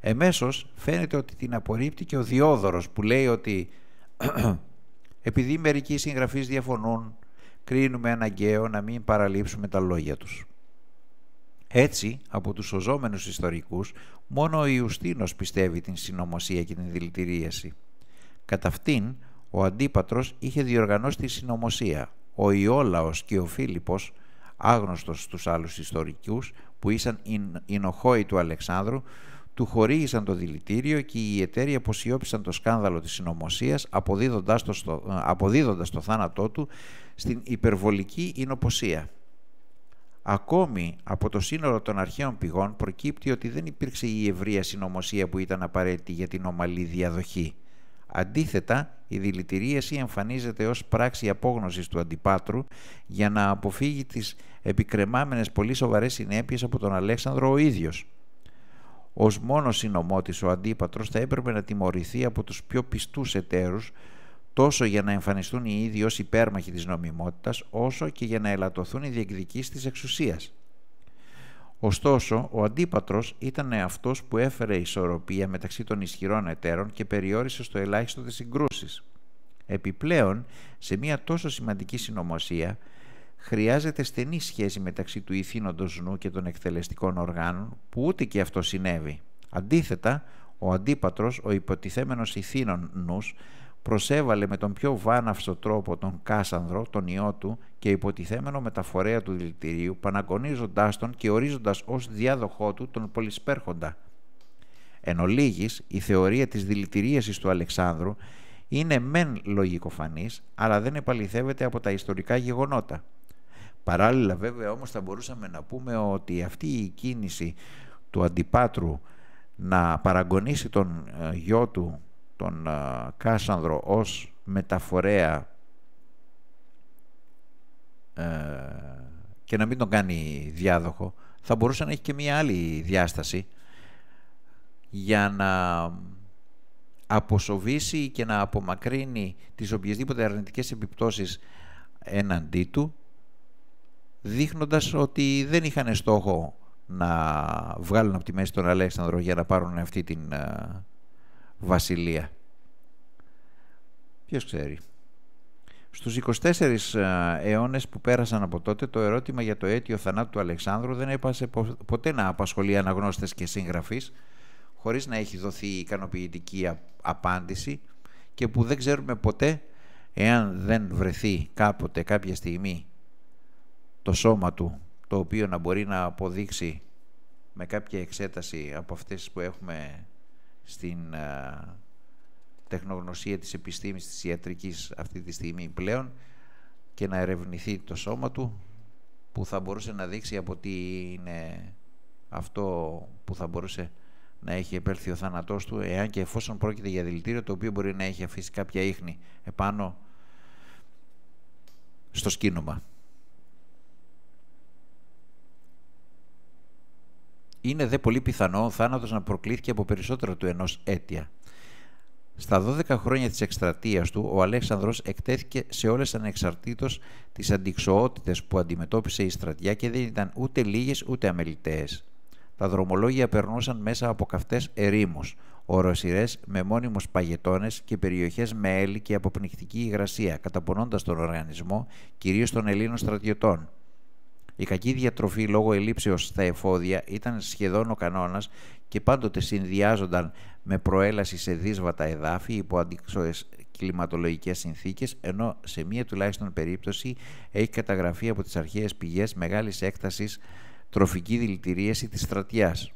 Εμέσως φαίνεται ότι την απορρίπτει και ο Διόδωρος που λέει ότι επειδή μερικοί συγγραφείς διαφωνούν κρίνουμε αναγκαίο να μην παραλείψουμε τα λόγια τους. Έτσι, από τους οζόμενους ιστορικούς, μόνο ο Ιουστίνος πιστεύει την συνωμοσία και την δηλητηρίαση. Κατά αυτήν, ο Αντίπατρος είχε διοργανώσει τη συνωμοσία. Ο Ιόλαος και ο Φίλιππος, άγνωστος στους άλλους ιστορικούς, που ήσαν εινοχόοι του Αλεξάνδρου, του χορήγησαν το δηλητήριο και οι εταίροι αποσιώπησαν το σκάνδαλο της συνωμοσίας αποδίδοντας το, στο, αποδίδοντας το θάνατό του στην υπερβολική εινοποσία. Ακόμη από το σύνορο των αρχαίων πηγών προκύπτει ότι δεν υπήρξε η ευρεία συνωμοσία που ήταν απαραίτητη για την ομαλή διαδοχή. Αντίθετα, η δηλητηρίαση εμφανίζεται ως πράξη απόγνωσης του αντιπάτρου για να αποφύγει τις επικρεμάμενες πολύ σοβαρές συνέπειες από τον Αλέξανδρο ο ίδιος. Ως μόνος συνομότης ο αντίπατρος θα έπρεπε να τιμωρηθεί από τους πιο πιστούς εταίρους τόσο για να εμφανιστούν οι ίδιοι ως υπέρμαχοι της νομιμότητας, όσο και για να ελαττωθούν οι διεκδικήσεις της εξουσίας. Ωστόσο, ο Αντίπατρος ήταν αυτός που έφερε ισορροπία μεταξύ των ισχυρών εταίρων και περιόρισε στο ελάχιστο τις συγκρούσεις. Επιπλέον, σε μια τόσο σημαντική συνωμοσία, χρειάζεται στενή σχέση μεταξύ του ηθήνοντος νου και των εκτελεστικών οργάνων, που ούτε και αυτό συνέβη. Αντίθετα, ο Αντίπατρος, ο υποτιθέμενος ηθήνων νους, προσέβαλε με τον πιο βάναυσο τρόπο τον Κάσανδρο, τον ιό του και υποτιθέμενο μεταφορέα του δηλητηρίου, παναγωνίζοντάς τον και ορίζοντας ως διάδοχό του τον Πολυσπέρχοντα. Εν ολίγης, η θεωρία της δηλητηρίασης του Αλεξάνδρου είναι μεν λογικοφανής, αλλά δεν επαληθεύεται από τα ιστορικά γεγονότα. Παράλληλα βέβαια όμως θα μπορούσαμε να πούμε ότι αυτή η κίνηση του Αντιπάτρου να παραγωνίσει τον ε, γιο του τον Κάσανδρο ως μεταφορέα ε, και να μην τον κάνει διάδοχο θα μπορούσε να έχει και μία άλλη διάσταση για να αποσοβήσει και να απομακρύνει τις οποιασδήποτε αρνητικές επιπτώσεις έναντί του δείχνοντας ότι δεν είχαν στόχο να βγάλουν από τη μέση τον Αλέξανδρο για να πάρουν αυτή την ε, βασιλεία. Ποιος ξέρει. Στους 24 ε, αιώνες που πέρασαν από τότε, το ερώτημα για το αίτιο θανάτου του Αλεξάνδρου δεν έπασε ποτέ να απασχολεί αναγνώστες και συγγραφείς, χωρίς να έχει δοθεί ικανοποιητική απάντηση και που δεν ξέρουμε ποτέ εάν δεν βρεθεί κάποτε κάποια στιγμή το σώμα του το οποίο να μπορεί να αποδείξει με κάποια εξέταση από αυτές που έχουμε στην τεχνογνωσία της επιστήμης της ιατρικής αυτή τη στιγμή πλέον και να ερευνηθεί το σώμα του που θα μπορούσε να δείξει από τι είναι αυτό που θα μπορούσε να έχει επέλθει ο θάνατός του εάν και εφόσον πρόκειται για δηλητήριο το οποίο μπορεί να έχει αφήσει κάποια ίχνη επάνω στο σκήνομα. Είναι δε πολύ πιθανό ο θάνατος να προκλήθηκε από περισσότερο του ενός αίτια. Στα 12 χρόνια της εκστρατείας του, ο Αλέξανδρος εκτέθηκε σε όλες ανεξαρτήτως τις αντικσοότητες που αντιμετώπισε η στρατιά και δεν ήταν ούτε λίγες ούτε αμεληταίες. Τα δρομολόγια περνούσαν μέσα από καυτές ερήμους, οροσυρές με μόνιμους παγετώνες και περιοχές με έλλη και αποπνιχτική υγρασία, καταπονώντας τον οργανισμό, κυρίως των Ελλήνων στρατιωτών. Η κακή διατροφή λόγω ελλείψεως στα εφόδια ήταν σχεδόν ο κανόνας και πάντοτε συνδυάζονταν με προέλαση σε δύσβατα εδάφη υπό αντίξωες κλιματολογικές συνθήκες, ενώ σε μία τουλάχιστον περίπτωση έχει καταγραφεί από τις αρχαίες πηγές μεγάλης έκτασης τροφική δηλητηρίαση της στρατιάς.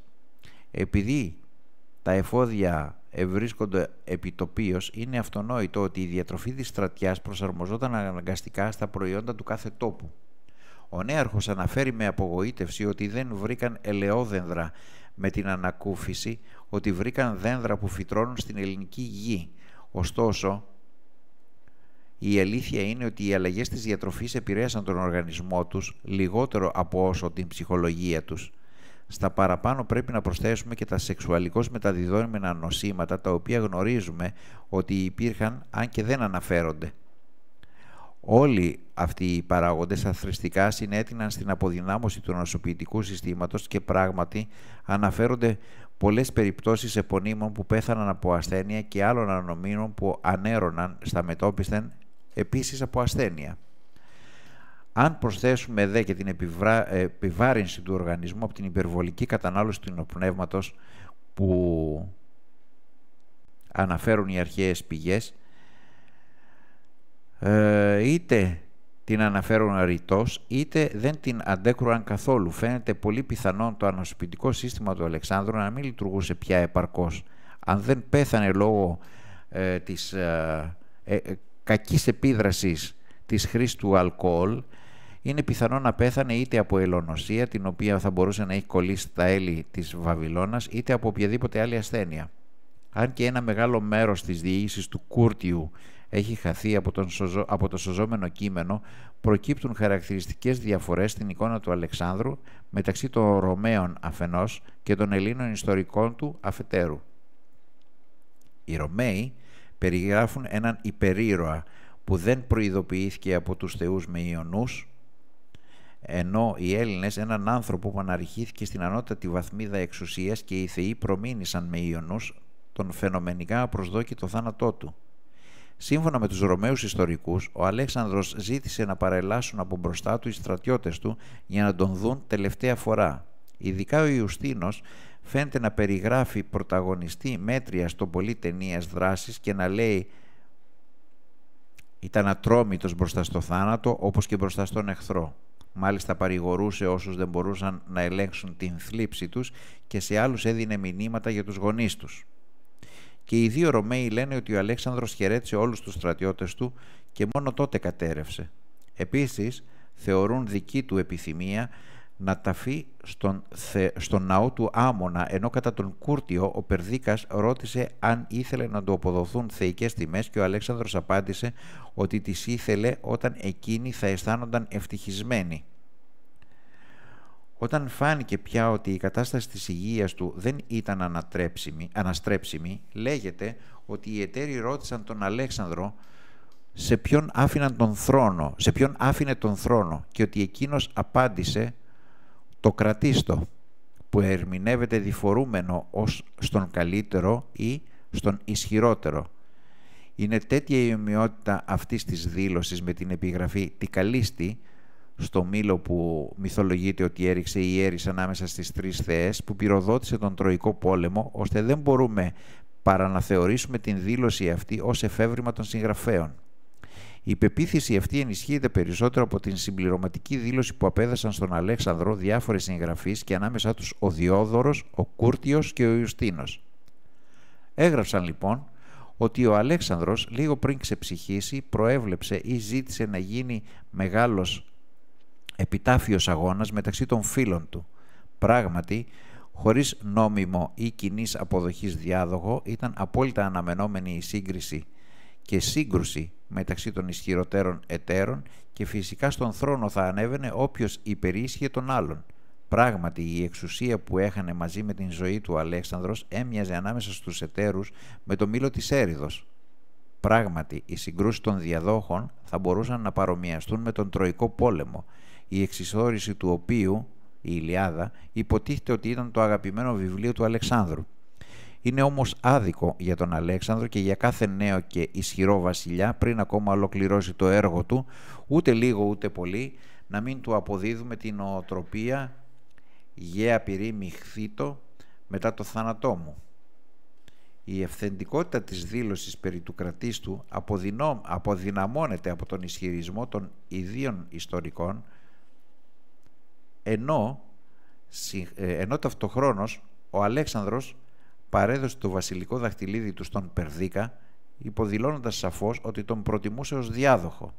Επειδή τα εφόδια ευρίσκονται επιτοπίως, είναι αυτονόητο ότι η διατροφή της στρατιάς προσαρμοζόταν αναγκαστικά στα προϊόντα του κάθε τόπου. Ο νέαρχος αναφέρει με απογοήτευση ότι δεν βρήκαν ελαιόδενδρα με την ανακούφιση, ότι βρήκαν δένδρα που φυτρώνουν στην ελληνική γη. Ωστόσο, η αλήθεια είναι ότι οι αλλαγές της διατροφής επηρέασαν τον οργανισμό τους λιγότερο από όσο την ψυχολογία τους. Στα παραπάνω πρέπει να προσθέσουμε και τα σεξουαλικώς μεταδιδόμενα νοσήματα τα οποία γνωρίζουμε ότι υπήρχαν αν και δεν αναφέρονται. Όλοι αυτοί οι παράγοντες αθρηστικά συνέτειναν στην αποδυνάμωση του νοσοποιητικού συστήματος και πράγματι αναφέρονται πολλές περιπτώσεις επωνύμων που πέθαναν από ασθένεια και άλλων ανομήνων που ανέρωναν στα μετόπισθεν επίσης από ασθένεια. Αν προσθέσουμε δε και την επιβρά... επιβάρυνση του οργανισμού από την υπερβολική κατανάλωση του πνεύματος που αναφέρουν οι αρχαίες πηγές, ε, είτε την αναφέρουν αριτός, είτε δεν την αντέκρουαν καθόλου. Φαίνεται πολύ πιθανόν το ανοσοποιητικό σύστημα του Αλεξάνδρου να μην λειτουργούσε πια επαρκώς. Αν δεν πέθανε λόγω ε, της ε, ε, κακής επίδρασης της χρήσης του αλκοόλ, είναι πιθανό να πέθανε είτε από ελονοσία, την οποία θα μπορούσε να έχει κολλήσει τα έλλη της Βαβυλώνας, είτε από οποιαδήποτε άλλη ασθένεια. Αν και ένα μεγάλο μέρος της διοίκησης του Κούρτιου έχει χαθεί από, τον από το σωζόμενο κείμενο, προκύπτουν χαρακτηριστικές διαφορές στην εικόνα του Αλεξάνδρου μεταξύ των Ρωμαίων αφενός και των Ελλήνων ιστορικών του αφετέρου. Οι Ρωμαίοι περιγράφουν έναν υπερήρωα που δεν προειδοποιήθηκε από τους θεούς με ιονούς, ενώ οι Έλληνες έναν άνθρωπο που αναρριχήθηκε στην ανώτατη βαθμίδα εξουσίας και οι θεοί προμήνυσαν με ιονούς τον φαινομενικά απροσδόκητο θάνατό του. Σύμφωνα με τους Ρωμαίους ιστορικούς, ο Αλέξανδρος ζήτησε να παρελάσουν από μπροστά του οι στρατιώτες του για να τον δουν τελευταία φορά. Ειδικά ο Ιουστίνος φαίνεται να περιγράφει πρωταγωνιστή μέτρια στο πολύ ταινίας δράσης και να λέει ήταν ατρόμητος μπροστά στο θάνατο όπως και μπροστά στον εχθρό. Μάλιστα παρηγορούσε όσους δεν μπορούσαν να ελέγξουν την θλίψη τους και σε άλλους έδινε μηνύματα για τους γονείς τους. Και οι δύο Ρωμαίοι λένε ότι ο Αλέξανδρος χαιρέτησε όλους τους στρατιώτες του και μόνο τότε κατέρευσε. Επίσης, θεωρούν δική του επιθυμία να ταφεί στον, στον ναό του Άμονα, ενώ κατά τον Κούρτιο ο Περδίκας ρώτησε αν ήθελε να του αποδοθούν θεϊκές τιμές και ο Αλέξανδρος απάντησε ότι τις ήθελε όταν εκείνοι θα αισθάνονταν ευτυχισμένοι. Όταν φάνηκε πια ότι η κατάσταση της υγείας του δεν ήταν αναστρέψιμη, λέγεται ότι οι εταίροι ρώτησαν τον Αλέξανδρο σε ποιον άφηναν τον θρόνο, σε ποιον άφηνε τον θρόνο και ότι εκείνος απάντησε το κρατήστο που ερμηνεύεται διφορούμενο ως στον καλύτερο ή στον ισχυρότερο. Είναι τέτοια η ομοιότητα αυτής της δήλωσης με την επιγραφή «Τη καλίστη» στο μήλο που μυθολογείται ότι έριξε η Έρης ανάμεσα στις τρεις θεές που πυροδότησε τον Τροϊκό πόλεμο ώστε δεν μπορούμε παρά να θεωρήσουμε την δήλωση αυτή ως εφεύρημα των συγγραφέων. Η πεποίθηση αυτή ενισχύεται περισσότερο από την συμπληρωματική δήλωση που απέδεσαν στον Αλέξανδρο διάφορες συγγραφείς και ανάμεσά τους ο Διόδωρος, ο Κούρτιος και ο Ιουστίνος. Έγραψαν λοιπόν ότι ο Αλέξανδρος λίγο πριν ξεψυχήσει προέβλεψε ή ζήτησε να γίνει μεγάλος επιτάφιος αγώνας μεταξύ των φίλων του. Πράγματι, χωρίς νόμιμο ή κοινής αποδοχής διάδοχο ήταν απόλυτα αναμενόμενη η σύγκριση και σύγκρουση μεταξύ των ισχυροτέρων εταίρων και φυσικά στον θρόνο θα ανέβαινε όποιος υπερίσχυε τον άλλον. Πράγματι η εξουσία που έχανε μαζί με την ζωή του Αλέξανδρος έμοιαζε ανάμεσα στους εταίρους με το μήλο της έριδος. Πράγματι οι συγκρούσεις των διαδόχων θα μπορούσαν να παρομοιαστούν με τον Τροϊκό πόλεμο, η εξισόρηση του οποίου, η Ιλιάδα, υποτίθεται ότι ήταν το αγαπημένο βιβλίο του Αλεξάνδρου. Είναι όμως άδικο για τον Αλέξανδρο και για κάθε νέο και ισχυρό βασιλιά πριν ακόμα ολοκληρώσει το έργο του, ούτε λίγο ούτε πολύ, να μην του αποδίδουμε την οτροπία «Γέα πυρή μυχθήτο» μετά το θάνατό μου. Η ευθεντικότητα της δήλωσης περί του κρατήστου αποδυναμώνεται από τον ισχυρισμό των ιδίων ιστορικών ενώ, ε, ενώ ταυτοχρόνως ο Αλέξανδρος παρέδωσε το βασιλικό δαχτυλίδι του στον Περδίκα, υποδηλώνοντας σαφώς ότι τον προτιμούσε ως διάδοχο.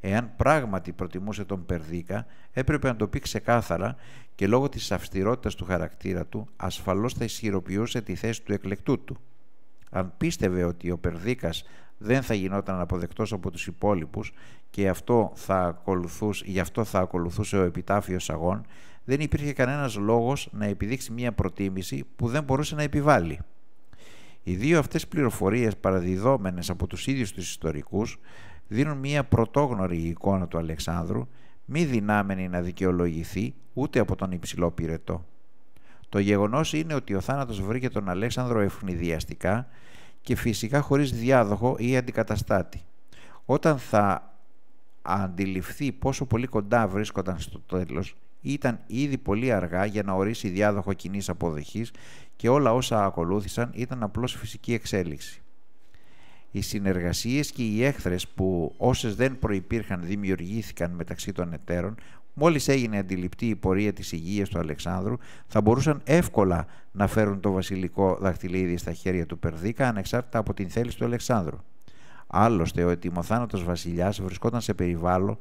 Εάν πράγματι προτιμούσε τον Περδίκα, έπρεπε να το πει ξεκάθαρα και λόγω της αυστηρότητας του χαρακτήρα του, ασφαλώς θα ισχυροποιούσε τη θέση του εκλεκτού του. Αν πίστευε ότι ο Περδίκας δεν θα γινόταν αποδεκτός από τους υπόλοιπους και αυτό θα ακολουθούσε, γι' αυτό θα ακολουθούσε ο επιτάφιος αγών, δεν υπήρχε κανένας λόγος να επιδείξει μια προτίμηση που δεν μπορούσε να επιβάλλει. Οι δύο αυτές πληροφορίες παραδιδόμενες από τους ίδιους τους ιστορικούς δίνουν μια πρωτόγνωρη εικόνα του Αλεξάνδρου μη δυνάμενη να δικαιολογηθεί ούτε από τον υψηλό πυρετό. Το γεγονός είναι ότι ο θάνατος βρήκε τον Αλέξανδρο ευνηδιαστικά και φυσικά χωρίς διάδοχο ή αντικαταστάτη. Όταν θα αντιληφθεί πόσο πολύ κοντά βρίσκονταν στο τέλος, ήταν ήδη πολύ αργά για να ορίσει διάδοχο κοινής αποδοχής και όλα όσα ακολούθησαν ήταν απλώς φυσική εξέλιξη. Οι συνεργασίες και οι έχθρες που όσες δεν προϋπήρχαν δημιουργήθηκαν μεταξύ των εταίρων Μόλις έγινε αντιληπτή η πορεία της υγείας του Αλεξάνδρου, θα μπορούσαν εύκολα να φέρουν το βασιλικό δαχτυλίδι στα χέρια του Περδίκα ανεξάρτητα από την θέληση του Αλεξάνδρου. Άλλωστε, ο ετοιμοθάνατος βασιλιάς βρισκόταν σε περιβάλλον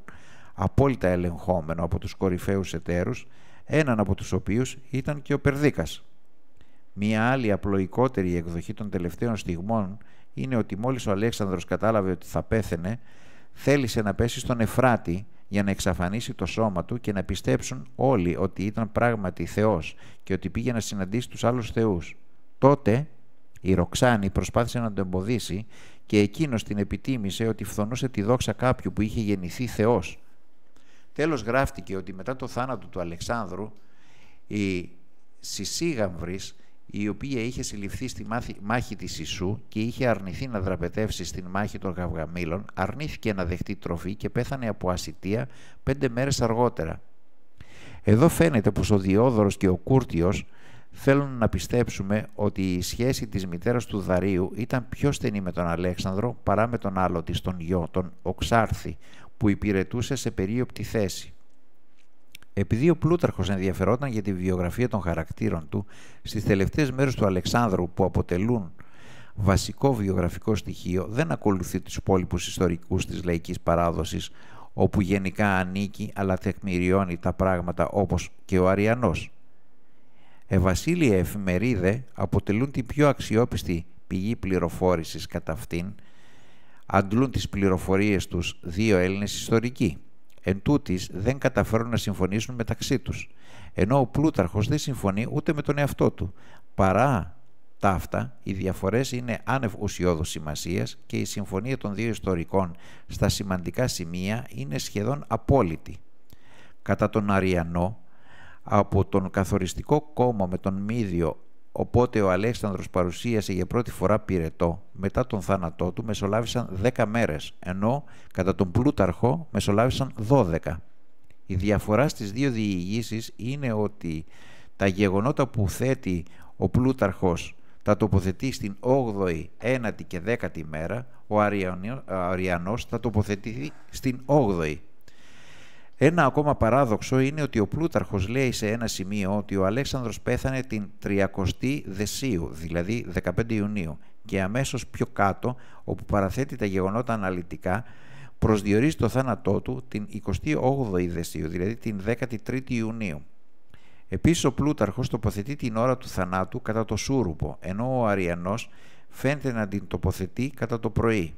απόλυτα ελεγχόμενο από τους κορυφαίους εταίρους, έναν από τους οποίους ήταν και ο Περδίκας. Μία άλλη απλοϊκότερη εκδοχή των τελευταίων στιγμών είναι ότι μόλις ο Αλέξανδρος κατάλαβε ότι θα πέθαινε, θέλησε να πέσει στον Εφράτη για να εξαφανίσει το σώμα του και να πιστέψουν όλοι ότι ήταν πράγματι Θεός και ότι πήγε να συναντήσει τους άλλους θεούς. Τότε η Ροξάνη προσπάθησε να τον εμποδίσει και εκείνος την επιτίμησε ότι φθονούσε τη δόξα κάποιου που είχε γεννηθεί Θεός. Τέλος γράφτηκε ότι μετά το θάνατο του Αλεξάνδρου η Σισίγαμβρης η οποία είχε συλληφθεί στη μάχη της Ισού και είχε αρνηθεί να δραπετεύσει στην μάχη των Γαυγαμήλων, αρνήθηκε να δεχτεί τροφή και πέθανε από ασυτεία πέντε μέρες αργότερα. Εδώ φαίνεται πως ο Διόδωρος και ο Κούρτιος θέλουν να πιστέψουμε ότι η σχέση της μητέρας του Δαρίου ήταν πιο στενή με τον Αλέξανδρο παρά με τον άλλο της, τον γιο, τον Οξάρθη, που υπηρετούσε σε περίοπτη θέση. Επειδή ο Πλούταρχος ενδιαφερόταν για τη βιογραφία των χαρακτήρων του, στις τελευταίες μέρες του Αλεξάνδρου που αποτελούν βασικό βιογραφικό στοιχείο, δεν ακολουθεί τους υπόλοιπους ιστορικούς της λαϊκής παράδοσης, όπου γενικά ανήκει αλλά τεκμηριώνει τα πράγματα όπως και ο Αριανός. Ευασίλεια εφημερίδε αποτελούν την πιο αξιόπιστη πηγή πληροφόρησης κατά αυτήν, αντλούν τις πληροφορίες τους δύο Έλληνες ιστορικοί. Εν τούτης, δεν καταφέρουν να συμφωνήσουν μεταξύ τους, ενώ ο Πλούταρχος δεν συμφωνεί ούτε με τον εαυτό του. Παρά τα αυτά, οι διαφορές είναι άνευ ουσιώδους σημασίας και η συμφωνία των δύο ιστορικών στα σημαντικά σημεία είναι σχεδόν απόλυτη. Κατά τον Αριανό, από τον καθοριστικό κόμμα με τον Μίδιο Οπότε ο Αλέξανδρος παρουσίασε για πρώτη φορά πυρετό. Μετά τον θάνατό του μεσολάβησαν 10 μέρες, ενώ κατά τον Πλούταρχο μεσολάβησαν 12. Η διαφορά στις δύο διηγήσεις είναι ότι τα γεγονότα που θέτει ο Πλούταρχος τα τοποθετεί στην 8η, 9η και 10η μέρα, ο Αριανός θα τοποθετηθεί στην 8η. Ένα ακόμα παράδοξο είναι ότι ο Πλούταρχος λέει σε ένα σημείο ότι ο Αλέξανδρος πέθανε την 30η Δεσίου, δηλαδή 15 Ιουνίου, και αμέσως πιο κάτω, όπου παραθέτει τα γεγονότα αναλυτικά, προσδιορίζει το θάνατό του την 28η Δεσίου, δηλαδή την 13η Ιουνίου. Επίσης ο Πλούταρχος τοποθετεί την ώρα του θανάτου κατά το Σούρουπο, ενώ ο Αριανός φαίνεται να την τοποθετεί κατά το πρωί.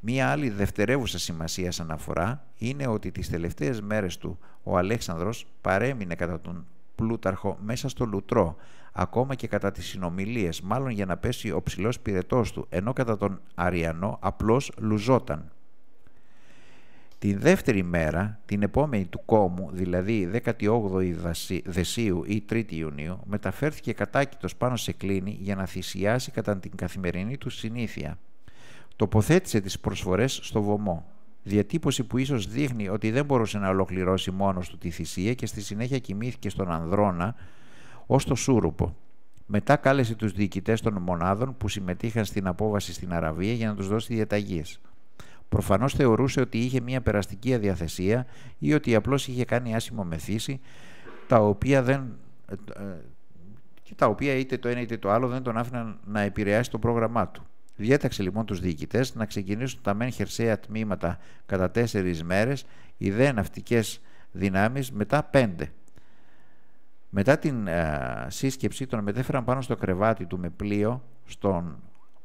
Μία άλλη δευτερεύουσα σημασία αναφορά είναι ότι τις τελευταίες μέρες του ο Αλέξανδρος παρέμεινε κατά τον Πλούταρχο μέσα στο λουτρό, ακόμα και κατά τις συνομιλίες, μάλλον για να πέσει ο ψηλός πυρετός του, ενώ κατά τον Αριανό απλώς λουζόταν. Την δεύτερη μέρα, την επόμενη του κόμου, δηλαδή 18η Δεσίου ή 3η Ιουνίου, μεταφέρθηκε κατάκητος πάνω σε κλίνη για να θυσιάσει κατά την καθημερινή του συνήθεια. Τοποθέτησε τις προσφορές στο βωμό. Διατύπωση που ίσως δείχνει ότι δεν μπορούσε να ολοκληρώσει μόνος του τη θυσία και στη συνέχεια κοιμήθηκε στον Ανδρώνα ως το Σούρουπο. Μετά κάλεσε τους διοικητές των μονάδων που συμμετείχαν στην απόβαση στην Αραβία για να τους δώσει διαταγές. Προφανώς θεωρούσε ότι είχε μια περαστική αδιαθεσία ή ότι απλώς είχε κάνει άσημο μεθύση, τα οποία δεν ε, ε, και τα οποία είτε το ένα είτε το άλλο δεν τον άφηναν να επηρεάσει το πρόγραμμά του. Διέταξε λοιπόν τους διοικητές να ξεκινήσουν τα μεν χερσαία τμήματα κατά τέσσερις μέρες, οι δε ναυτικές δυνάμεις μετά πέντε. Μετά την ε, σύσκεψη τον μετέφεραν πάνω στο κρεβάτι του με πλοίο στον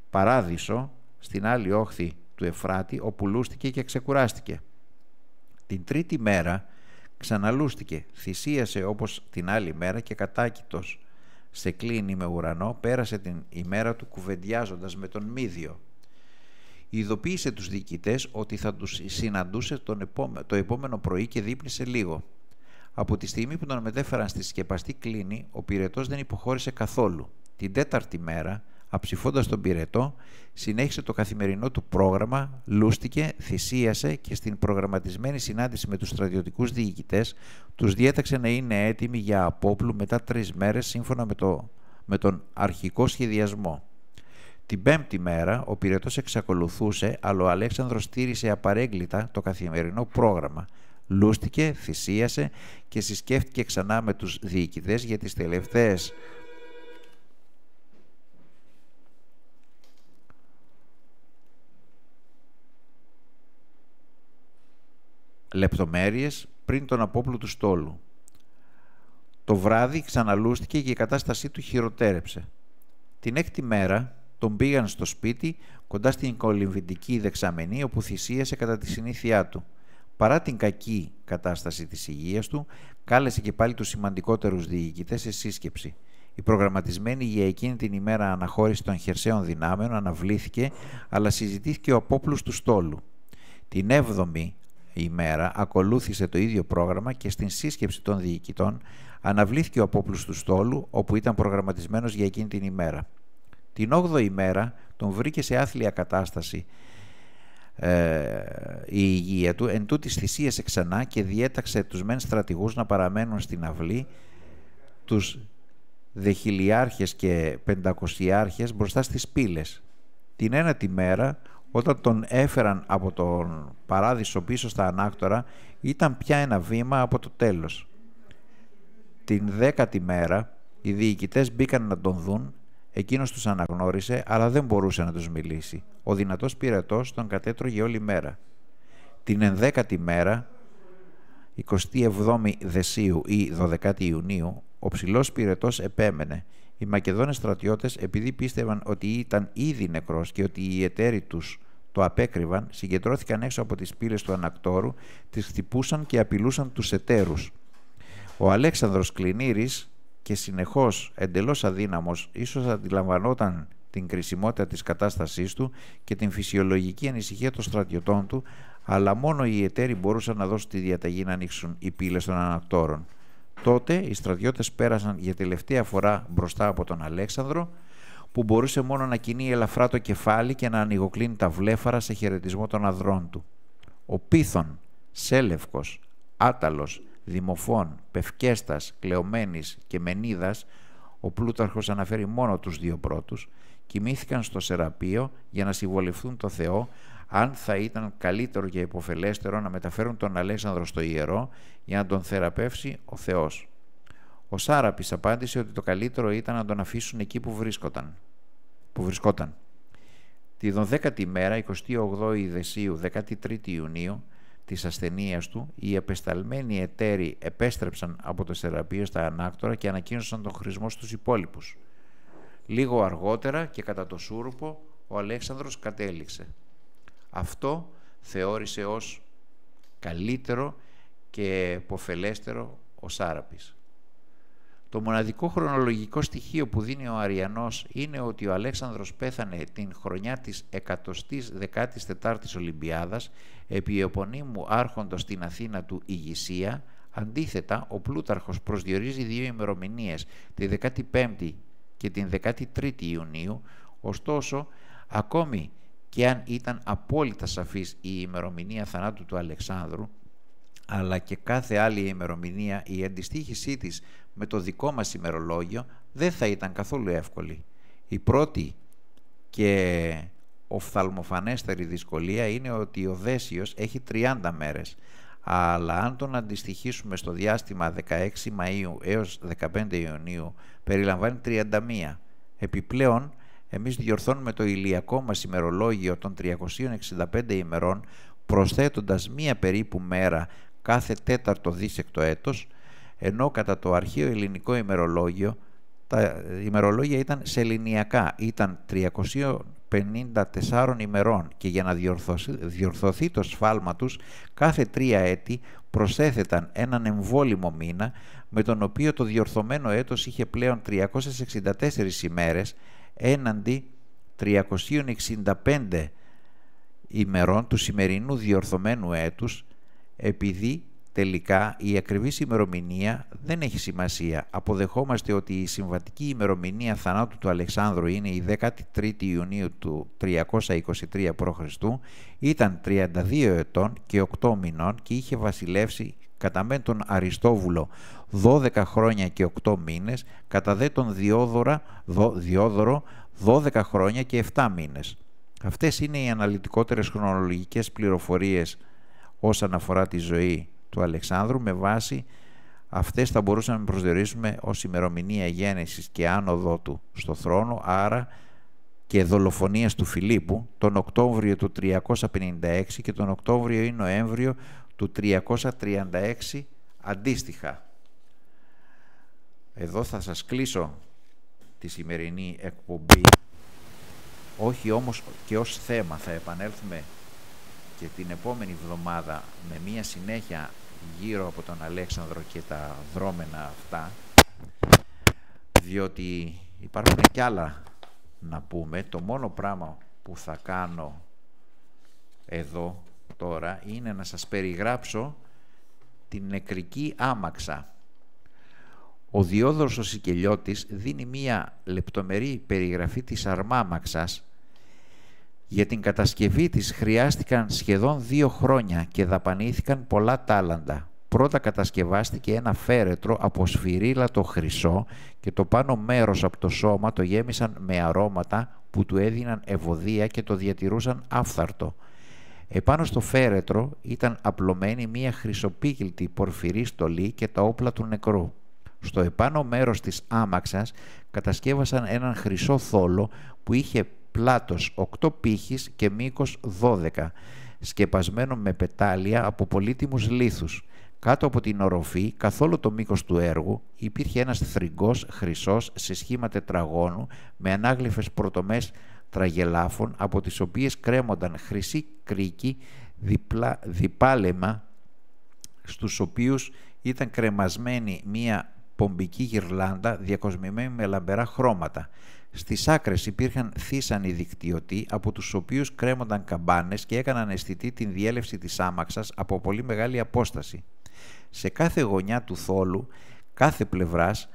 Παράδεισο, στην άλλη όχθη του Εφράτη, όπου λούστηκε και ξεκουράστηκε. Την τρίτη μέρα ξαναλούστηκε, θυσίασε όπως την άλλη μέρα και κατάκητος σε κλίνη με ουρανό, πέρασε την ημέρα του κουβεντιάζοντας με τον Μίδιο. Ειδοποίησε τους διοικητές ότι θα τους συναντούσε τον επόμενο, το επόμενο πρωί και δείπνησε λίγο. Από τη στιγμή που τον μετέφεραν στη σκεπαστή κλίνη, ο πυρετός δεν υποχώρησε καθόλου. Την τέταρτη μέρα, αψηφώντας τον πυρετό, συνέχισε το καθημερινό του πρόγραμμα, λούστηκε, θυσίασε και στην προγραμματισμένη συνάντηση με τους στρατιωτικούς διοικητές τους διέταξε να είναι έτοιμοι για απόπλου μετά τρεις μέρες σύμφωνα με, το, με τον αρχικό σχεδιασμό. Την πέμπτη μέρα ο πυρετός εξακολουθούσε, αλλά ο Αλέξανδρος στήρισε απαρέγκλητα το καθημερινό πρόγραμμα. Λούστηκε, θυσίασε και συσκέφτηκε ξανά με τους διοικητές για τις τελευταίες λεπτομέρειες πριν τον απόπλου του στόλου. Το βράδυ ξαναλούστηκε και η κατάστασή του χειροτέρεψε. Την έκτη μέρα τον πήγαν στο σπίτι κοντά στην κολυμβητική δεξαμενή όπου θυσίασε κατά τη συνήθειά του. Παρά την κακή κατάσταση της υγείας του, κάλεσε και πάλι τους σημαντικότερους διοικητές σε σύσκεψη. Η προγραμματισμένη για εκείνη την ημέρα αναχώρηση των χερσαίων δυνάμεων αναβλήθηκε, αλλά συζητήθηκε ο απόπλους του στόλου. Την 7η ημέρα ακολούθησε το ίδιο πρόγραμμα και στην σύσκεψη των διοικητών αναβλήθηκε ο απόπλους του στόλου όπου ήταν προγραμματισμένος για εκείνη την ημέρα. Την 8η ημέρα τον βρήκε σε άθλια κατάσταση ε, η υγεία του, εν τούτης θυσίασε ξανά και διέταξε τους μεν στρατηγούς να παραμένουν στην αυλή, τους δεχιλιάρχες και πεντακοσιάρχες μπροστά στις πύλες. Την ένατη μέρα όταν τον έφεραν από τον παράδεισο πίσω στα ανάκτορα ήταν πια ένα βήμα από το τέλος. Την δέκατη μέρα οι διοικητές μπήκαν να τον δουν, εκείνος τους αναγνώρισε αλλά δεν μπορούσε να τους μιλήσει. Ο δυνατός πυρετός τον κατέτρωγε όλη μέρα. Την ενδέκατη μέρα, 27η Δεσίου ή 12η Ιουνίου, ο ψηλός πυρετός επέμενε. Οι Μακεδόνες στρατιώτες, επειδή πίστευαν ότι ήταν ήδη νεκρός και ότι οι εταίροι τους το απέκρυβαν, συγκεντρώθηκαν έξω από τις πύλες του ανακτόρου, τις χτυπούσαν και απειλούσαν τους εταίρους. Ο Αλέξανδρος Κλινήρης και συνεχώς εντελώς αδύναμος, ίσως αντιλαμβανόταν την κρισιμότητα της κατάστασής του και την φυσιολογική ανησυχία των στρατιωτών του, αλλά μόνο οι εταίροι μπορούσαν να δώσουν τη διαταγή να ανοίξουν οι πύλες των ανακτόρων. Τότε οι στρατιώτες πέρασαν για τελευταία φορά μπροστά από τον Αλέξανδρο, που μπορούσε μόνο να κινεί ελαφρά το κεφάλι και να ανοιγοκλίνει τα βλέφαρα σε χαιρετισμό των αδρών του. Ο Πίθων, Σέλευκος, Άταλος, Δημοφών, Πευκέστας, Κλεωμένης και Μενίδας, ο Πλούταρχος αναφέρει μόνο τους δύο πρώτους, κοιμήθηκαν στο Σεραπείο για να συμβολευτούν το Θεό αν θα ήταν καλύτερο και υποφελέστερο να μεταφέρουν τον Αλέξανδρο στο ιερό για να τον θεραπεύσει ο Θεός. Ο Σάραπης απάντησε ότι το καλύτερο ήταν να τον αφήσουν εκεί που βρίσκονταν. Που βρισκόταν. Τη 12η μέρα, 28η Δεσίου, 13η Ιουνίου, της ασθενείας του, οι επεσταλμένοι εταίροι επέστρεψαν από το Σεραπείο στα ανάκτορα και ανακοίνωσαν τον χρησμό στους υπόλοιπους. Λίγο αργότερα και κατά το Σούρουπο, ο Αλέξανδρος κατέληξε. Αυτό θεώρησε ως καλύτερο και υποφελέστερο ο Σάραπης. Το μοναδικό χρονολογικό στοιχείο που δίνει ο Αριανός είναι ότι ο Αλέξανδρος πέθανε την χρονιά της 114ης Ολυμπιάδας επί επωνύμου άρχοντος στην Αθήνα του Ιγυσία. Αντίθετα, ο Πλούταρχος προσδιορίζει δύο ημερομηνίες, τη 15η και την 13η Ιουνίου, ωστόσο, ακόμη και αν ήταν απόλυτα σαφής η ημερομηνία θανάτου του Αλεξάνδρου, αλλά και κάθε άλλη ημερομηνία η αντιστοίχησή της με το δικό μας ημερολόγιο δεν θα ήταν καθόλου εύκολη. Η πρώτη και οφθαλμοφανέστερη δυσκολία είναι ότι ο Δέσιος έχει 30 μέρες, αλλά αν τον αντιστοιχίσουμε στο διάστημα 16 Μαΐου έως 15 Ιουνίου περιλαμβάνει 31. Επιπλέον, εμείς διορθώνουμε το ηλιακό μας ημερολόγιο των 365 ημερών προσθέτοντας μία περίπου μέρα κάθε τέταρτο δίσεκτο έτος, ενώ κατά το αρχαίο ελληνικό ημερολόγιο τα ημερολόγια ήταν σεληνιακά, ήταν 354 ημερών και για να διορθωθεί, διορθωθεί το σφάλμα τους κάθε τρία έτη προσέθεταν έναν εμβόλυμο μήνα με τον οποίο το διορθωμένο έτος είχε πλέον 364 ημέρες έναντι 365 ημερών του σημερινού διορθωμένου έτους επειδή τελικά η ακριβής ημερομηνία δεν έχει σημασία. Αποδεχόμαστε ότι η συμβατική ημερομηνία θανάτου του Αλεξάνδρου είναι η 13η Ιουνίου του 323 π.Χ. Ήταν 32 ετών και 8 μηνών και είχε βασιλεύσει κατά μεν τον Αριστόβουλο 12 χρόνια και 8 μήνες, κατά δε τον Διόδωρα, Διόδωρο 12 χρόνια και 7 μήνες. Αυτές είναι οι αναλυτικότερες χρονολογικές πληροφορίες όσον αφορά τη ζωή του Αλεξάνδρου με βάση αυτές θα μπορούσαμε να προσδιορίσουμε ως ημερομηνία γέννησης και άνοδο του στο θρόνο, άρα και δολοφονίας του Φιλίππου τον Οκτώβριο του 356 και τον Οκτώβριο ή Νοέμβριο του 336 αντίστοιχα. Εδώ θα σας κλείσω τη σημερινή εκπομπή, όχι όμως και ως θέμα, θα επανέλθουμε και την επόμενη εβδομάδα με μία συνέχεια γύρω από τον Αλέξανδρο και τα δρόμενα αυτά διότι υπάρχουν και άλλα να πούμε. Το μόνο πράγμα που θα κάνω εδώ τώρα είναι να σας περιγράψω την νεκρική άμαξα. Ο Διόδωρος ο Σικελιώτης δίνει μία λεπτομερή περιγραφή της αρμάμαξας για την κατασκευή της χρειάστηκαν σχεδόν δύο χρόνια και δαπανήθηκαν πολλά τάλαντα. Πρώτα κατασκευάστηκε ένα φέρετρο από σφυρίλατο χρυσό και το πάνω μέρος από το σώμα το γέμισαν με αρώματα που του έδιναν ευωδία και το διατηρούσαν άφθαρτο. Επάνω στο φέρετρο ήταν απλωμένη μία χρυσοπίκυλτη πορφυρή στολή και τα όπλα του νεκρού. Στο επάνω μέρος της άμαξας κατασκεύασαν έναν χρυσό θόλο που είχε πλάτος 8 πύχης και μήκος 12, σκεπασμένο με πετάλια από πολύτιμους λίθους. Κάτω από την οροφή, καθόλου το μήκος του έργου, υπήρχε ένας θρυγκός χρυσός σε σχήμα τετραγώνου με ανάγλυφες πρωτομές τραγελάφων από τις οποίες κρέμονταν χρυσή κρίκη διπλά, διπάλεμα στους οποίους ήταν κρεμασμένη μία πομπική γυρλάντα διακοσμημένη με λαμπερά χρώματα. Στις άκρες υπήρχαν θύσανοι δικτυωτοί από τους οποίους κρέμονταν καμπάνες και έκαναν αισθητή την διέλευση της άμαξας από πολύ μεγάλη απόσταση. Σε κάθε γωνιά του θόλου, κάθε πλευράς,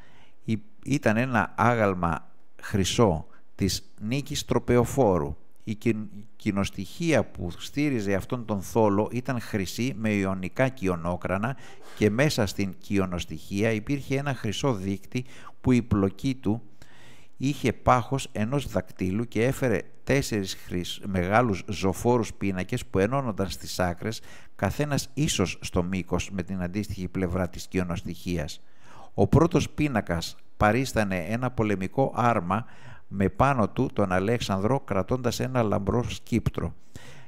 ήταν ένα άγαλμα χρυσό της νίκης τροπεοφόρου. Η κοινοστοιχεία που στήριζε αυτόν τον θόλο ήταν χρυσή με ιονικά κοιονόκρανα και μέσα στην κοιονοστοιχεία υπήρχε ένα χρυσό δίκτυ που η πλοκή του είχε πάχος ενός δακτύλου και έφερε τέσσερις χρυσ... μεγάλους ζωφόρους πίνακες που ενώνονταν στις άκρες, καθένας ίσως στο μήκος με την αντίστοιχη πλευρά της κοιονοστοιχίας. Ο πρώτος πίνακας παρίστανε ένα πολεμικό άρμα με πάνω του τον Αλέξανδρο κρατώντας ένα λαμπρό σκύπτρο.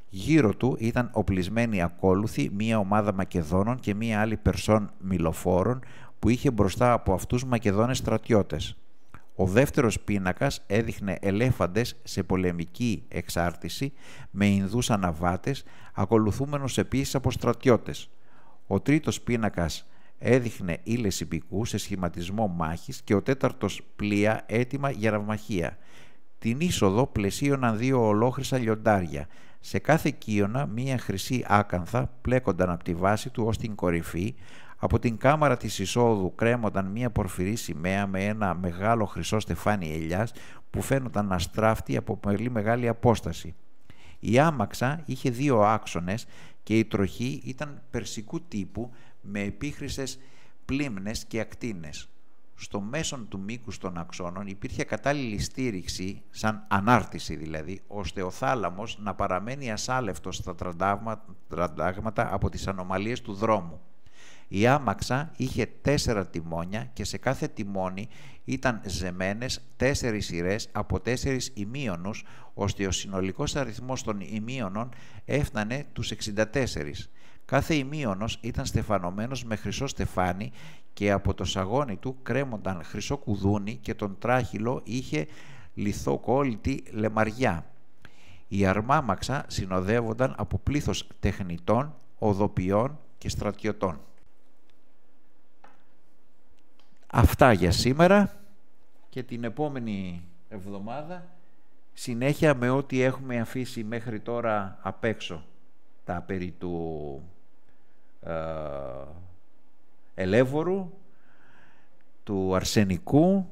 Γύρω του ήταν οπλισμένοι ακόλουθοι μία ομάδα Μακεδόνων και μία άλλη περσών μιλοφόρων που είχε μπροστά από αυτούς Μακεδόνες στρατιώτες. Ο δεύτερος πίνακας έδειχνε ελέφαντες σε πολεμική εξάρτηση με Ινδούς αναβάτες, ακολουθούμενος επίσης από στρατιώτες. Ο τρίτος πίνακας έδειχνε ύλες υπηκού σε σχηματισμό μάχης και ο τέταρτος πλοία έτοιμα για ναυμαχία. Την είσοδο πλαισίωναν δύο ολόχρυσα λιοντάρια. Σε κάθε κύωνα μία χρυσή άκανθα πλέκονταν από τη βάση του ως την κορυφή, από την κάμαρα της εισόδου κρέμονταν μία πορφυρή σημαία με ένα μεγάλο χρυσό στεφάνι ελιάς που φαίνονταν να στράφτει από πολύ μεγάλη απόσταση. Η άμαξα είχε δύο άξονες και η τροχή ήταν περσικού τύπου με επίχρησες πλήμνες και ακτίνες. Στο μέσον του μήκους των αξώνων υπήρχε κατάλληλη στήριξη, σαν ανάρτηση δηλαδή, ώστε ο θάλαμος να παραμένει ασάλευτος στα τραντάγματα από τις ανομαλίες του δρόμου. Η άμαξα είχε τέσσερα τιμόνια και σε κάθε τιμόνι ήταν ζεμένες τέσσερις σειρές από τέσσερις ημίωνους, ώστε ο συνολικός αριθμός των ημίωνων έφτανε τους 64. Κάθε ημίωνος ήταν στεφανωμένος με χρυσό στεφάνι και από το σαγόνι του κρέμονταν χρυσό κουδούνι και τον τράχυλο είχε λιθοκόλλητη λεμαριά. Οι αρμάμαξα συνοδεύονταν από πλήθος τεχνητών, οδοποιών και στρατιωτών. Αυτά για σήμερα και την επόμενη εβδομάδα συνέχεια με ό,τι έχουμε αφήσει μέχρι τώρα απ' έξω τα περί του ε, ελεύωρου, του αρσενικού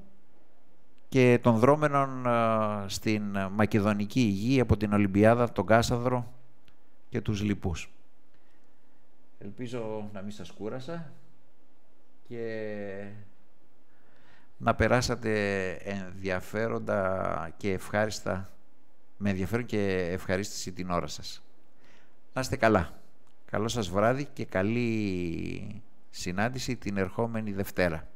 και των δρόμενων ε, στην Μακεδονική Υγεία από την Ολυμπιάδα, τον Κάσαδρο και τους λοιπούς. Ελπίζω να μην σας κούρασα και να περάσατε ενδιαφέροντα και ευχάριστα, με ενδιαφέρον και ευχαρίστηση την ώρα σας. Να είστε καλά. Καλό σας βράδυ και καλή συνάντηση την ερχόμενη Δευτέρα.